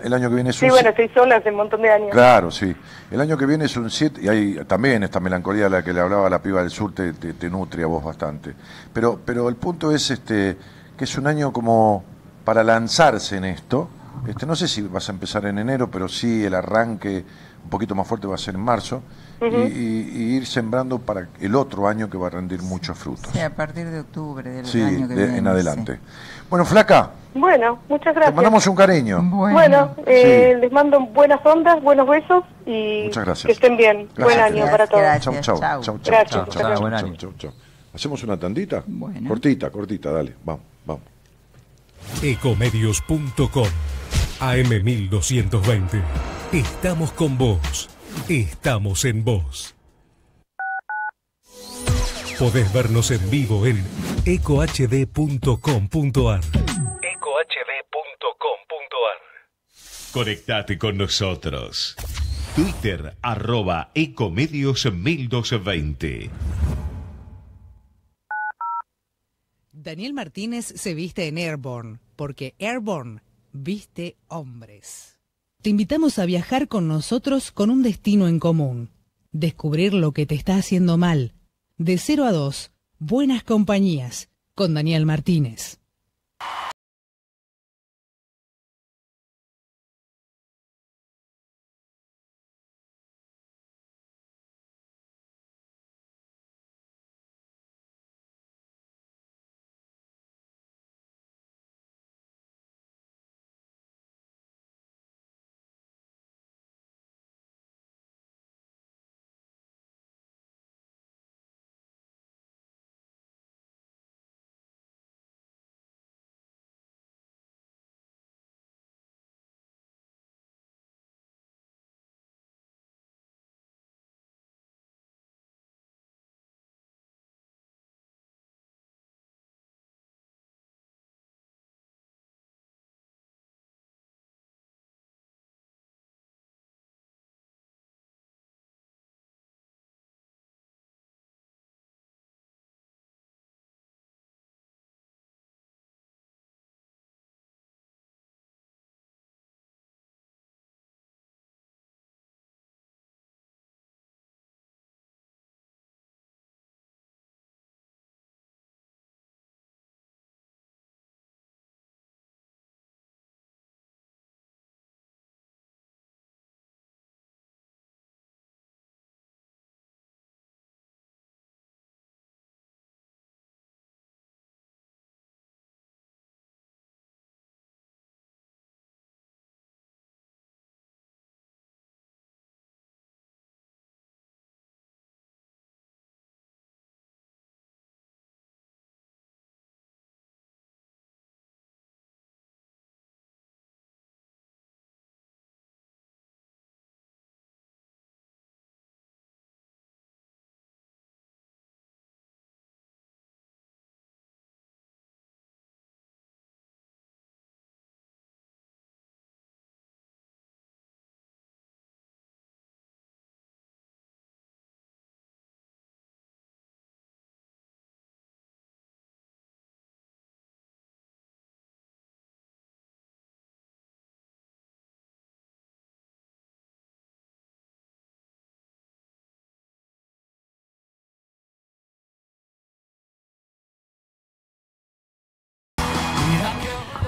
el, año que viene es Sí, un... bueno, estoy sola hace un montón de años. Claro, sí. El año que viene es un 7, y hay también esta melancolía a la que le hablaba la piba del sur te, te, te nutre a vos bastante. Pero, pero el punto es este que es un año como para lanzarse en esto. Este, no sé si vas a empezar en enero, pero sí el arranque un poquito más fuerte va a ser en marzo. Y- Ujú. y, y ir sembrando para el otro año que va a rendir muchos frutos. Sí, a partir de octubre del Sí, año que de- viene. en adelante. Bueno, Flaca, Bueno, muchas te gracias. mandamos un cariño. Bueno, eh, les mando buenas ondas, buenos besos y Muchas gracias. que estén bien. Gracias, Buen año para todos. Chau, chau, Gracias. chau, chau, chau. ¿Hacemos una tandita? Cortita, cortita, dale, vamos, vamos. Ecomedios.com AM1220. Estamos con vos. Estamos en vos. Podés vernos en vivo en ecohd.com.ar. ecohd.com.ar Conectate con nosotros. Twitter arroba Ecomedios 1220. Daniel Martínez se viste en Airborne, porque Airborne viste hombres. Te invitamos a viajar con nosotros con un destino en común. Descubrir lo que te está haciendo mal. De 0 a 2, Buenas Compañías, con Daniel Martínez.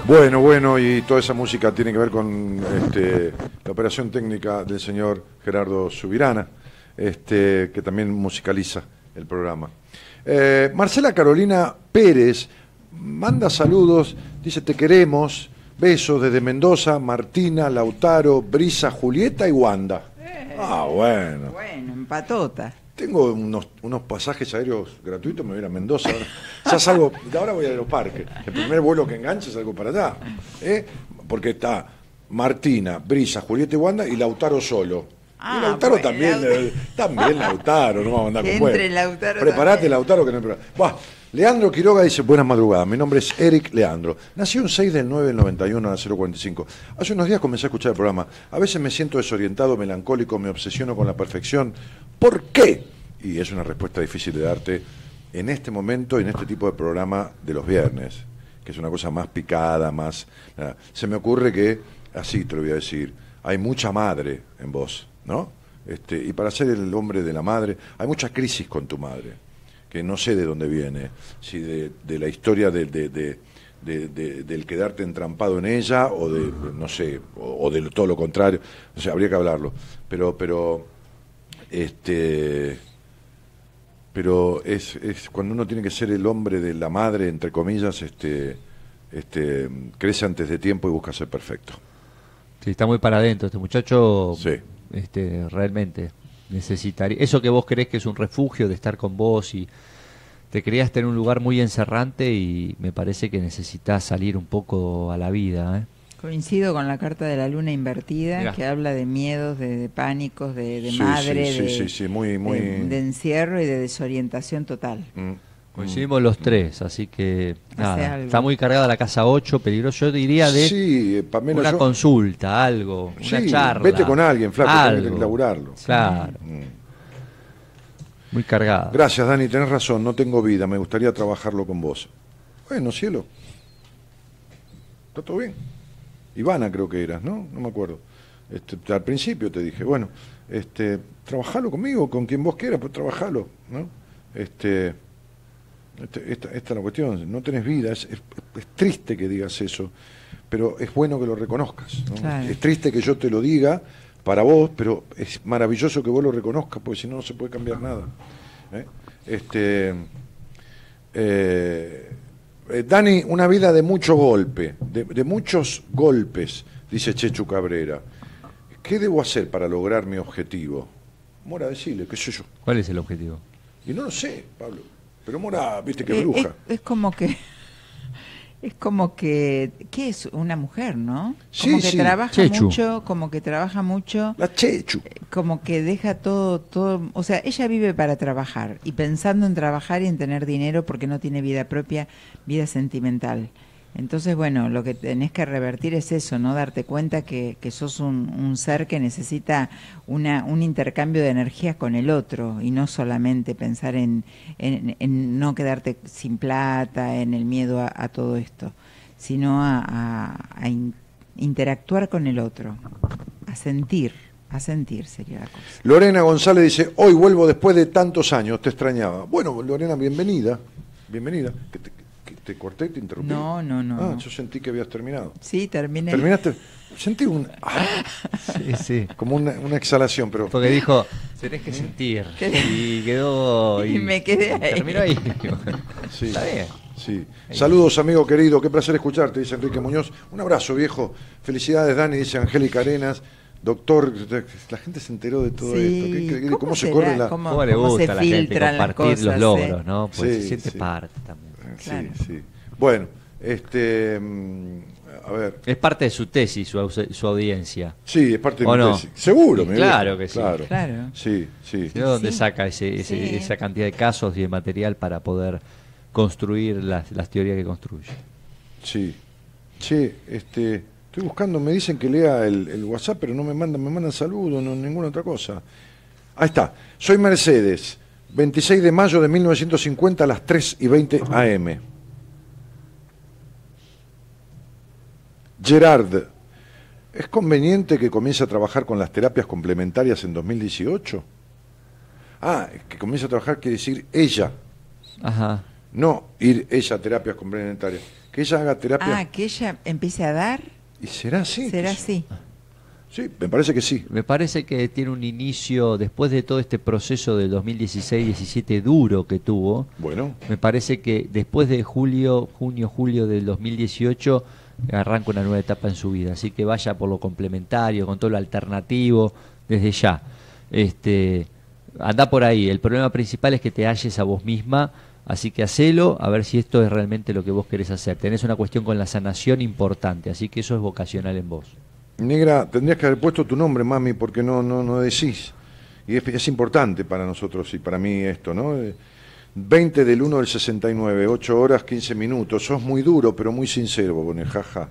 Bueno, bueno, y toda esa música tiene que ver con este, la operación técnica del señor Gerardo Subirana, este, que también musicaliza el programa. Eh, Marcela Carolina Pérez manda saludos, dice te queremos, Besos desde Mendoza, Martina, Lautaro, Brisa, Julieta y Wanda. Ah, bueno. Bueno, en patota. Tengo unos, unos pasajes aéreos gratuitos, me voy a ir a Mendoza. Ahora, ya salgo, de ahora voy a Aeroparque. El primer vuelo que enganche salgo para allá. ¿eh? Porque está Martina, Brisa, Julieta y Wanda y Lautaro solo. Ah, y Lautaro bueno, también, Lautaro. eh, también Lautaro, no vamos a andar con entre. Lautaro Preparate, también. Lautaro, que no hay problema. Buah, Leandro Quiroga dice, buenas madrugadas, mi nombre es Eric Leandro. Nací un 6 del 9 del 91 a 045. Hace unos días comencé a escuchar el programa. A veces me siento desorientado, melancólico, me obsesiono con la perfección. ¿Por qué? Y es una respuesta difícil de darte en este momento, en este tipo de programa de los viernes, que es una cosa más picada, más... Se me ocurre que, así te lo voy a decir, hay mucha madre en vos, ¿no? Este, y para ser el hombre de la madre, hay mucha crisis con tu madre, que no sé de dónde viene, si de, de la historia de, de- de- de- de- del quedarte entrampado en ella o de, no sé, o, o de todo lo contrario, o sea, habría que hablarlo, pero, pero, este, pero es, es cuando uno tiene que ser el hombre de la madre, entre comillas, este, este, crece antes de tiempo y busca ser perfecto. Sí, está muy para adentro este muchacho. Sí. Este, realmente necesitaría. Eso que vos crees que es un refugio de estar con vos y te creías estar en un lugar muy encerrante y me parece que necesitas salir un poco a la vida. ¿eh? Coincido con la carta de la luna invertida, Mirá. que habla de miedos, de, de pánicos, de, de Sí, madre, sí, sí, de, sí, sí, muy- muy- de- de encierro y de desorientación total. Mm. Coincidimos los tres, así que nada, algo. está muy cargada la casa 8, peligroso. Yo diría de Sí, Pamela, una yo- consulta, algo, una charla. vete con alguien, flaco, tenés que algo. laburarlo. Claro. Muy cargada. Gracias, Dani, tenés razón, no tengo vida, me gustaría trabajarlo con vos. Bueno, cielo. ¿Está todo bien? Ivana creo que eras, ¿no? No me acuerdo. Este, al principio te dije, bueno, este, trabajalo conmigo, con quien vos quieras, pues trabajalo, ¿no? Este, este- esta, esta es la cuestión, no tenés vida, es, es- es triste que digas eso, pero es bueno que lo reconozcas. ¿no? Claro. Es triste que yo te lo diga para vos, pero es maravilloso que vos lo reconozcas, porque si no, no se puede cambiar nada. ¿eh? Este, eh, eh, Dani, una vida de mucho golpe, de, de muchos golpes, dice Chechu Cabrera. ¿Qué debo hacer para lograr mi objetivo? Mora, decirle, qué sé yo. ¿Cuál es el objetivo? Y no lo sé, Pablo. Pero Mora, viste que Eh, bruja. Es, es como que es como que ¿qué es una mujer, no? Sí, Como que sí. trabaja Chechu. mucho, como que trabaja mucho. La Chechu. Como que deja todo todo, o sea, ella vive para trabajar y pensando en trabajar y en tener dinero porque no tiene vida propia, vida sentimental. Entonces, bueno, lo que tenés que revertir es eso, ¿no? Darte cuenta que, que sos un, ser que necesita una, un intercambio de energía con el otro y no solamente pensar en, en, en no quedarte sin plata, en el miedo a, todo esto, sino a, a- a in- interactuar con el otro, a sentir, a sentir sería la cosa. Lorena González dice, hoy vuelvo después de tantos años, te extrañaba. Bueno, Lorena, bienvenida. Bienvenida. ¿Que te, te corté y te interrumpí? No, no, no, Ah, no. yo sentí que habías terminado. Sí, terminé. ¿Terminaste? Sentí un... ah, Sí, sí. como una, una exhalación, pero... Porque dijo, tenés que sentir. Y quedó. Y me quedé ahí. Terminó ahí. Sí. Está bien. Sí. Saludos, amigo querido, qué placer escucharte, dice Enrique Muñoz. Un abrazo, viejo. Felicidades, Dani, dice Angélica Arenas. Doctor, la gente se enteró de todo Sí, esto. ¿Qué- qué- ¿cómo ¿Cómo, se corre la.? ¿Cómo- ¿Cómo le cómo se gusta a la gente las compartir los cosas, logros, eh? no? Pues Sí, se siente sí. parte también. Claro. Sí, sí. Bueno, este. mm, A ver. Es parte de su tesis, su, au- su audiencia. Sí, es parte de ¿O mi no? tesis. Seguro, mi Claro que sí. claro. Claro. Sí, sí. ¿De dónde Sí. saca ese, ese- Sí. esa cantidad de casos y de material para poder construir las, las teorías que construye? Sí. Che, este. Estoy buscando, me dicen que lea el, el WhatsApp, pero no me mandan, me mandan saludos, no ninguna otra cosa. Ahí está. Soy Mercedes, 26 de mayo de 1950 a las 3 y 20 AM. Gerard, ¿es conveniente que comience a trabajar con las terapias complementarias en 2018? Ah, que comience a trabajar quiere decir ella, Ajá. no ir ella a terapias complementarias. Que ella haga terapia. Ah, que ella empiece a dar, ¿Y será así? será así. Sí, me parece que sí. Me parece que tiene un inicio, después de todo este proceso del 2016-17 duro que tuvo, Bueno, me parece que después de julio, junio, julio del 2018 arranca una nueva etapa en su vida. Así que vaya por lo complementario, con todo lo alternativo, desde ya. Este, anda por ahí. El problema principal es que te halles a vos misma, así que hacelo, a ver si esto es realmente lo que vos querés hacer. Tenés una cuestión con la sanación importante, así que eso es vocacional en vos. Negra, tendrías que haber puesto tu nombre, mami, porque no, no, no decís. Y es, es importante para nosotros y para mí esto, ¿no? Eh, 20 del 1 del 69, 8 horas 15 minutos. Sos muy duro, pero muy sincero, pone jaja.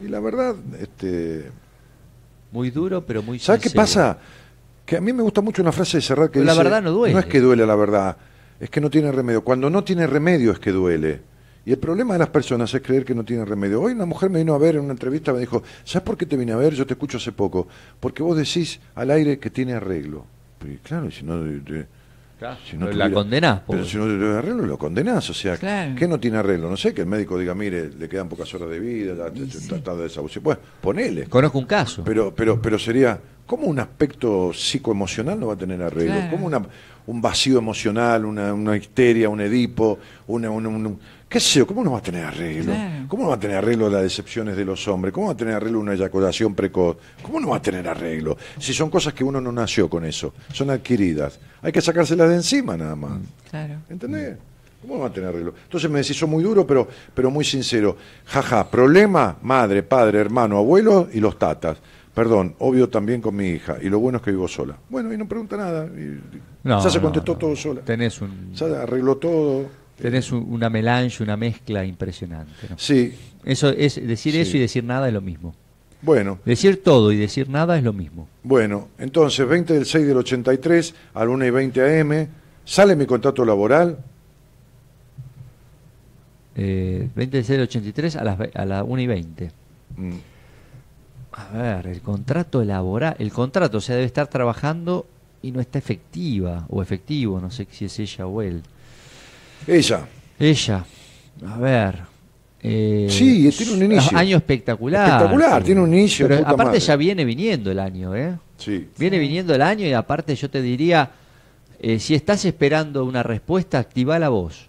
Y la verdad, este. Muy duro, pero muy ¿Sabes qué sincero. pasa? Que a mí me gusta mucho una frase de Serrat que Pero la dice, verdad no duele. No es que duele la verdad, es que no tiene remedio. Cuando no tiene remedio es que duele. Y el problema de las personas es creer que no tiene remedio. Hoy una mujer me vino a ver en una entrevista, me dijo, ¿sabes por qué te vine a ver? Yo te escucho hace poco. Porque vos decís al aire que tiene arreglo. Pero, y claro, y si no... de- Claro, si no pero la tuviera- condenás, Pero si no tiene arreglo, lo condenás. O sea, Claro. ¿qué no tiene arreglo? No sé, que el médico diga, mire, le quedan pocas horas de vida, ya está, está de desahucio. Bueno, ponele. Conozco un caso. Pero, pero, pero sería, ¿cómo un aspecto psicoemocional no va a tener arreglo? Claro. ¿Cómo una, un vacío emocional, una, una histeria, un edipo, una, una- un- qué sé yo, cómo no va a tener arreglo? Claro. ¿Cómo no va a tener arreglo las decepciones de los hombres? ¿Cómo va a tener arreglo una eyaculación precoz? ¿Cómo no va a tener arreglo? Si son cosas que uno no nació con eso, son adquiridas. Hay que sacárselas de encima nada más. Claro. ¿Entendés? ¿Cómo no va a tener arreglo? Entonces me decís, soy muy duro, pero, pero muy sincero. Jaja, problema, madre, padre, hermano, abuelo y los tatas. Perdón, obvio también con mi hija. Y lo bueno es que vivo sola. Bueno, y no pregunta nada. y- No, ya se no, contestó no. todo sola. Tenés un, Ya arregló todo. Tenés un- una melange, una mezcla impresionante. ¿no? Sí, Eso es decir Sí. eso y decir nada es lo mismo. bueno. Decir todo y decir nada es lo mismo. Bueno, entonces, 20 del 6 del 83 a la 1 y 20 AM, sale mi contrato laboral. Eh, 20 del 83 a las a la 1 y 20. Mm, A ver, el contrato laboral, el contrato, o sea, debe estar trabajando y no está efectiva o efectivo, no sé si es ella o él. Ella. Ella, a ver. eh, Sí, tiene un inicio. Año espectacular. Espectacular, tiene un inicio, Pero aparte madre. ya viene viniendo el año, ¿eh? Sí. Viene viniendo el año y aparte yo te diría, eh, si estás esperando una respuesta, activa la voz.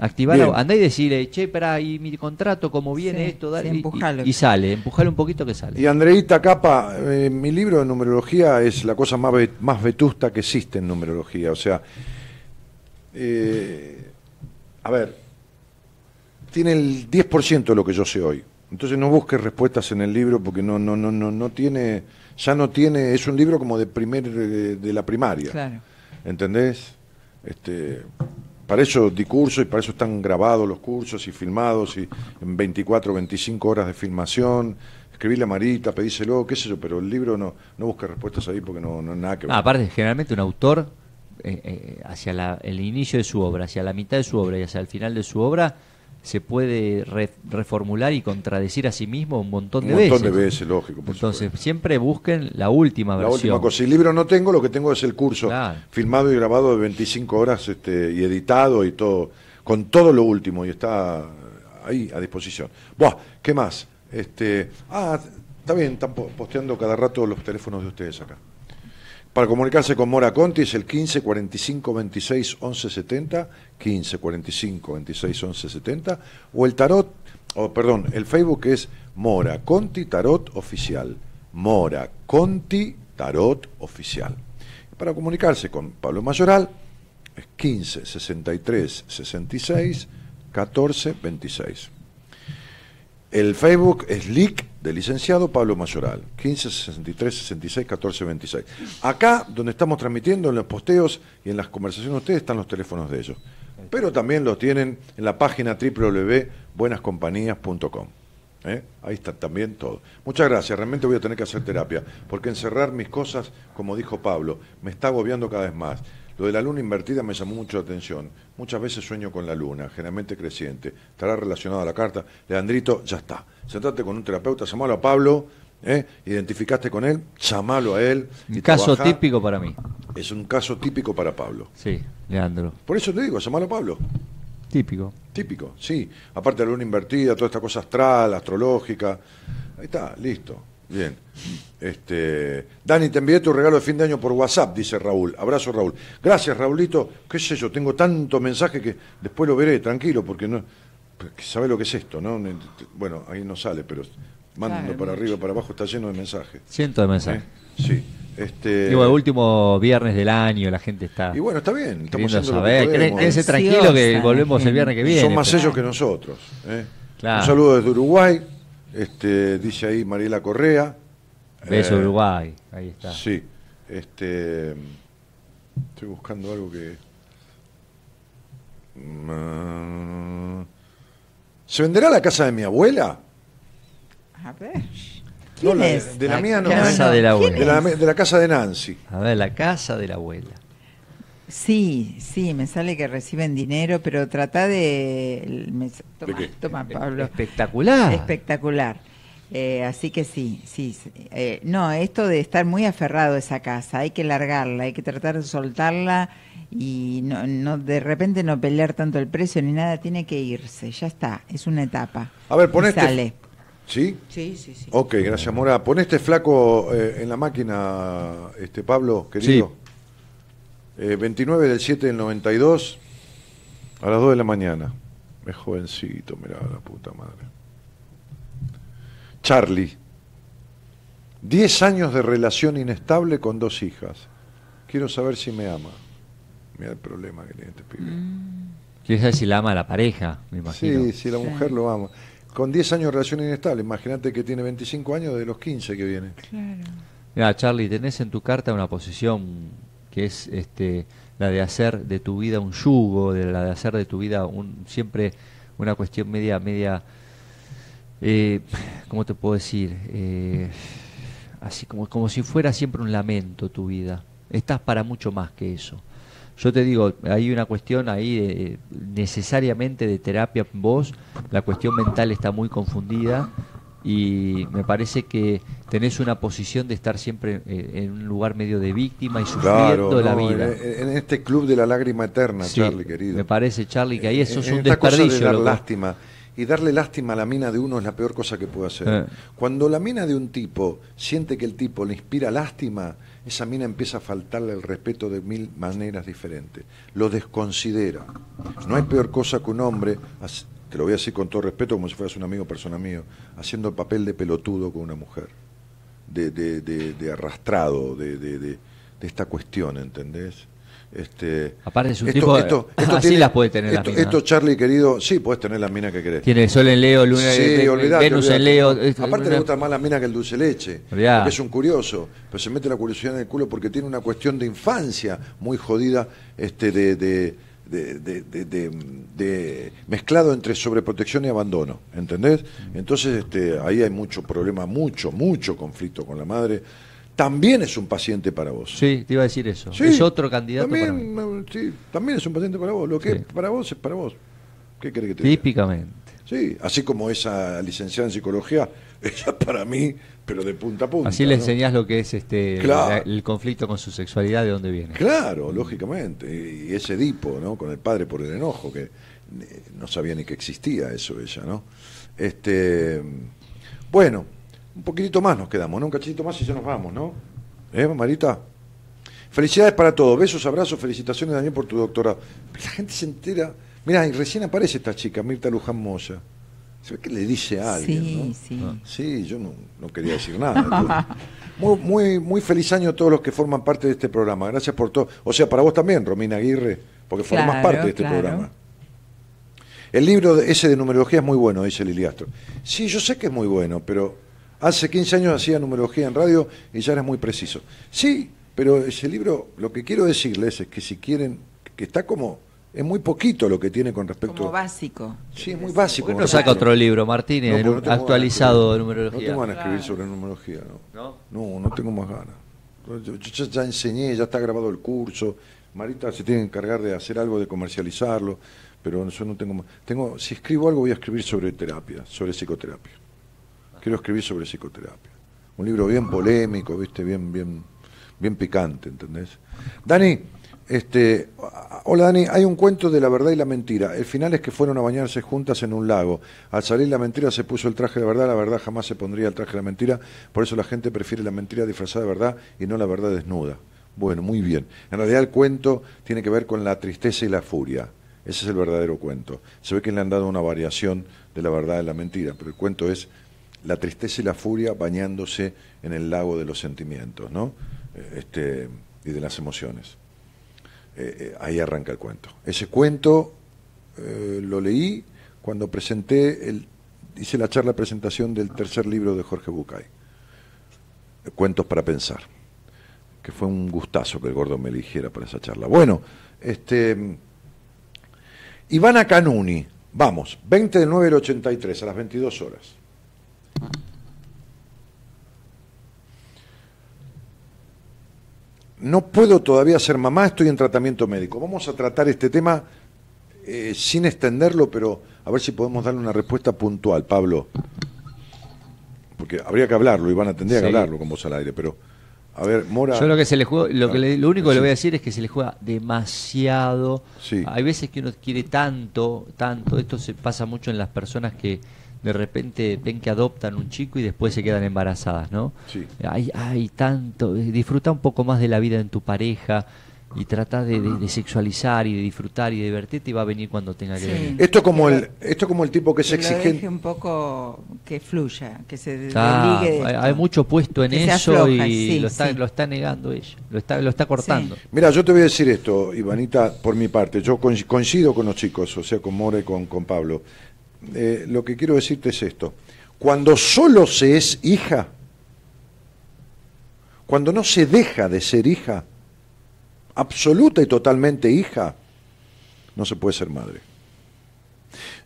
Activala, Bien. andá y decirle, che, pará, y mi contrato, como viene Sí, esto, dale", sí, y- empujalo. y, y sale, empujale un poquito que sale. Y Andreita Capa, eh, mi libro de numerología es la cosa más, ve- más vetusta que existe en numerología. O sea, eh, a ver, tiene el 10% de lo que yo sé hoy. Entonces no busques respuestas en el libro porque no, no, no, no, no tiene, ya no tiene, es un libro como de primer, eh, de la primaria. Claro. ¿Entendés? Este, para eso di curso y para eso están grabados los cursos y filmados y en 24, 25 horas de filmación. Escribíle a Marita, pedíselo, qué sé yo, pero el libro no, no busca respuestas ahí porque no, no nada que ver. Ah, aparte, generalmente un autor, eh, eh, hacia la- el inicio de su obra, hacia la mitad de su obra y hacia el final de su obra, se puede re- reformular y contradecir a sí mismo un montón Un de montón veces. de veces, lógico. por Entonces, siempre busquen la última La versión. última cosa. Si el libro no tengo, lo que tengo es el curso Claro. filmado y grabado de 25 horas este, y editado y todo, con todo lo último y está ahí a disposición. Buah, ¿qué más? Este, ah, está bien, están po- posteando cada rato los teléfonos de ustedes acá. Para comunicarse con Mora Conti es el 15 45 26 11 70, 15 45 26 11 70, o el tarot, o perdón, el Facebook es Mora Conti Tarot Oficial. Mora Conti Tarot Oficial. Para comunicarse con Pablo Mayoral es 15 63 66 14 26. El Facebook es LIC del licenciado Pablo Mayoral, 15 63 66 14 26. Acá, donde estamos transmitiendo, en los posteos y en las conversaciones de ustedes, están los teléfonos de ellos. Pero también los tienen en la página www.buenascompañías.com. ¿eh? Ahí está también todo. Muchas gracias, realmente voy a tener que hacer terapia, porque encerrar mis cosas, como dijo Pablo, me está agobiando cada vez más. Lo de la luna invertida me llamó mucho la atención. Muchas veces sueño con la luna, generalmente creciente. Estará relacionado a la carta. Leandrito, ya está. Sentate con un terapeuta, llamalo a Pablo, ¿eh? identificaste con él, llamalo a él. Un caso típico para mí. Es un caso típico para Pablo. Sí, Leandro. Por eso te digo, llamalo a Pablo. Típico. Típico, sí. Aparte de la luna invertida, toda esta cosa astral, astrológica. Ahí está, listo. Bien. Este, Dani, te envié tu regalo de fin de año por WhatsApp, dice Raúl. Abrazo, Raúl. Gracias, Raulito. ¿Qué sé yo? Tengo tanto mensaje que después lo veré, tranquilo, porque no. ¿Sabe lo que es esto, no? Bueno, ahí no sale, pero mando Claro, para arriba, para abajo, está lleno de mensajes. Cientos de mensajes. ¿Eh? Sí. Este, Digo, el último viernes del año, la gente está. Y bueno, está bien, estamos haciendo saber. Quédense tranquilo que volvemos el viernes que viene. Son más pero- ellos que nosotros. ¿eh? Claro. Un saludo desde Uruguay, este, dice ahí Mariela Correa. Beso Eh, Uruguay, ahí está. Sí, este, estoy buscando algo que... Mm, ¿Se venderá la casa de mi abuela? A ver. No, ¿Quién la- es? de la mía no. casa de la abuela. De la, de la casa de Nancy. A ver, la casa de la abuela. Sí, sí, me sale que reciben dinero, pero trata de... me- toma, qué? toma, Pablo. Espectacular. Espectacular. Eh, así que sí, sí. sí. Eh, no, esto de estar muy aferrado a esa casa, hay que largarla, hay que tratar de soltarla y no, no de repente no pelear tanto el precio ni nada, tiene que irse, ya está, es una etapa. A ver, pon Y este- Sale. ¿Sí? Sí, sí, sí. Ok, gracias, Mora. Pon este flaco eh, en la máquina, este Pablo, querido. Eh, 29 del 7 del 92, a las 2 de la mañana. Es jovencito, mirá la puta madre. Charlie. 10 años de relación inestable con dos hijas. Quiero saber si me ama. Mira el problema que tiene este pibe. Quiero saber si la ama a la pareja, me imagino. Sí, sí, la mujer lo ama. Con 10 años de relación inestable, imagínate que tiene 25 años de los 15 que viene. Mira, Charlie, tenés en tu carta una posición que es este la de hacer de tu vida un yugo, de la de hacer de tu vida un siempre una cuestión media media eh, ¿cómo te puedo decir? Eh, así como como si fuera siempre un lamento tu vida. Estás para mucho más que eso. Yo te digo, hay una cuestión ahí de- necesariamente de terapia vos, la cuestión mental está muy confundida y me parece que tenés una posición de estar siempre eh, en un lugar medio de víctima y sufriendo Claro, la no, vida. En, en este club de la lágrima eterna, Sí, Charlie, querido. Me parece, Charlie, que ahí eso es un esta cosa de desperdicio. dar lástima. Y darle lástima a la mina de uno es la peor cosa que puede hacer. Eh. Cuando la mina de un tipo siente que el tipo le inspira lástima, esa mina empieza a faltarle el respeto de mil maneras diferentes. Lo desconsidera. No hay peor cosa que un hombre, te lo voy a decir con todo respeto, como si fueras un amigo persona mío, haciendo el papel de pelotudo con una mujer, de, de, de- de arrastrado, de, de- de- de esta cuestión, ¿entendés? Este, Aparte es un tipo- así las puede tener las esto, minas. esto, Charlie, querido, sí, puedes tener la mina que querés. Tiene el sol en Leo, Luna, Sí, eh, olvidate, Venus olvidate. en Leo. No, Aparte una- le gusta más la mina que el dulce leche. Porque es un curioso. Pero se mete la curiosidad en el culo porque tiene una cuestión de infancia muy jodida este de, de, de, de- de- de- de- mezclado entre sobreprotección y abandono. ¿Entendés? Entonces este, ahí hay mucho problema, mucho, mucho conflicto con la madre. También es un paciente para vos. Sí, te iba a decir eso. Sí, es otro candidato para mí. También, sí, también es un paciente para vos. Lo que Sí. es para vos es para vos. ¿Qué querés que te diga? Típicamente. Sí, así como esa licenciada en psicología, ella para mí, pero de punta a punta. Así le ¿no? enseñás lo que es este Claro. la- el conflicto con su sexualidad, de dónde viene. Claro, lógicamente. Y ese Edipo, ¿no? Con el padre por el enojo, que eh, no sabía ni que existía eso ella, ¿no? Este, bueno, un poquitito más nos quedamos, ¿no? Un cachito más y ya nos vamos, ¿no? ¿Eh, Marita? Felicidades para todos, besos, abrazos, felicitaciones Daniel por tu doctorado. La gente se entera. Mira, y recién aparece esta chica, Mirta Luján Moya. Se ve que le dice a alguien, Sí, ¿no? sí. Ah, Sí, yo no, no quería decir nada. Muy, muy, muy feliz año a todos los que forman parte de este programa. Gracias por todo. O sea, para vos también, Romina Aguirre, porque formas Claro, parte de este claro. programa. El libro de- ese de numerología es muy bueno, dice Liliastro. Sí, yo sé que es muy bueno, pero hace 15 años hacía numerología en radio y ya era muy preciso. Sí, pero ese libro, lo que quiero decirles es que si quieren, que está como, es muy poquito lo que tiene con respecto... Como básico. Sí, es muy básico. ¿Por qué con no saca otro libro, Martínez, No, no ganas actualizado de numerología? No tengo ganas de escribir sobre numerología, ¿no? ¿No? No, no tengo más ganas. Yo, yo ya, ya enseñé, ya está grabado el curso. Marita se tiene que encargar de hacer algo, de comercializarlo, pero yo no tengo más. Tengo, si escribo algo voy a escribir sobre terapia, sobre psicoterapia. Quiero escribir sobre psicoterapia. Un libro bien polémico, viste, bien, bien, bien picante, ¿entendés? Dani, este, hola Dani, hay un cuento de la verdad y la mentira. El final es que fueron a bañarse juntas en un lago. Al salir la mentira se puso el traje de verdad, la verdad jamás se pondría el traje de la mentira. Por eso la gente prefiere la mentira disfrazada de verdad y no la verdad desnuda. Bueno, muy bien. En realidad el cuento tiene que ver con la tristeza y la furia. Ese es el verdadero cuento. Se ve que le han dado una variación de la verdad y la mentira, pero el cuento es la tristeza y la furia bañándose en el lago de los sentimientos, ¿no? Este, y de las emociones. Eh, eh, ahí arranca el cuento. Ese cuento eh, lo leí cuando presenté, el, hice la charla de presentación del tercer libro de Jorge Bucay, Cuentos para Pensar, que fue un gustazo que el gordo me eligiera para esa charla. Bueno, este, Ivana Canuni, vamos, 20 del 9 del 83, a las 22 horas. No puedo todavía ser mamá, estoy en tratamiento médico. Vamos a tratar este tema eh, sin extenderlo, pero a ver si podemos darle una respuesta puntual, Pablo. Porque habría que hablarlo, Ivana, tendría que hablarlo con vos al aire, pero a ver, Mora. Yo lo que se le juega, lo, que le- lo único que le voy a decir es que se le juega demasiado. Sí. Hay veces que uno quiere tanto, tanto. Esto se pasa mucho en las personas que de repente ven que adoptan un chico y después se quedan embarazadas, ¿no? Sí. Hay, hay tanto. Disfruta un poco más de la vida en tu pareja y trata de, de- de sexualizar y de disfrutar y de divertirte y va a venir cuando tenga que Sí. venir. Esto como el, esto como el tipo que es exigente. deje un poco que fluya, que se Ah, de hay, esto. hay mucho puesto en Que eso afloja, y sí, lo, está, sí. lo está negando ella, lo está, lo está cortando. Mira, yo te voy a decir esto, Ivanita, por mi parte. Yo coinc- coincido con los chicos, o sea, con Mora y con, con Pablo. Eh, lo que quiero decirte es esto. Cuando solo se es hija, cuando no se deja de ser hija, absoluta y totalmente hija, no se puede ser madre.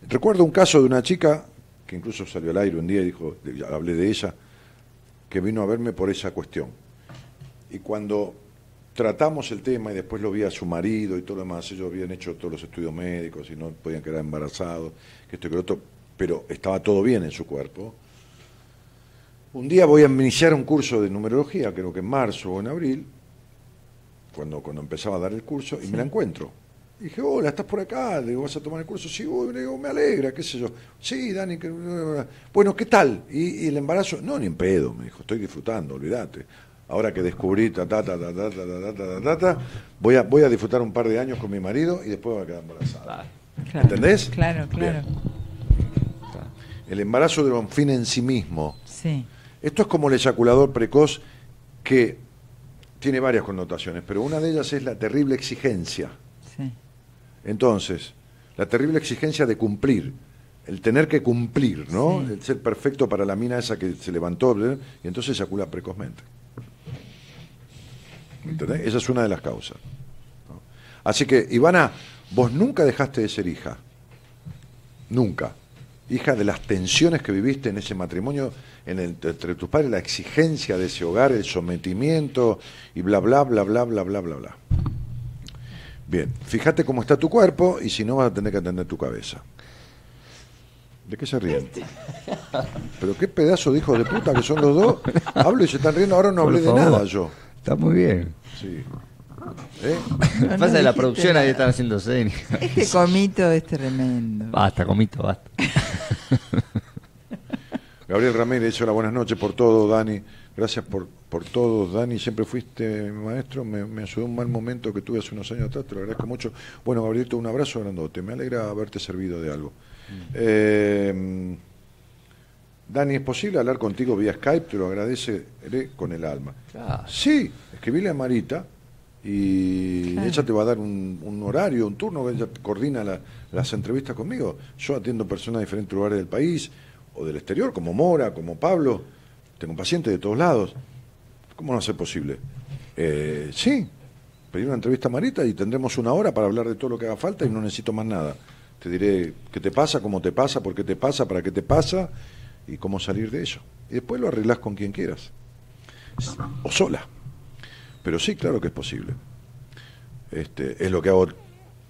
Recuerdo un caso de una chica, que incluso salió al aire un día y dijo, hablé de ella, que vino a verme por esa cuestión. Y cuando tratamos el tema y después lo vi a su marido y todo lo demás, ellos habían hecho todos los estudios médicos y no podían quedar embarazados, que esto y que lo otro, pero estaba todo bien en su cuerpo. Un día voy a iniciar un curso de numerología, creo que en marzo o en abril, cuando, cuando empezaba a dar el curso, y me la encuentro. Y dije, hola, ¿estás por acá? Le digo, ¿vas a tomar el curso? Sí, uy, le digo, me alegra, qué sé yo. Sí, Dani, que... bueno, ¿qué tal? ¿Y, y el embarazo? No, ni en pedo, me dijo, estoy disfrutando, olvídate. Ahora que descubrí, ta, ta, ta, ta, ta, ta, ta, ta, ta, ta, ta, voy, a, voy a disfrutar un par de años con mi marido y después voy a quedar embarazada. Claro, ¿Entendés? Claro, claro. El embarazo de un fin en sí mismo. Sí. Esto es como el eyaculador precoz que tiene varias connotaciones, pero una de ellas es la terrible exigencia. Sí. Entonces, la terrible exigencia de cumplir, el tener que cumplir, ¿no? Sí. El ser perfecto para la mina esa que se levantó ¿eh? y entonces eyacula precozmente. ¿Entendés? Esa es una de las causas. ¿no? Así que, Ivana, vos nunca dejaste de ser hija. Nunca. Hija de las tensiones que viviste en ese matrimonio, en el- entre tus padres, la exigencia de ese hogar, el sometimiento y bla, bla, bla, bla, bla, bla, bla, bla. Bien, fíjate cómo está tu cuerpo y si no vas a tener que atender tu cabeza. ¿De qué se ríen? Pero qué pedazo de hijos de puta que son los dos. Hablo y se están riendo, ahora no hablé de nada yo. Está muy bien. Sí. ¿Eh? Que pasa que la producción ahí están haciendo señas. Este comito es tremendo. Basta, comito, basta. Gabriel Ramírez, hola, buenas noches por todo, Dani. Gracias por, por todo, Dani. Siempre fuiste mi maestro. Me, me ayudó un mal momento que tuve hace unos años atrás. Te lo agradezco mucho. Bueno, Gabrielito, un abrazo grandote. Me alegra haberte servido de algo. Eh, Dani, ¿es posible hablar contigo vía Skype? Te lo agradeceré con el alma. Claro. Sí, escribile a Marita y Claro. ella te va a dar un, un horario, un turno, ella coordina la- las entrevistas conmigo. Yo atiendo personas de diferentes lugares del país o del exterior, como Mora, como Pablo. Tengo pacientes de todos lados. ¿Cómo no ser posible? Eh, sí, pedir una entrevista a Marita y tendremos una hora para hablar de todo lo que haga falta y no necesito más nada. Te diré qué te pasa, cómo te pasa, por qué te pasa, para qué te pasa y cómo salir de ello. Y después lo arreglás con quien quieras. O sola. Pero sí, claro que es posible. Este, es lo que hago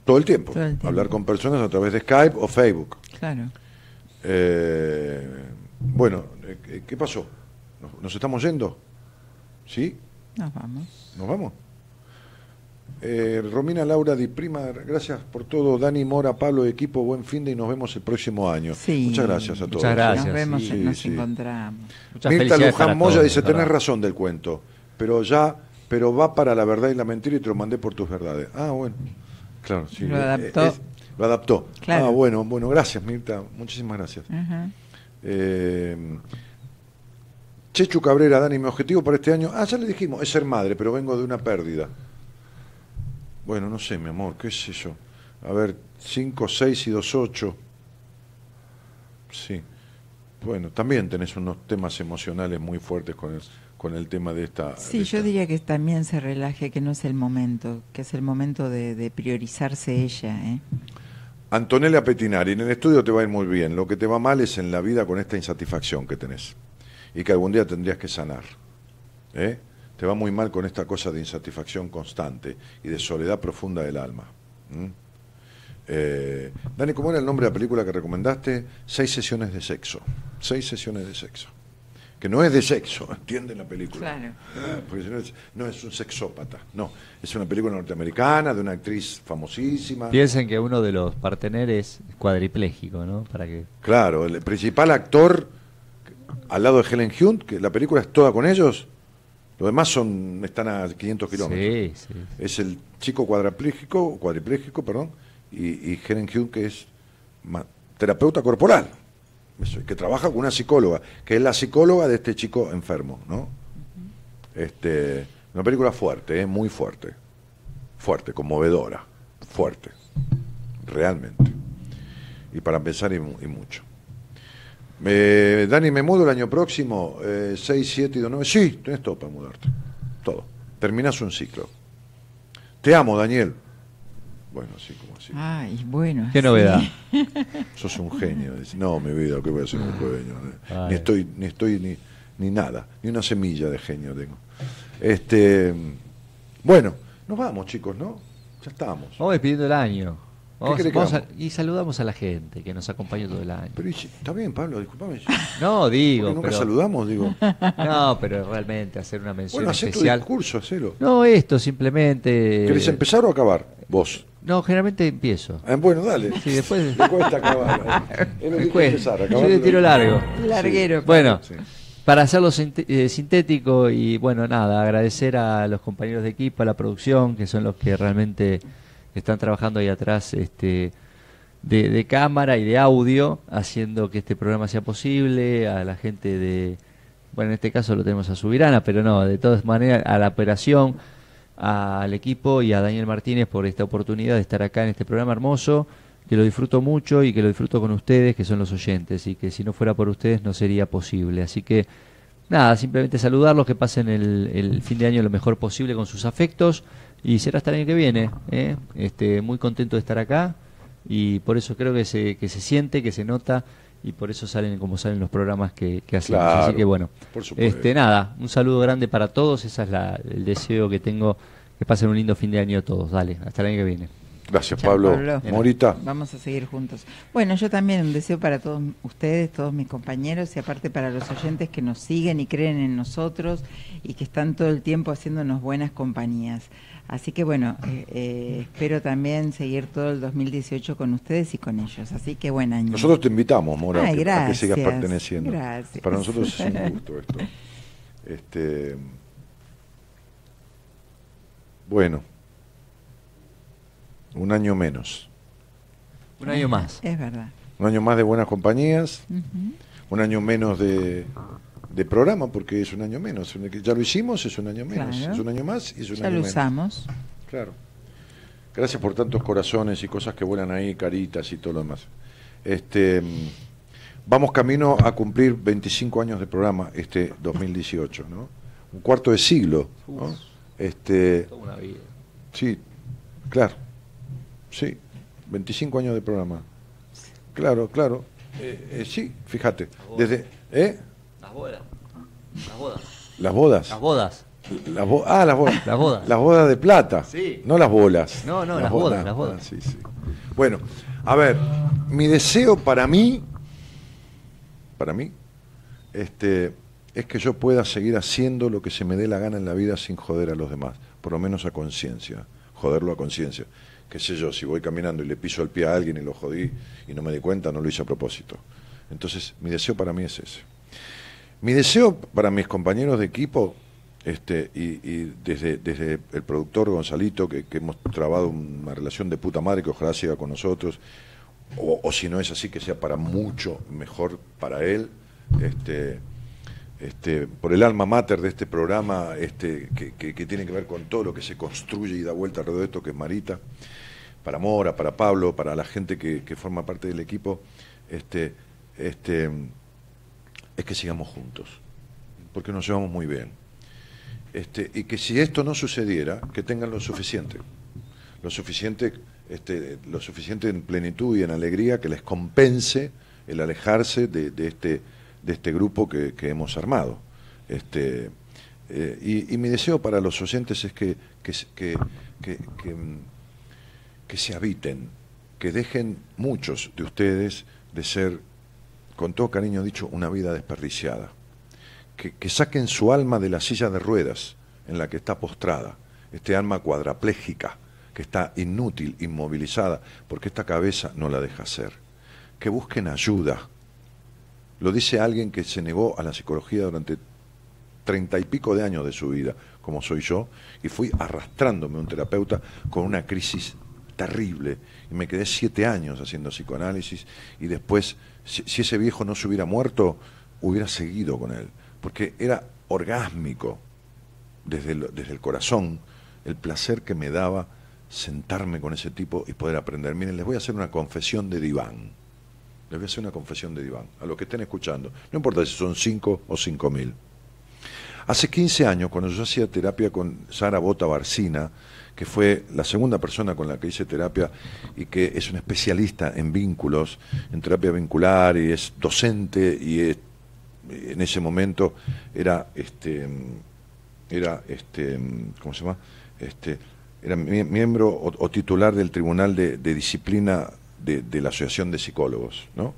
todo el tiempo. Todo el tiempo. Hablar con personas a través de Skype o Facebook. Claro. Eh, bueno, eh, ¿qué pasó? ¿Nos, nos estamos yendo? ¿Sí? Nos vamos. ¿Nos vamos? Eh, Romina Laura Di Prima, gracias por todo. Dani Mora, Pablo, equipo, buen fin de y nos vemos el próximo año. Sí. Muchas gracias a Muchas todos. gracias. Nos vemos, Sí, nos sí. encontramos. Muchas Mirta Luján Moya todos, dice, verdad. tenés razón del cuento, pero ya, pero va para la verdad y la mentira y te lo mandé por tus verdades. Ah, bueno. Claro, sí. Lo eh, adaptó. es- Lo adaptó. Claro. Ah, bueno, bueno, gracias, Mirta. Muchísimas gracias. Eh, Chechu Cabrera, Dani, mi objetivo para este año, ah, ya le dijimos, es ser madre, pero vengo de una pérdida. Bueno, no sé, mi amor, qué sé yo. A ver, 5, 6 y 2, 8. Sí. Bueno, también tenés unos temas emocionales muy fuertes con el, con el tema de esta... Sí, de yo diría que también se relaje, que no es el momento, que es el momento de, de priorizarse ella. ¿eh? Antonella Petinari, en el estudio te va a ir muy bien. Lo que te va mal es en la vida con esta insatisfacción que tenés y que algún día tendrías que sanar. ¿eh? Te va muy mal con esta cosa de insatisfacción constante y de soledad profunda del alma. Eh, Dani, ¿cómo era el nombre de la película que recomendaste? Seis sesiones de sexo. Seis sesiones de sexo. Que no es de sexo, ¿entienden la película? Claro. Ah, Porque si no es, no es un sexópata, no. Es una película norteamericana de una actriz famosísima. Piensen que uno de los parteneres es cuadripléjico, ¿no? Para que Claro, el principal actor al lado de Helen Hunt, que la película es toda con ellos, los demás son están a 500 kilómetros. Sí, sí. Es el chico cuadrapléjico, cuadripléjico, perdón, y, y Helen Hunt, que es terapeuta corporal, que trabaja con una psicóloga, que es la psicóloga de este chico enfermo, ¿no? Este, una película fuerte, ¿eh? muy fuerte, fuerte, conmovedora, fuerte, realmente. Y para pensar y mucho. Eh, Dani, me mudo el año próximo, eh, 6, 7 y 2, 9. Sí, tenés todo para mudarte. Todo. Terminás un ciclo. Te amo, Daniel. Bueno, así como así. Ay, bueno. ¿Qué sí. novedad? Sos un genio. No, mi vida, ¿qué voy a ser un genio? Ay. Ni estoy, ni estoy, ni, ni nada. Ni una semilla de genio tengo. Este, bueno, nos vamos, chicos, ¿no? Ya estamos. Vamos despidiendo el año. Vamos- que vamos a- y saludamos a la gente que nos acompañó todo el año. Pero está bien, Pablo, disculpame. No, digo. Porque nunca pero- saludamos, digo. No, pero realmente hacer una mención Bueno, hacé tu especial. discurso, hacelo. No, esto simplemente. ¿Querés empezar o acabar? Vos. No, generalmente empiezo. Ah, bueno, dale. Sí, después. Le cuesta acabar. Es lo que Después, empezar, soy acabar de tiro largo. Larguero. Bueno, Sí. para hacerlo eh, sintético y bueno, nada, agradecer a los compañeros de equipo, a la producción, que son los que realmente están trabajando ahí atrás este, de, cámara y de audio, haciendo que este programa sea posible, a la gente de, bueno, en este caso lo tenemos a Subirana, pero no, de todas maneras, a la operación, al equipo y a Daniel Martínez por esta oportunidad de estar acá en este programa hermoso, que lo disfruto mucho y que lo disfruto con ustedes, que son los oyentes, y que si no fuera por ustedes no sería posible. Así que, nada, simplemente saludarlos, que pasen el, el fin de año lo mejor posible con sus afectos, y será hasta el año que viene. ¿eh? Este, muy contento de estar acá, y por eso creo que se, que se siente, que se nota, y por eso salen como salen los programas que, que hacemos. Claro, Así que bueno, por supuesto. este, nada, un saludo grande para todos, ese es la, el deseo que tengo, que pasen un lindo fin de año todos. Dale, hasta el año que viene. Gracias, Chao, Pablo. Pablo. Morita. Vamos a seguir juntos. Bueno, yo también un deseo para todos ustedes, todos mis compañeros y aparte para los oyentes que nos siguen y creen en nosotros y que están todo el tiempo haciéndonos buenas compañías. Así que bueno, eh, eh, espero también seguir todo el 2018 con ustedes y con ellos. Así que buen año. Nosotros te invitamos, Mora, Ay, que- a que sigas gracias, perteneciendo. gracias. Para nosotros es un gusto esto. Este, bueno, un año menos. Un año más. Es verdad. Un año más de buenas compañías, un año menos de, de programa, porque es un año menos. Ya lo hicimos, es un año menos. Claro. Es un año más y es un Ya año lo menos. usamos. Claro. Gracias por tantos corazones y cosas que vuelan ahí, caritas y todo lo demás. Este, mm, vamos camino a cumplir 25 años de programa este 2018, ¿no? Un cuarto de siglo, ¿no? Este, Toda una vida. sí, claro. Sí, 25 años de programa. Claro, claro. Eh, eh, sí, fíjate. Desde, ¿eh? Las bodas. Las bodas. Las bodas. Las bodas. Las bo- ah, las bodas. Las bodas. Las bodas de plata. Sí. No las bolas. No, no, las bodas, las bodas. Ah, sí, sí. Bueno, a ver, mi deseo para mí, para mí, este, es que yo pueda seguir haciendo lo que se me dé la gana en la vida sin joder a los demás, por lo menos a conciencia, joderlo a conciencia. Qué sé yo, si voy caminando y le piso el pie a alguien y lo jodí y no me di cuenta, no lo hice a propósito. Entonces, mi deseo para mí es ese. Mi deseo para mis compañeros de equipo este, y, desde, desde el productor Gonzalito, que, hemos trabado una relación de puta madre que ojalá siga con nosotros, o, si no es así, que sea para mucho mejor para él, este, este, por el alma mater de este programa, este, que, que- que tiene que ver con todo lo que se construye y da vuelta alrededor de esto, que es Marita, para Mora, para Pablo, para la gente que, que forma parte del equipo, este, este, es que sigamos juntos, porque nos llevamos muy bien. Este, y que si esto no sucediera, que tengan lo suficiente, lo suficiente, este, lo suficiente en plenitud y en alegría que les compense el alejarse de, de este, de este grupo que, que hemos armado. Este, eh, y, y mi deseo para los oyentes es que, que, que, que se habiten, que dejen muchos de ustedes de ser, con todo cariño dicho, una vida desperdiciada que, que saquen su alma de la silla de ruedas en la que está postrada, este alma cuadraplégica, que está inútil, inmovilizada, porque esta cabeza no la deja ser. Que busquen ayuda. Lo dice alguien que se negó a la psicología durante treinta y pico de años de su vida, como soy yo, y fui arrastrándome un terapeuta con una crisis terrible. Y me quedé siete años haciendo psicoanálisis y después, si, ese viejo no se hubiera muerto, hubiera seguido con él, porque era orgásmico desde el, desde el corazón el placer que me daba sentarme con ese tipo y poder aprender. Miren, les voy a hacer una confesión de diván. Les voy a hacer una confesión de diván, a los que estén escuchando. No importa si son cinco o cinco mil. Hace 15 años, cuando yo hacía terapia con Sara Bota Barcina, que fue la segunda persona con la que hice terapia y que es una especialista en vínculos, en terapia vincular y es docente y en ese momento era este era este ¿cómo se llama? Este era mie- miembro o, titular del Tribunal de, de Disciplina de, de la Asociación de Psicólogos, ¿no?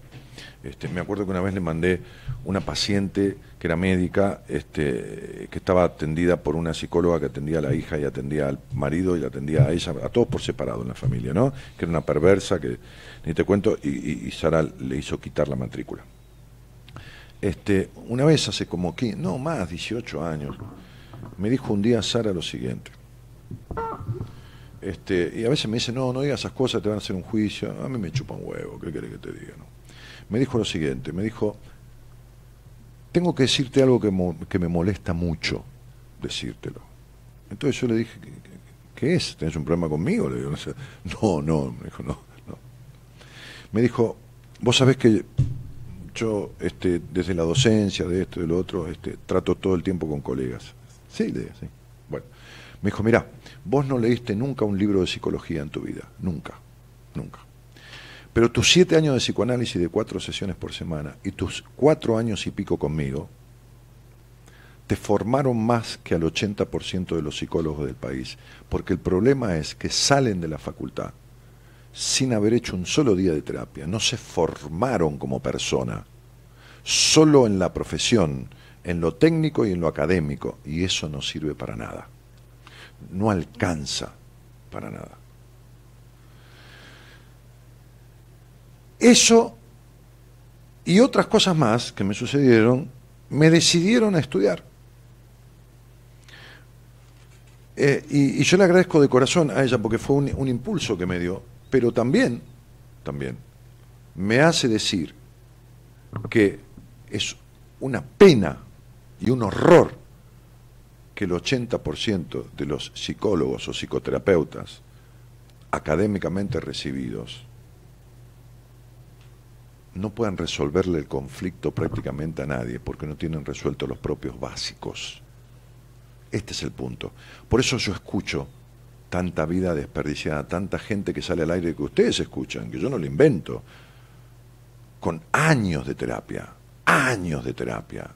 Este, me acuerdo que una vez le mandé una paciente que era médica, este, que estaba atendida por una psicóloga que atendía a la hija y atendía al marido y atendía a ella, a todos por separado en la familia, ¿no? Que era una perversa, que ni te cuento, y, y- Sara le hizo quitar la matrícula. Este, una vez hace como 15, no más, 18 años, me dijo un día Sara lo siguiente. Este, y a veces me dice, no, no digas esas cosas, te van a hacer un juicio. A mí me chupa un huevo, ¿qué querés que te diga? no? Me dijo lo siguiente, me dijo, tengo que decirte algo que, me molesta mucho decírtelo. Entonces yo le dije, ¿qué, es? ¿Tenés un problema conmigo? Le digo, no, no, me dijo, no, no. Me dijo, vos sabés que yo este, desde la docencia, de esto y de lo otro, este, trato todo el tiempo con colegas. Sí, le sí. Bueno, me dijo, mira, vos no leíste nunca un libro de psicología en tu vida, nunca, nunca. Pero tus siete años de psicoanálisis de cuatro sesiones por semana y tus cuatro años y pico conmigo te formaron más que al 80% de los psicólogos del país, porque el problema es que salen de la facultad sin haber hecho un solo día de terapia, no se formaron como persona, solo en la profesión, en lo técnico y en lo académico, y eso no sirve para nada, no alcanza para nada. Eso y otras cosas más que me sucedieron me decidieron a estudiar. Eh, y, yo le agradezco de corazón a ella porque fue un, un impulso que me dio, pero también, también, me hace decir que es una pena y un horror que el 80% de los psicólogos o psicoterapeutas académicamente recibidos no puedan resolverle el conflicto prácticamente a nadie porque no tienen resuelto los propios básicos. Este es el punto. Por eso yo escucho tanta vida desperdiciada, tanta gente que sale al aire que ustedes escuchan, que yo no lo invento, con años de terapia, años de terapia,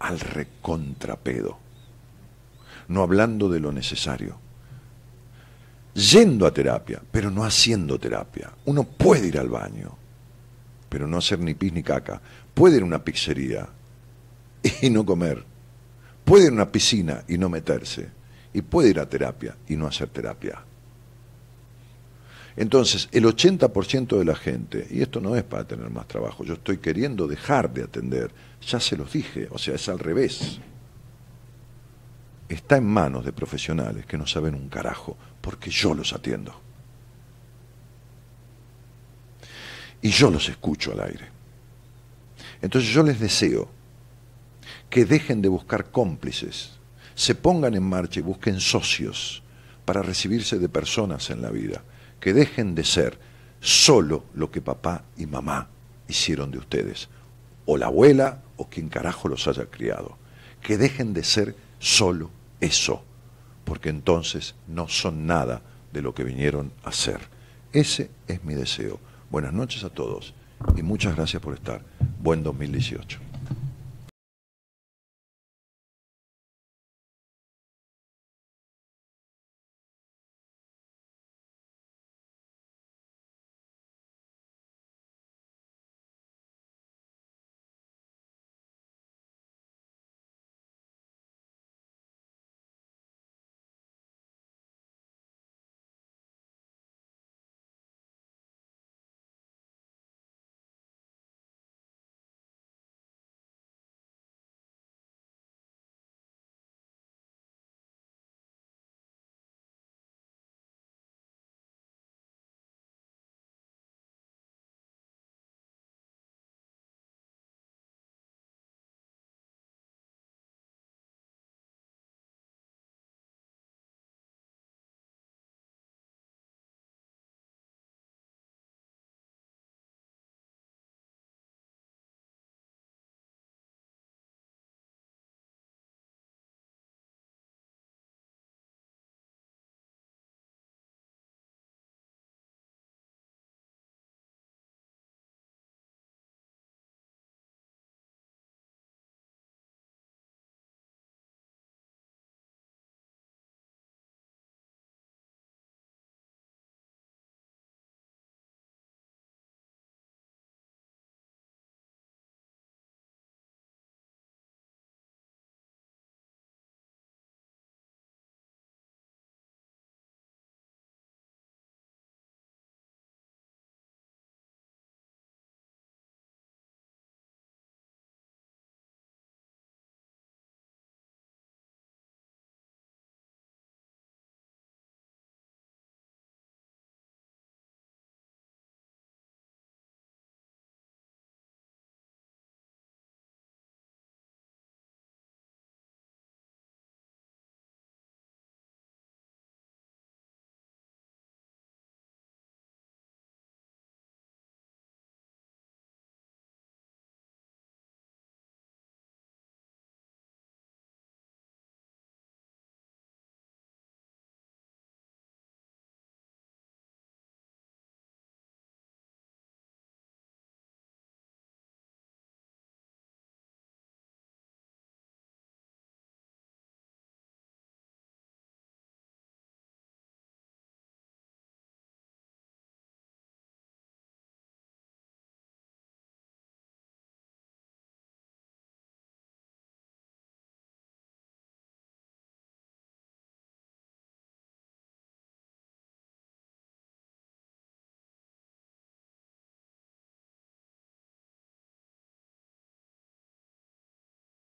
al recontrapedo, no hablando de lo necesario, yendo a terapia, pero no haciendo terapia. Uno puede ir al baño, pero no hacer ni pis ni caca. Puede ir a una pizzería y no comer. Puede ir a una piscina y no meterse. Y puede ir a terapia y no hacer terapia. Entonces, el 80% de la gente, y esto no es para tener más trabajo, yo estoy queriendo dejar de atender, ya se los dije, o sea, es al revés. está en manos de profesionales que no saben un carajo, porque yo los atiendo. Y yo los escucho al aire. Entonces yo les deseo que dejen de buscar cómplices, se pongan en marcha y busquen socios para recibirse de personas en la vida, que dejen de ser solo lo que papá y mamá hicieron de ustedes, o la abuela o quien carajo los haya criado, que dejen de ser solo eso, porque entonces no son nada de lo que vinieron a ser. Ese es mi deseo. Buenas noches a todos y muchas gracias por estar. Buen 2018.